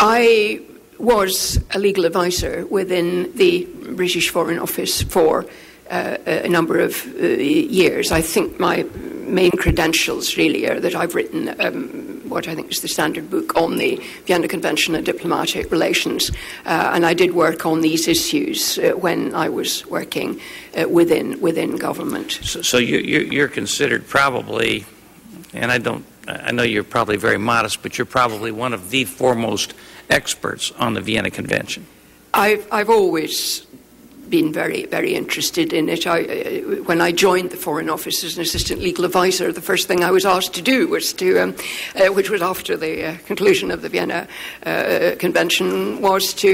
I was a legal advisor within the British Foreign Office for uh, a number of uh, years. I think my main credentials really are that I've written um, what I think is the standard book on the Vienna Convention and diplomatic relations, uh, and I did work on these issues uh, when I was working uh, within within government. So, so you, you're considered probably, and I don't I know you're probably very modest, but you're probably one of the foremost experts on the Vienna Convention. I've, I've always been very, very interested in it. I, uh, when I joined the Foreign Office as an assistant legal advisor, the first thing I was asked to do was to, um, uh, which was after the uh, conclusion of the Vienna uh, Convention, was to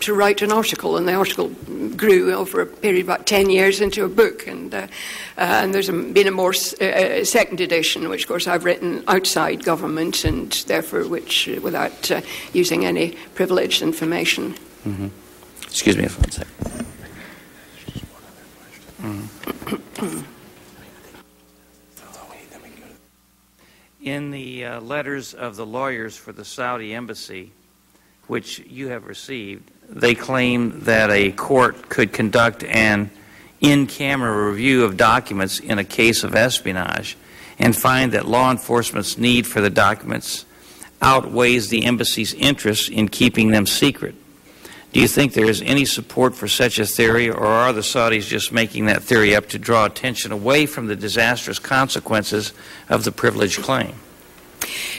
to write an article, and the article grew over a period of about ten years into a book, and and there's been a more second edition, which of course I've written outside government, and therefore which without using any privileged information. Mm-hmm. Excuse me for one second. In the uh, letters of the lawyers for the Saudi embassy, which you have received, they claim that a court could conduct an in camera review of documents in a case of espionage and find that law enforcement's need for the documents outweighs the embassy's interest in keeping them secret. Do you think there is any support for such a theory, or are the Saudis just making that theory up to draw attention away from the disastrous consequences of the privilege claim?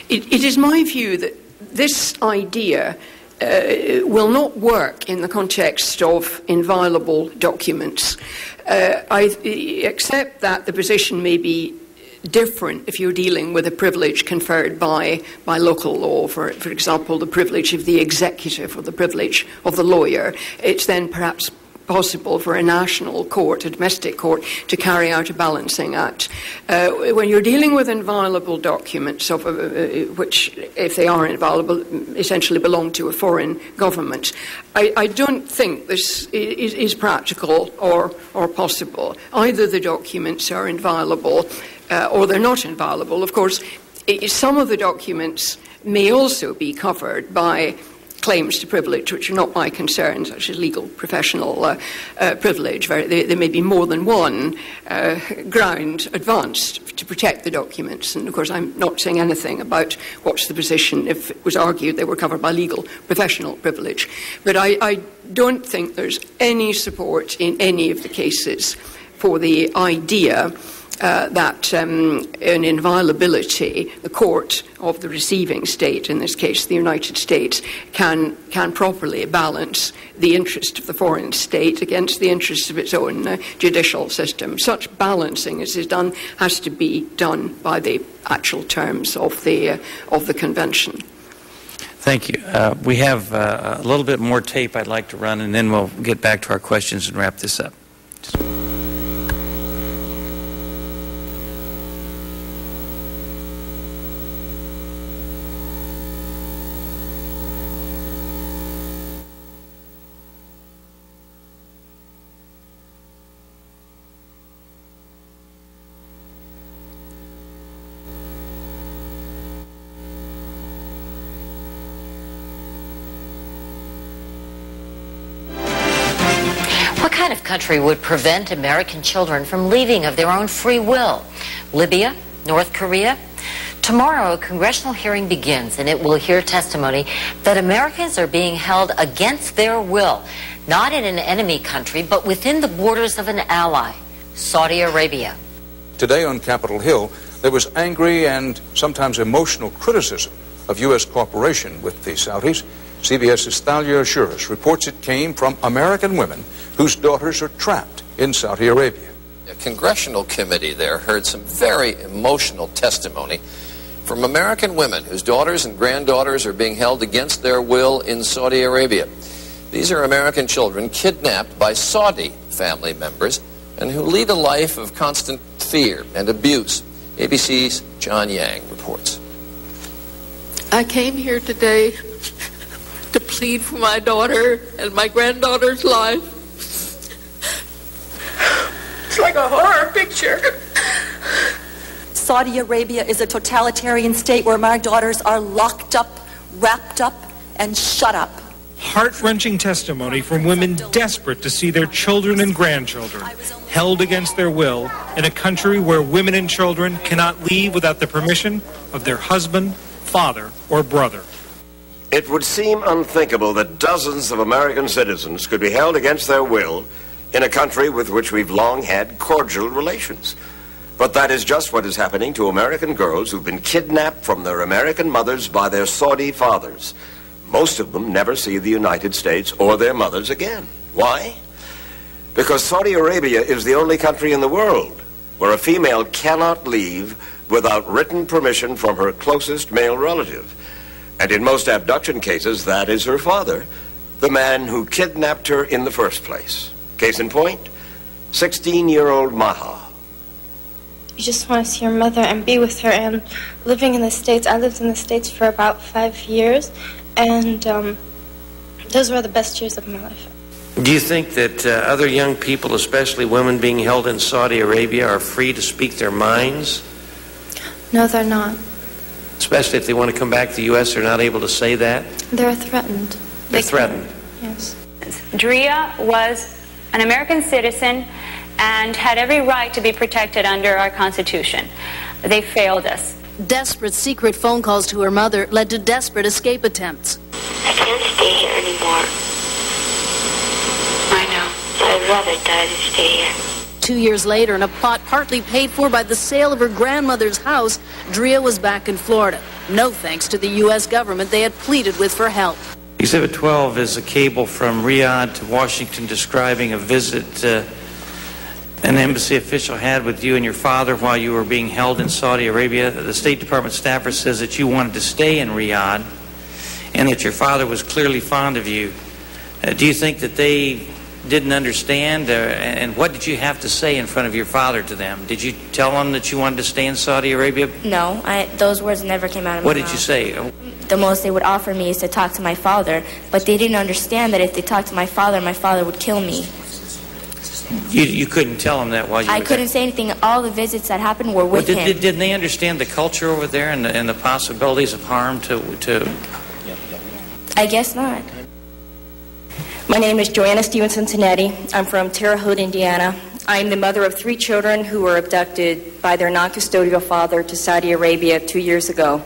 it, it is my view that this idea uh, will not work in the context of inviolable documents. Uh, I accept that the position may be different if you're dealing with a privilege conferred by, by local law, for, for example, the privilege of the executive or the privilege of the lawyer. It's then perhaps possible for a national court, a domestic court, to carry out a balancing act. Uh, when you're dealing with inviolable documents, of, uh, uh, which, if they are inviolable, essentially belong to a foreign government, I, I don't think this is, is, practical or, or possible. Either the documents are inviolable uh, or they're not inviolable. Of course, it, some of the documents may also be covered by claims to privilege, which are not my concern, such as legal professional uh, uh, privilege. There, there, may be more than one uh, ground advanced to protect the documents. And of course, I'm not saying anything about what's the position if it was argued they were covered by legal professional privilege. But I, I don't think there's any support in any of the cases for the idea uh, that um, an inviolability, the court of the receiving state, in this case the United States, can, can properly balance the interest of the foreign state against the interests of its own uh, judicial system. Such balancing as is done has to be done by the actual terms of the, uh, of the convention. Thank you. Uh, we have uh, a little bit more tape I'd like to run, and then we'll get back to our questions and wrap this up. Just country would prevent American children from leaving of their own free will? Libya? North Korea? Tomorrow, a congressional hearing begins, and it will hear testimony that Americans are being held against their will, not in an enemy country, but within the borders of an ally, Saudi Arabia. Today on Capitol Hill, there was angry and sometimes emotional criticism of U.S. cooperation with the Saudis. CBS's Thalia Assuras reports it came from American women whose daughters are trapped in Saudi Arabia. A congressional committee there heard some very emotional testimony from American women whose daughters and granddaughters are being held against their will in Saudi Arabia. These are American children kidnapped by Saudi family members and who lead a life of constant fear and abuse. ABC's John Yang reports. I came here today to plead for my daughter and my granddaughter's life. It's like a horror picture. Saudi Arabia is a totalitarian state where my daughters are locked up, wrapped up, and shut up. Heart wrenching testimony from women desperate to see their children and grandchildren held against their will in a country where women and children cannot leave without the permission of their husband, father, or brother. It would seem unthinkable that dozens of American citizens could be held against their will in a country with which we've long had cordial relations. But that is just what is happening to American girls who've been kidnapped from their American mothers by their Saudi fathers. Most of them never see the United States or their mothers again. Why? Because Saudi Arabia is the only country in the world where a female cannot leave without written permission from her closest male relative. And in most abduction cases, that is her father, the man who kidnapped her in the first place. Case in point, 16 year old Maha. You just want to see your mother and be with her. And living in the States, I lived in the States for about five years, and um, those were the best years of my life. Do you think that uh, other young people, especially women being held in Saudi Arabia, are free to speak their minds? No, they're not. Especially if they want to come back to the U.S., they're not able to say that? They're threatened. They're threatened. Yes. Drea was an American citizen and had every right to be protected under our Constitution. They failed us. Desperate secret phone calls to her mother led to desperate escape attempts. I can't stay here anymore. I know. I'd rather die than stay here. Two years later, in a plot partly paid for by the sale of her grandmother's house, Drea was back in Florida. No thanks to the U.S. government they had pleaded with for help. Exhibit 12 is a cable from Riyadh to Washington describing a visit uh, an embassy official had with you and your father while you were being held in Saudi Arabia. The State Department staffer says that you wanted to stay in Riyadh and that your father was clearly fond of you. Uh, do you think that they didn't understand? Uh, and what did you have to say in front of your father to them? Did you tell them that you wanted to stay in Saudi Arabia? No, I, those words never came out of my What did you say? The most they would offer me is to talk to my father, but they didn't understand that if they talked to my father, my father would kill me. You, you couldn't tell them that while you I couldn't say anything. All the visits that happened were there. with Did, him. did, didn't they understand the culture over there and the, and the possibilities of harm to, to I guess not. My name is Joanna Stevenson Tonetti. I'm from Terre Haute, Indiana. I am the mother of three children who were abducted by their non custodial father to Saudi Arabia two years ago.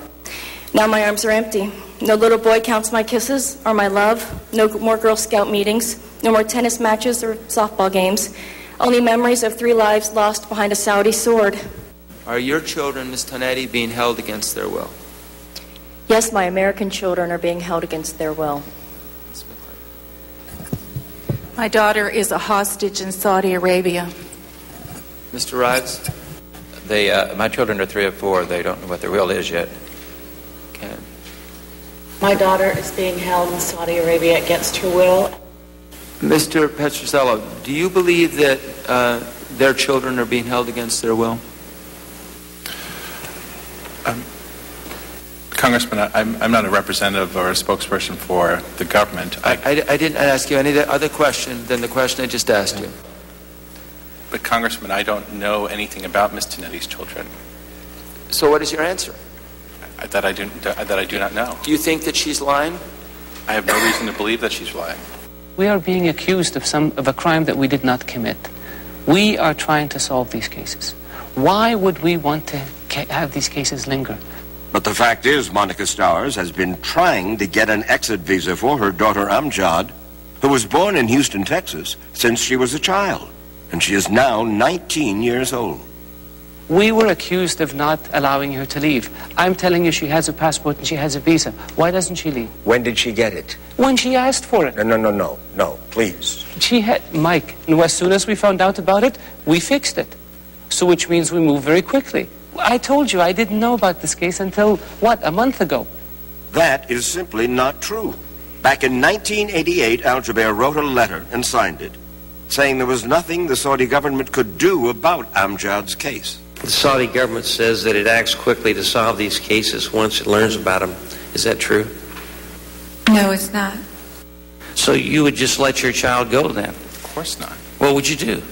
Now my arms are empty. No little boy counts my kisses or my love. No more Girl Scout meetings. No more tennis matches or softball games. Only memories of three lives lost behind a Saudi sword. Are your children, Ms. Tonetti, being held against their will? Yes, my American children are being held against their will. My daughter is a hostage in Saudi Arabia. Mr. Rives? They, uh, my children are three or four. They don't know what their will is yet. Okay. My daughter is being held in Saudi Arabia against her will. Mr. Petruzzello, do you believe that uh, their children are being held against their will? Congressman, I- I'm, I'm not a representative or a spokesperson for the government. I, I, I didn't ask you any other question than the question I just asked you. but Congressman, I don't know anything about Ms. Tonetti's children. So what is your answer? I- That I do, that I do not know. Do you think that she's lying? I have no reason to believe that she's lying. We are being accused of some of a crime that we did not commit. We are trying to solve these cases. Why would we want to ca- have these cases linger? But the fact is, Monica Stowers has been trying to get an exit visa for her daughter Amjad, who was born in Houston, Texas, since she was a child. And she is now 19 years old. We were accused of not allowing her to leave. I'm telling you she has a passport and she has a visa. Why doesn't she leave? When did she get it? When she asked for it. No, no, no, no, no, please. She had, Mike, and as soon as we found out about it, we fixed it. So which means we move very quickly. I told you I didn't know about this case until, what, a month ago. That is simply not true. Back in 1988, Al Jubeir wrote a letter and signed it, saying there was nothing the Saudi government could do about Amjad's case. The Saudi government says that it acts quickly to solve these cases once it learns about them. Is that true? No, it's not. So you would just let your child go then? Of course not. What would you do?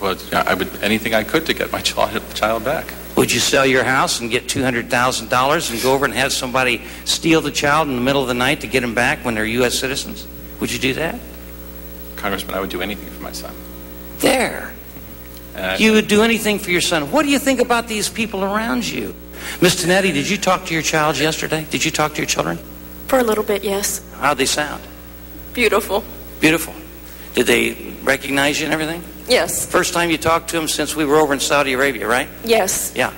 Well, I would anything I could to get my child, child back. Would you sell your house and get $200,000 and go over and have somebody steal the child in the middle of the night to get him back when they're U.S. citizens? Would you do that? Congressman, I would do anything for my son. There. And I- You would do anything for your son. What do you think about these people around you? Miss Tonetti, did you talk to your child yesterday? Did you talk to your children? For a little bit, yes. How'd they sound? Beautiful. Beautiful. Did they recognize you and everything? Yes. First time you talked to them since we were over in Saudi Arabia, right? Yes. Yeah.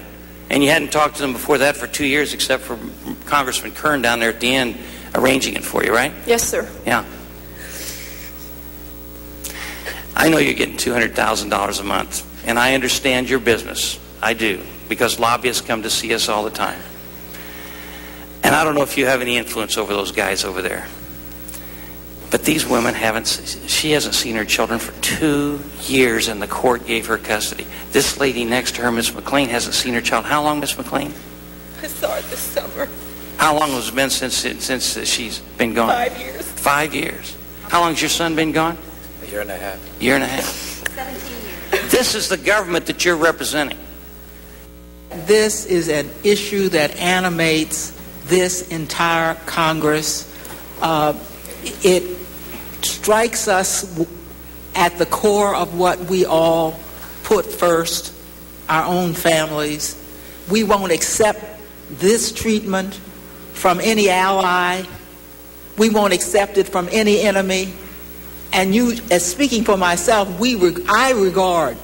And you hadn't talked to them before that for two years, except for Congressman Kern down there at the end arranging it for you, right? Yes, sir. Yeah. I know you're getting $200,000 a month, and I understand your business. I do, because lobbyists come to see us all the time. And I don't know if you have any influence over those guys over there. But these women haven't, she hasn't seen her children for two years, and the court gave her custody. This lady next to her, Miss McLean, hasn't seen her child. How long, Miss McLean? I saw it this summer. How long has it been since, since she's been gone? Five years. Five years. How long has your son been gone? A year and a half. Year and a half. 17 years. This is the government that you're representing. This is an issue that animates this entire Congress. Uh, it strikes us at the core of what we all put first our own families. We won't accept this treatment from any ally. We won't accept it from any enemy. And you, as speaking for myself, we I regard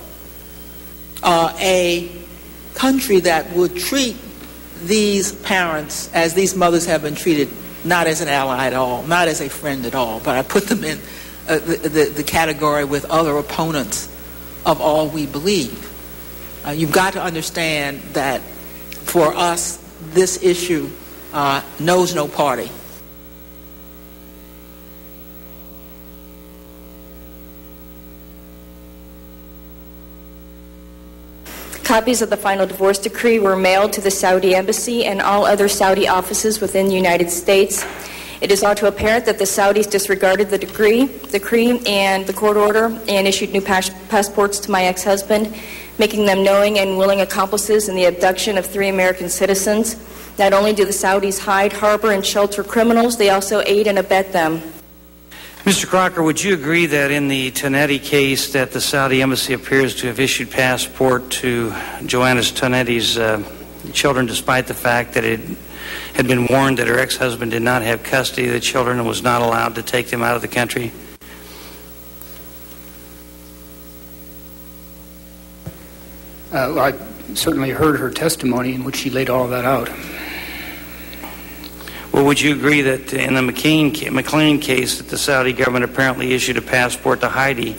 uh, a country that would treat these parents as these mothers have been treated, not as an ally at all, not as a friend at all, but I put them in uh, the, the, the, category with other opponents of all we believe. Uh, you've got to understand that for us, this issue uh, knows no party. Copies of the final divorce decree were mailed to the Saudi embassy and all other Saudi offices within the United States. It is also apparent that the Saudis disregarded the decree, decree and the court order and issued new pas- passports to my ex-husband, making them knowing and willing accomplices in the abduction of three American citizens. Not only do the Saudis hide, harbor, and shelter criminals, they also aid and abet them. Mr. Crocker, would you agree that in the Tonetti case that the Saudi embassy appears to have issued passport to Joanna Tonetti's uh, children despite the fact that it had been warned that her ex-husband did not have custody of the children and was not allowed to take them out of the country? Uh, I certainly heard her testimony in which she laid all that out. Well, would you agree that in the McCain, McLean case that the Saudi government apparently issued a passport to Heidi,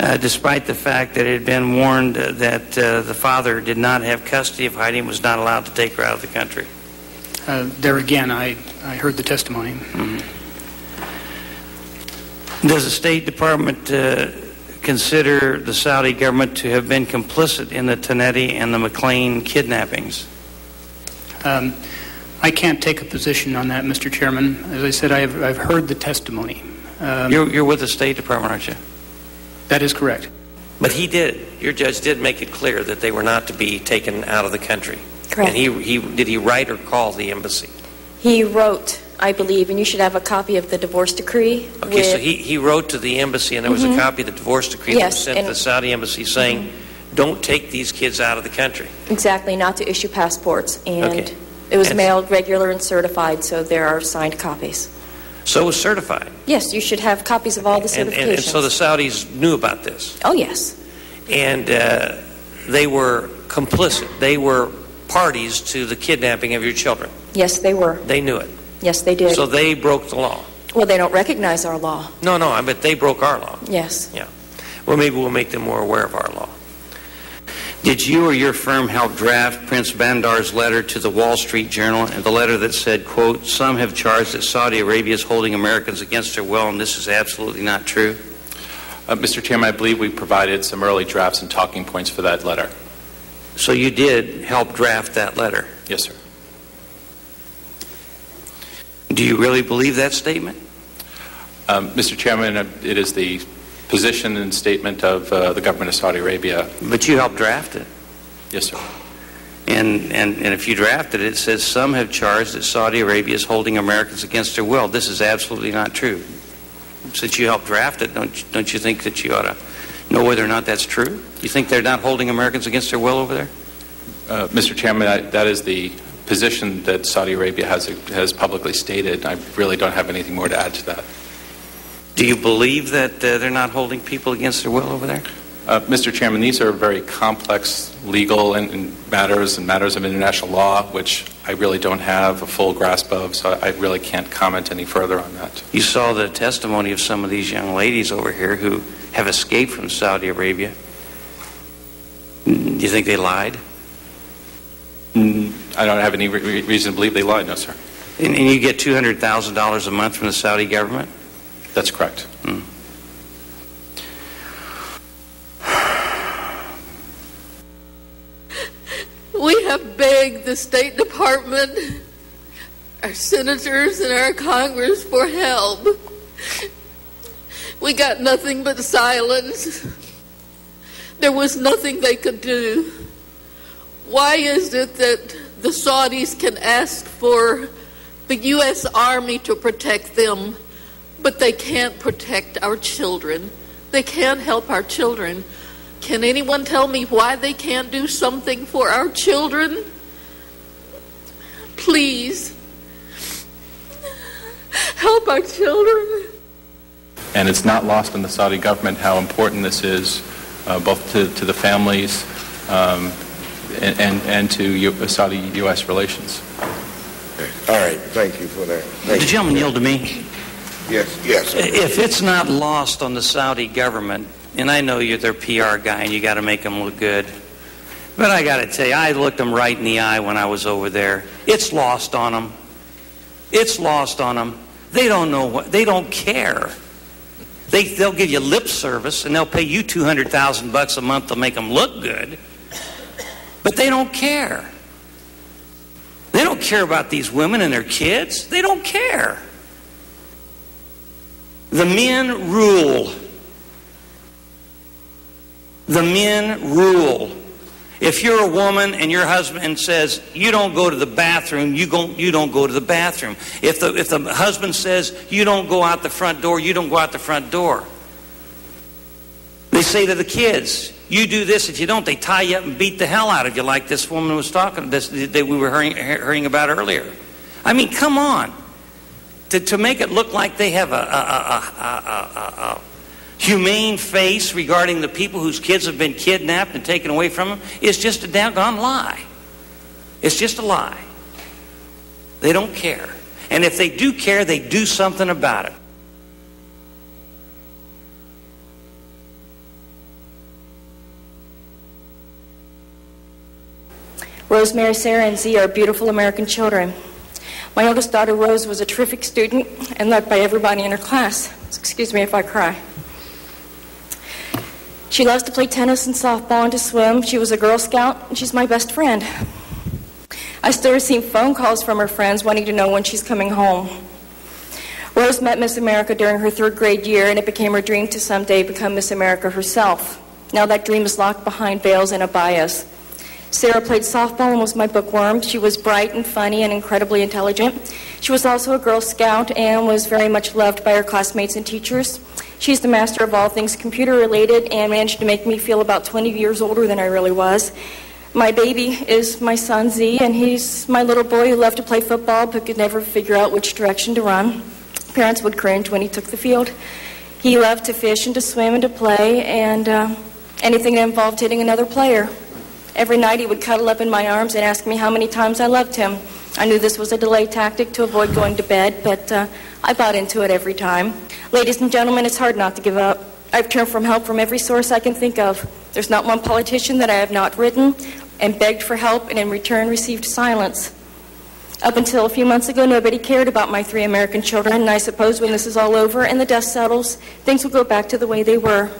uh, despite the fact that it had been warned uh, that uh, the father did not have custody of Heidi and was not allowed to take her out of the country? Uh, there again, I, I heard the testimony. Mm-hmm. Does the State Department uh, consider the Saudi government to have been complicit in the Tonetti and the McLean kidnappings? Um, I can't take a position on that, Mr. Chairman. As I said, I have, I've heard the testimony. Um, you're, you're with the State Department, aren't you? That is correct. But he did. Your judge did make it clear that they were not to be taken out of the country. Correct. And he, he did he write or call the embassy? He wrote, I believe, and you should have a copy of the divorce decree. Okay, with, so he, he wrote to the embassy, and there was Mhm. a copy of the divorce decree Yes, that was sent to the Saudi embassy saying, "Don't take these kids out of the country." exactly not to issue passports, and Okay. It was And- mailed regular and certified, so there are signed copies. So it was certified, Yes, you should have copies of all the and, certifications. and, and so the Saudis knew about this, oh yes, and uh, they were complicit. They were parties to the kidnapping of your children. yes they were. They knew it. Yes, they did. So they broke the law. well, they don't recognize our law. No, no, I bet they broke our law. Yes. Yeah. Well, maybe we'll make them more aware of our law. Did you or your firm help draft Prince Bandar's letter to the Wall Street Journal, and the letter that said, quote, some have charged that Saudi Arabia is holding Americans against their will, and this is absolutely not true? Uh, Mr. Chairman, I believe we provided some early drafts and talking points for that letter. So you did help draft that letter? Yes, sir. Do you really believe that statement? Um, Mr. Chairman, uh, it is the position and statement of uh, the government of Saudi Arabia. But you helped draft it. Yes, sir. And, and, and if you drafted it, it says some have charged that Saudi Arabia is holding Americans against their will. This is absolutely not true. Since you helped draft it, don't, you- don't you think that you ought to know whether or not that's true? You think they're not holding Americans against their will over there? Uh, Mr. Chairman, I, that is the position that Saudi Arabia has, has publicly stated. I really don't have anything more to add to that. Do you believe that uh, they're not holding people against their will over there? Uh, Mr. Chairman, these are very complex legal and, and matters and matters of international law, which I really don't have a full grasp of, so I really can't comment any further on that. You saw the testimony of some of these young ladies over here who have escaped from Saudi Arabia. Do you think they lied? Mm, I don't have any re- reason to believe they lied, no, sir. And, and you get $200,000 a month from the Saudi government? That's correct. Mm. We have begged the State Department, our senators, and our Congress for help. We got nothing but silence. There was nothing they could do. Why is it that the Saudis can ask for the U.S. Army to protect them, but they can't protect our children? They can't help our children. Can anyone tell me why they can't do something for our children? Please. Help our children. And it's not lost on the Saudi government how important this is, uh, both to, to the families um, and, and, and to U- Saudi-U.S. relations. All right, thank you for that. The gentleman yield to me. Yes, yes. If it's not lost on the Saudi government, and I know you're their PR guy and you got to make them look good, but I got to tell you, I looked them right in the eye when I was over there. It's lost on them. It's lost on them. They don't know what, they don't care. They, they'll give you lip service and they'll pay you 200,000 bucks a month to make them look good. But they don't care. They don't care about these women and their kids. They don't care. The men rule. The men rule. If you're a woman and your husband says you don't go to the bathroom, you go you don't go to the bathroom. If the if the husband says you don't go out the front door, you don't go out the front door. They say to the kids, you do this. If you don't, they tie you up and beat the hell out of you, like this woman was talking this that we were hearing, hearing about earlier. I mean, come on. To, to make it look like they have a, a, a, a, humane face regarding the people whose kids have been kidnapped and taken away from them is just a doggone lie. It's just a lie. They don't care. And if they do care, they do something about it. Rosemary, Sarah, and Z are beautiful American children. My oldest daughter, Rose, was a terrific student and loved by everybody in her class. Excuse me if I cry. She loves to play tennis and softball and to swim. She was a Girl Scout, and she's my best friend. I still receive phone calls from her friends wanting to know when she's coming home. Rose met Miss America during her third grade year, and it became her dream to someday become Miss America herself. Now that dream is locked behind veils and abayas. Sarah played softball and was my bookworm. She was bright and funny and incredibly intelligent. She was also a Girl Scout and was very much loved by her classmates and teachers. She's the master of all things computer related and managed to make me feel about 20 years older than I really was. My baby is my son Z, and he's my little boy who loved to play football but could never figure out which direction to run. Parents would cringe when he took the field. He loved to fish and to swim and to play, and uh, anything that involved hitting another player. Every night he would cuddle up in my arms and ask me how many times I loved him. I knew this was a delay tactic to avoid going to bed, but uh, I bought into it every time. Ladies and gentlemen, it's hard not to give up. I've turned from help from every source I can think of. There's not one politician that I have not written and begged for help and in return received silence. Up until a few months ago, nobody cared about my three American children, and I suppose when this is all over and the dust settles, things will go back to the way they were.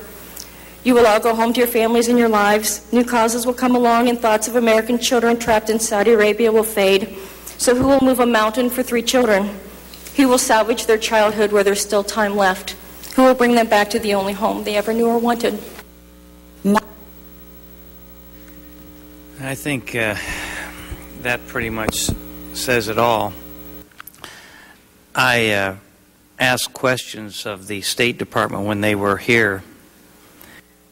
You will all go home to your families and your lives. New causes will come along, and thoughts of American children trapped in Saudi Arabia will fade. So, who will move a mountain for three children? Who will salvage their childhood where there's still time left? Who will bring them back to the only home they ever knew or wanted? I think uh, that pretty much says it all. I uh, asked questions of the State Department when they were here.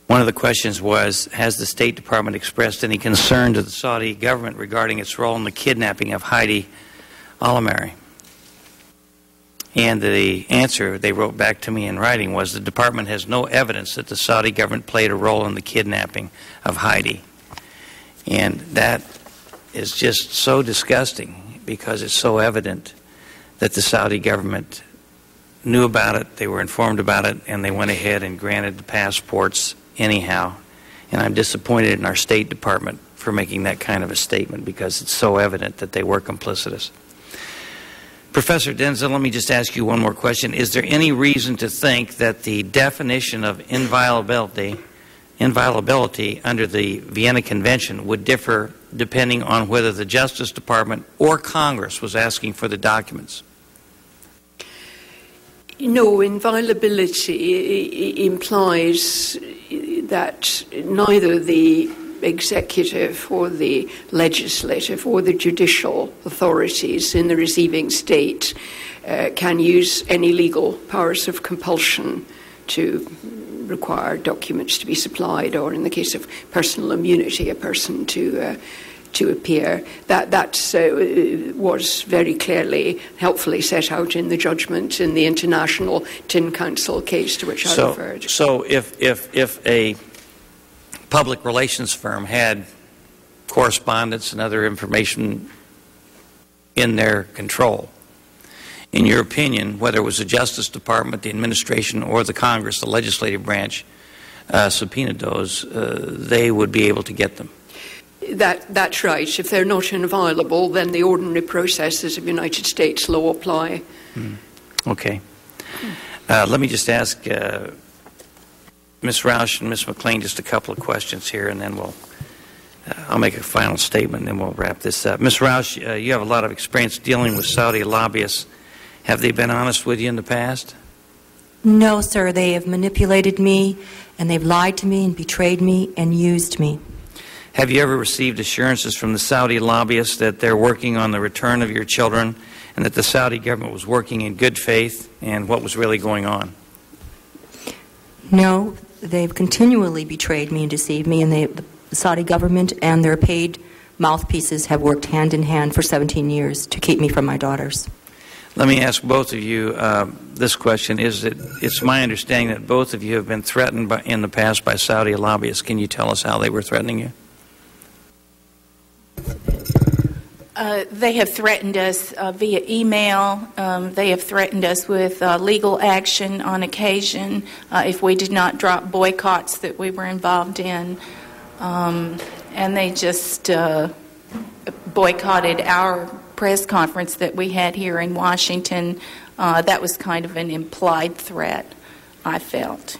One of the questions was Has the State Department expressed any concern to the Saudi government regarding its role in the kidnapping of Heidi Alamari? And the answer they wrote back to me in writing was the department has no evidence that the Saudi government played a role in the kidnapping of Heidi. And that is just so disgusting because it's so evident that the Saudi government knew about it, they were informed about it, and they went ahead and granted the passports anyhow. And I'm disappointed in our State Department for making that kind of a statement because it's so evident that they were complicitous. Professor Denza, let me just ask you one more question. Is there any reason to think that the definition of inviolability, inviolability under the Vienna Convention would differ depending on whether the Justice Department or Congress was asking for the documents? No, inviolability implies that neither the executive or the legislative or the judicial authorities in the receiving state uh, can use any legal powers of compulsion to require documents to be supplied, or in the case of personal immunity, a person to uh, to appear. That that uh, was very clearly, helpfully set out in the judgment in the International Tin Council case to which I so, referred. So, if if if a public relations firm had correspondence and other information in their control. In your opinion, whether it was the Justice Department, the administration, or the Congress, the legislative branch, uh, subpoenaed those, uh, they would be able to get them. That, that's right. If they're not inviolable, then the ordinary processes of United States law apply. Mm. Okay. Uh, let me just ask uh, Ms. Roush and Ms. McLean just a couple of questions here, and then we'll. Uh, I'll make a final statement, and then we'll wrap this up. Ms. Roush, uh, you have a lot of experience dealing with Saudi lobbyists. Have they been honest with you in the past? No, sir. They have manipulated me, and they've lied to me and betrayed me and used me. Have you ever received assurances from the Saudi lobbyists that they're working on the return of your children and that the Saudi government was working in good faith and what was really going on? No, they've continually betrayed me and deceived me, and they, the Saudi government and their paid mouthpieces have worked hand in hand for 17 years to keep me from my daughters. Let me ask both of you uh, this question: Is it? It's my understanding that both of you have been threatened by, in the past by Saudi lobbyists. Can you tell us how they were threatening you? Uh, they have threatened us uh, via email. Um, they have threatened us with uh, legal action on occasion uh, if we did not drop boycotts that we were involved in. Um, and they just uh, boycotted our press conference that we had here in Washington. that was kind of an implied threat, I felt.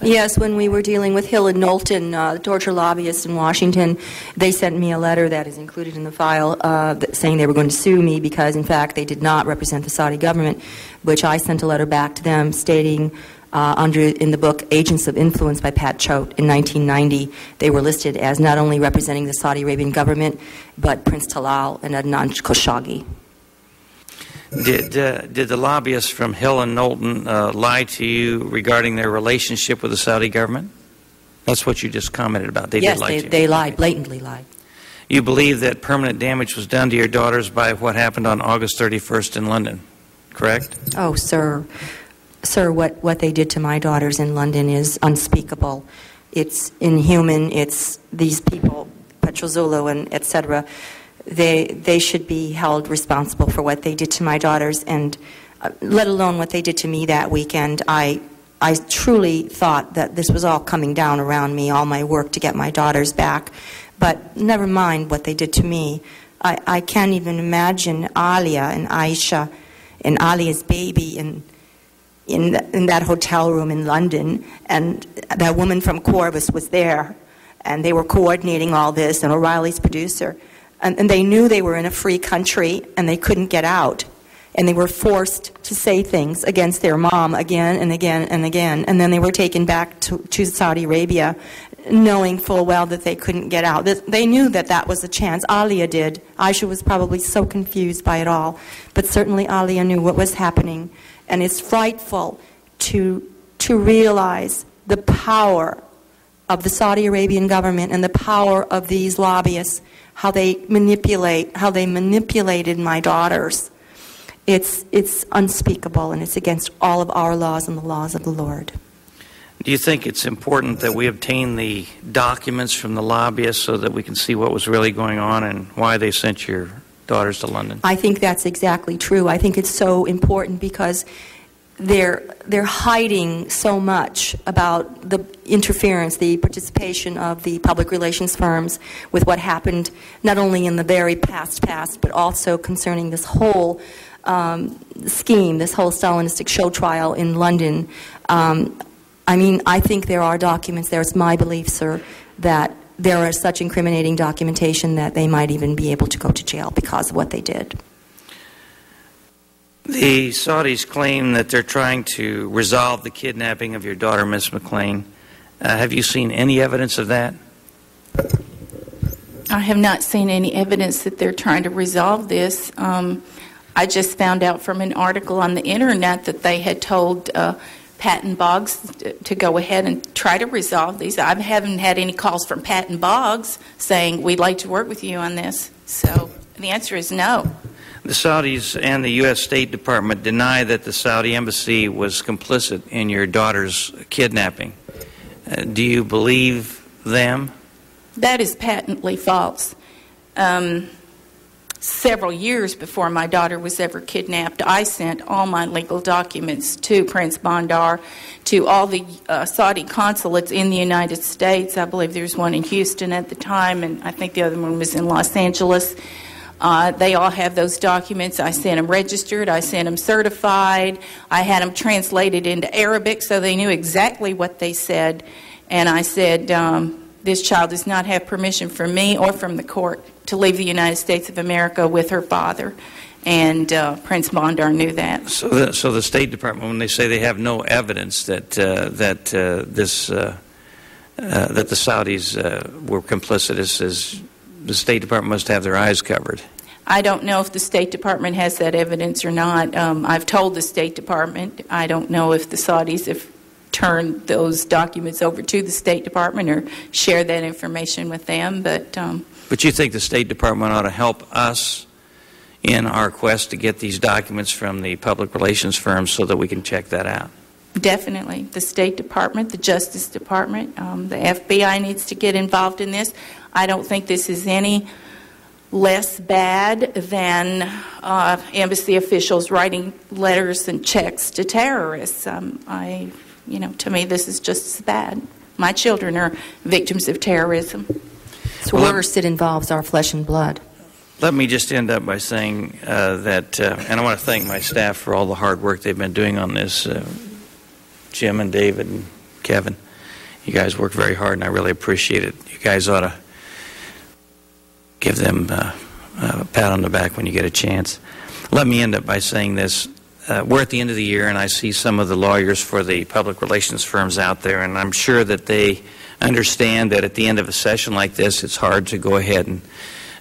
Yes, when we were dealing with Hill and Knowlton, uh, the torture lobbyists in Washington, they sent me a letter that is included in the file uh, saying they were going to sue me because, in fact, they did not represent the Saudi government, which I sent a letter back to them stating uh, under in the book Agents of Influence by Pat Choate in 1990, they were listed as not only representing the Saudi Arabian government, but Prince Talal and Adnan Khashoggi. Did, uh, did the lobbyists from Hill and Knowlton uh, lie to you regarding their relationship with the Saudi government? That's what you just commented about. They yes, did lie they, to you. they lied, blatantly lied. You believe that permanent damage was done to your daughters by what happened on August 31st in London, correct? Oh, sir. Sir, what, what they did to my daughters in London is unspeakable. It's inhuman. It's these people, Petruzzello and etc they they should be held responsible for what they did to my daughters, and uh, let alone what they did to me that weekend. I I truly thought that this was all coming down around me, all my work to get my daughters back. But never mind what they did to me. I, I can't even imagine Alia and Aisha and Alia's baby in, in, the, in that hotel room in London. And that woman from Qorvis was there. And they were coordinating all this, and O'Reilly's producer and, and they knew they were in a free country and they couldn't get out. And they were forced to say things against their mom again and again and again. And then they were taken back to, to Saudi Arabia, knowing full well that they couldn't get out. They knew that that was a chance. Alia did. Aisha was probably so confused by it all. But certainly Alia knew what was happening. And it's frightful to, to realize the power of the Saudi Arabian government and the power of these lobbyists how they manipulate, how they manipulated my daughters. It's, it's unspeakable, and it's against all of our laws and the laws of the Lord. Do you think it's important that we obtain the documents from the lobbyists so that we can see what was really going on and why they sent your daughters to London? I think that's exactly true. I think it's so important because they're they're hiding so much about the interference, the participation of the public relations firms with what happened not only in the very past past, but also concerning this whole um, scheme, this whole Stalinistic show trial in London. Um, I mean, I think there are documents there. It's my belief, sir, that there is such incriminating documentation that they might even be able to go to jail because of what they did. The Saudis claim that they're trying to resolve the kidnapping of your daughter, Miss McLean. Uh, have you seen any evidence of that? I have not seen any evidence that they're trying to resolve this. Um, I just found out from an article on the internet that they had told uh, Patton Boggs to go ahead and try to resolve these. I haven't had any calls from Patton Boggs saying, we'd like to work with you on this. So the answer is no. The Saudis and the U.S. State Department deny that the Saudi embassy was complicit in your daughter's kidnapping. Uh, do you believe them? That is patently false. Um, several years before my daughter was ever kidnapped, I sent all my legal documents to Prince Bandar, to all the uh, Saudi consulates in the United States. I believe there was one in Houston at the time, and I think the other one was in Los Angeles. Uh, they all have those documents. I sent them registered, I sent them certified, I had them translated into Arabic so they knew exactly what they said. And I said, um, This child does not have permission from me or from the court to leave the United States of America with her father. And uh, Prince Bandar knew that. So the, so the State Department, when they say they have no evidence that, uh, that uh, this. Uh, uh, that the Saudis were complicit is, is the State Department must have their eyes covered. I don't know if the State Department has that evidence or not. Um, I've told the State Department. I don't know if the Saudis have turned those documents over to the State Department or share that information with them. But um, but you think the State Department ought to help us in our quest to get these documents from the public relations firms so that we can check that out? Definitely. The State Department, the Justice Department, um, the FBI needs to get involved in this. I don't think this is any less bad than uh, embassy officials writing letters and checks to terrorists. Um, I, you know, to me, this is just as bad. My children are victims of terrorism. It's well, worse. It involves our flesh and blood. Let me just end up by saying uh, that, uh, and I want to thank my staff for all the hard work they've been doing on this. Jim and David and Kevin, you guys work very hard, and I really appreciate it. You guys ought to give them uh, a pat on the back when you get a chance. Let me end up by saying this. Uh, we're at the end of the year, and I see some of the lawyers for the public relations firms out there, and I'm sure that they understand that at the end of a session like this, it's hard to go ahead and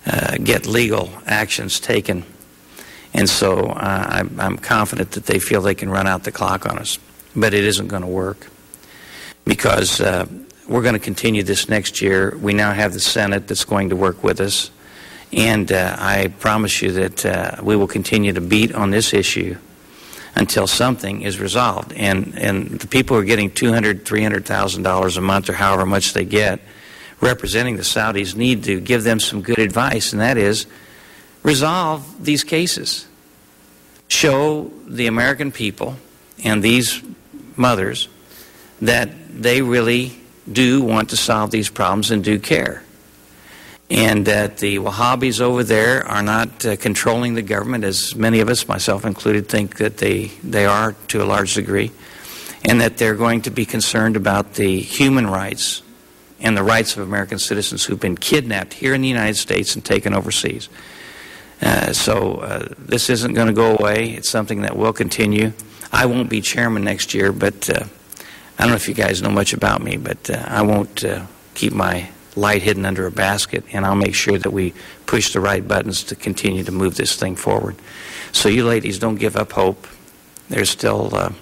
uh, get legal actions taken. And so uh, I'm, I'm confident that they feel they can run out the clock on us. But it isn't going to work because uh, we're going to continue this next year. We now have the Senate that's going to work with us. And uh, I promise you that uh, we will continue to beat on this issue until something is resolved. And, and the people who are getting $200,000, $300,000 a month or however much they get representing the Saudis need to give them some good advice, and that is resolve these cases. Show the American people and these mothers that they really do want to solve these problems and do care. And that the Wahhabis over there are not uh, controlling the government, as many of us, myself included, think that they, they are to a large degree. And that they're going to be concerned about the human rights and the rights of American citizens who've been kidnapped here in the United States and taken overseas. Uh, so uh, this isn't going to go away. It's something that will continue. I won't be chairman next year, but uh, I don't know if you guys know much about me, but uh, I won't uh, keep my light hidden under a basket, and I'll make sure that we push the right buttons to continue to move this thing forward. So you ladies, don't give up hope. There's still uh,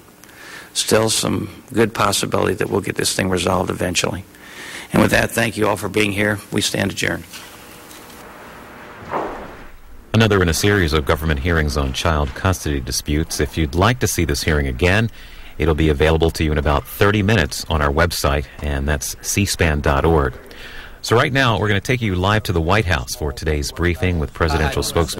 still some good possibility that we'll get this thing resolved eventually. And with that, thank you all for being here. We stand adjourned. Another in a series of government hearings on child custody disputes. If you'd like to see this hearing again, it'll be available to you in about 30 minutes on our website, and that's cspan.org. So right now, we're going to take you live to the White House for today's briefing with presidential spokesman.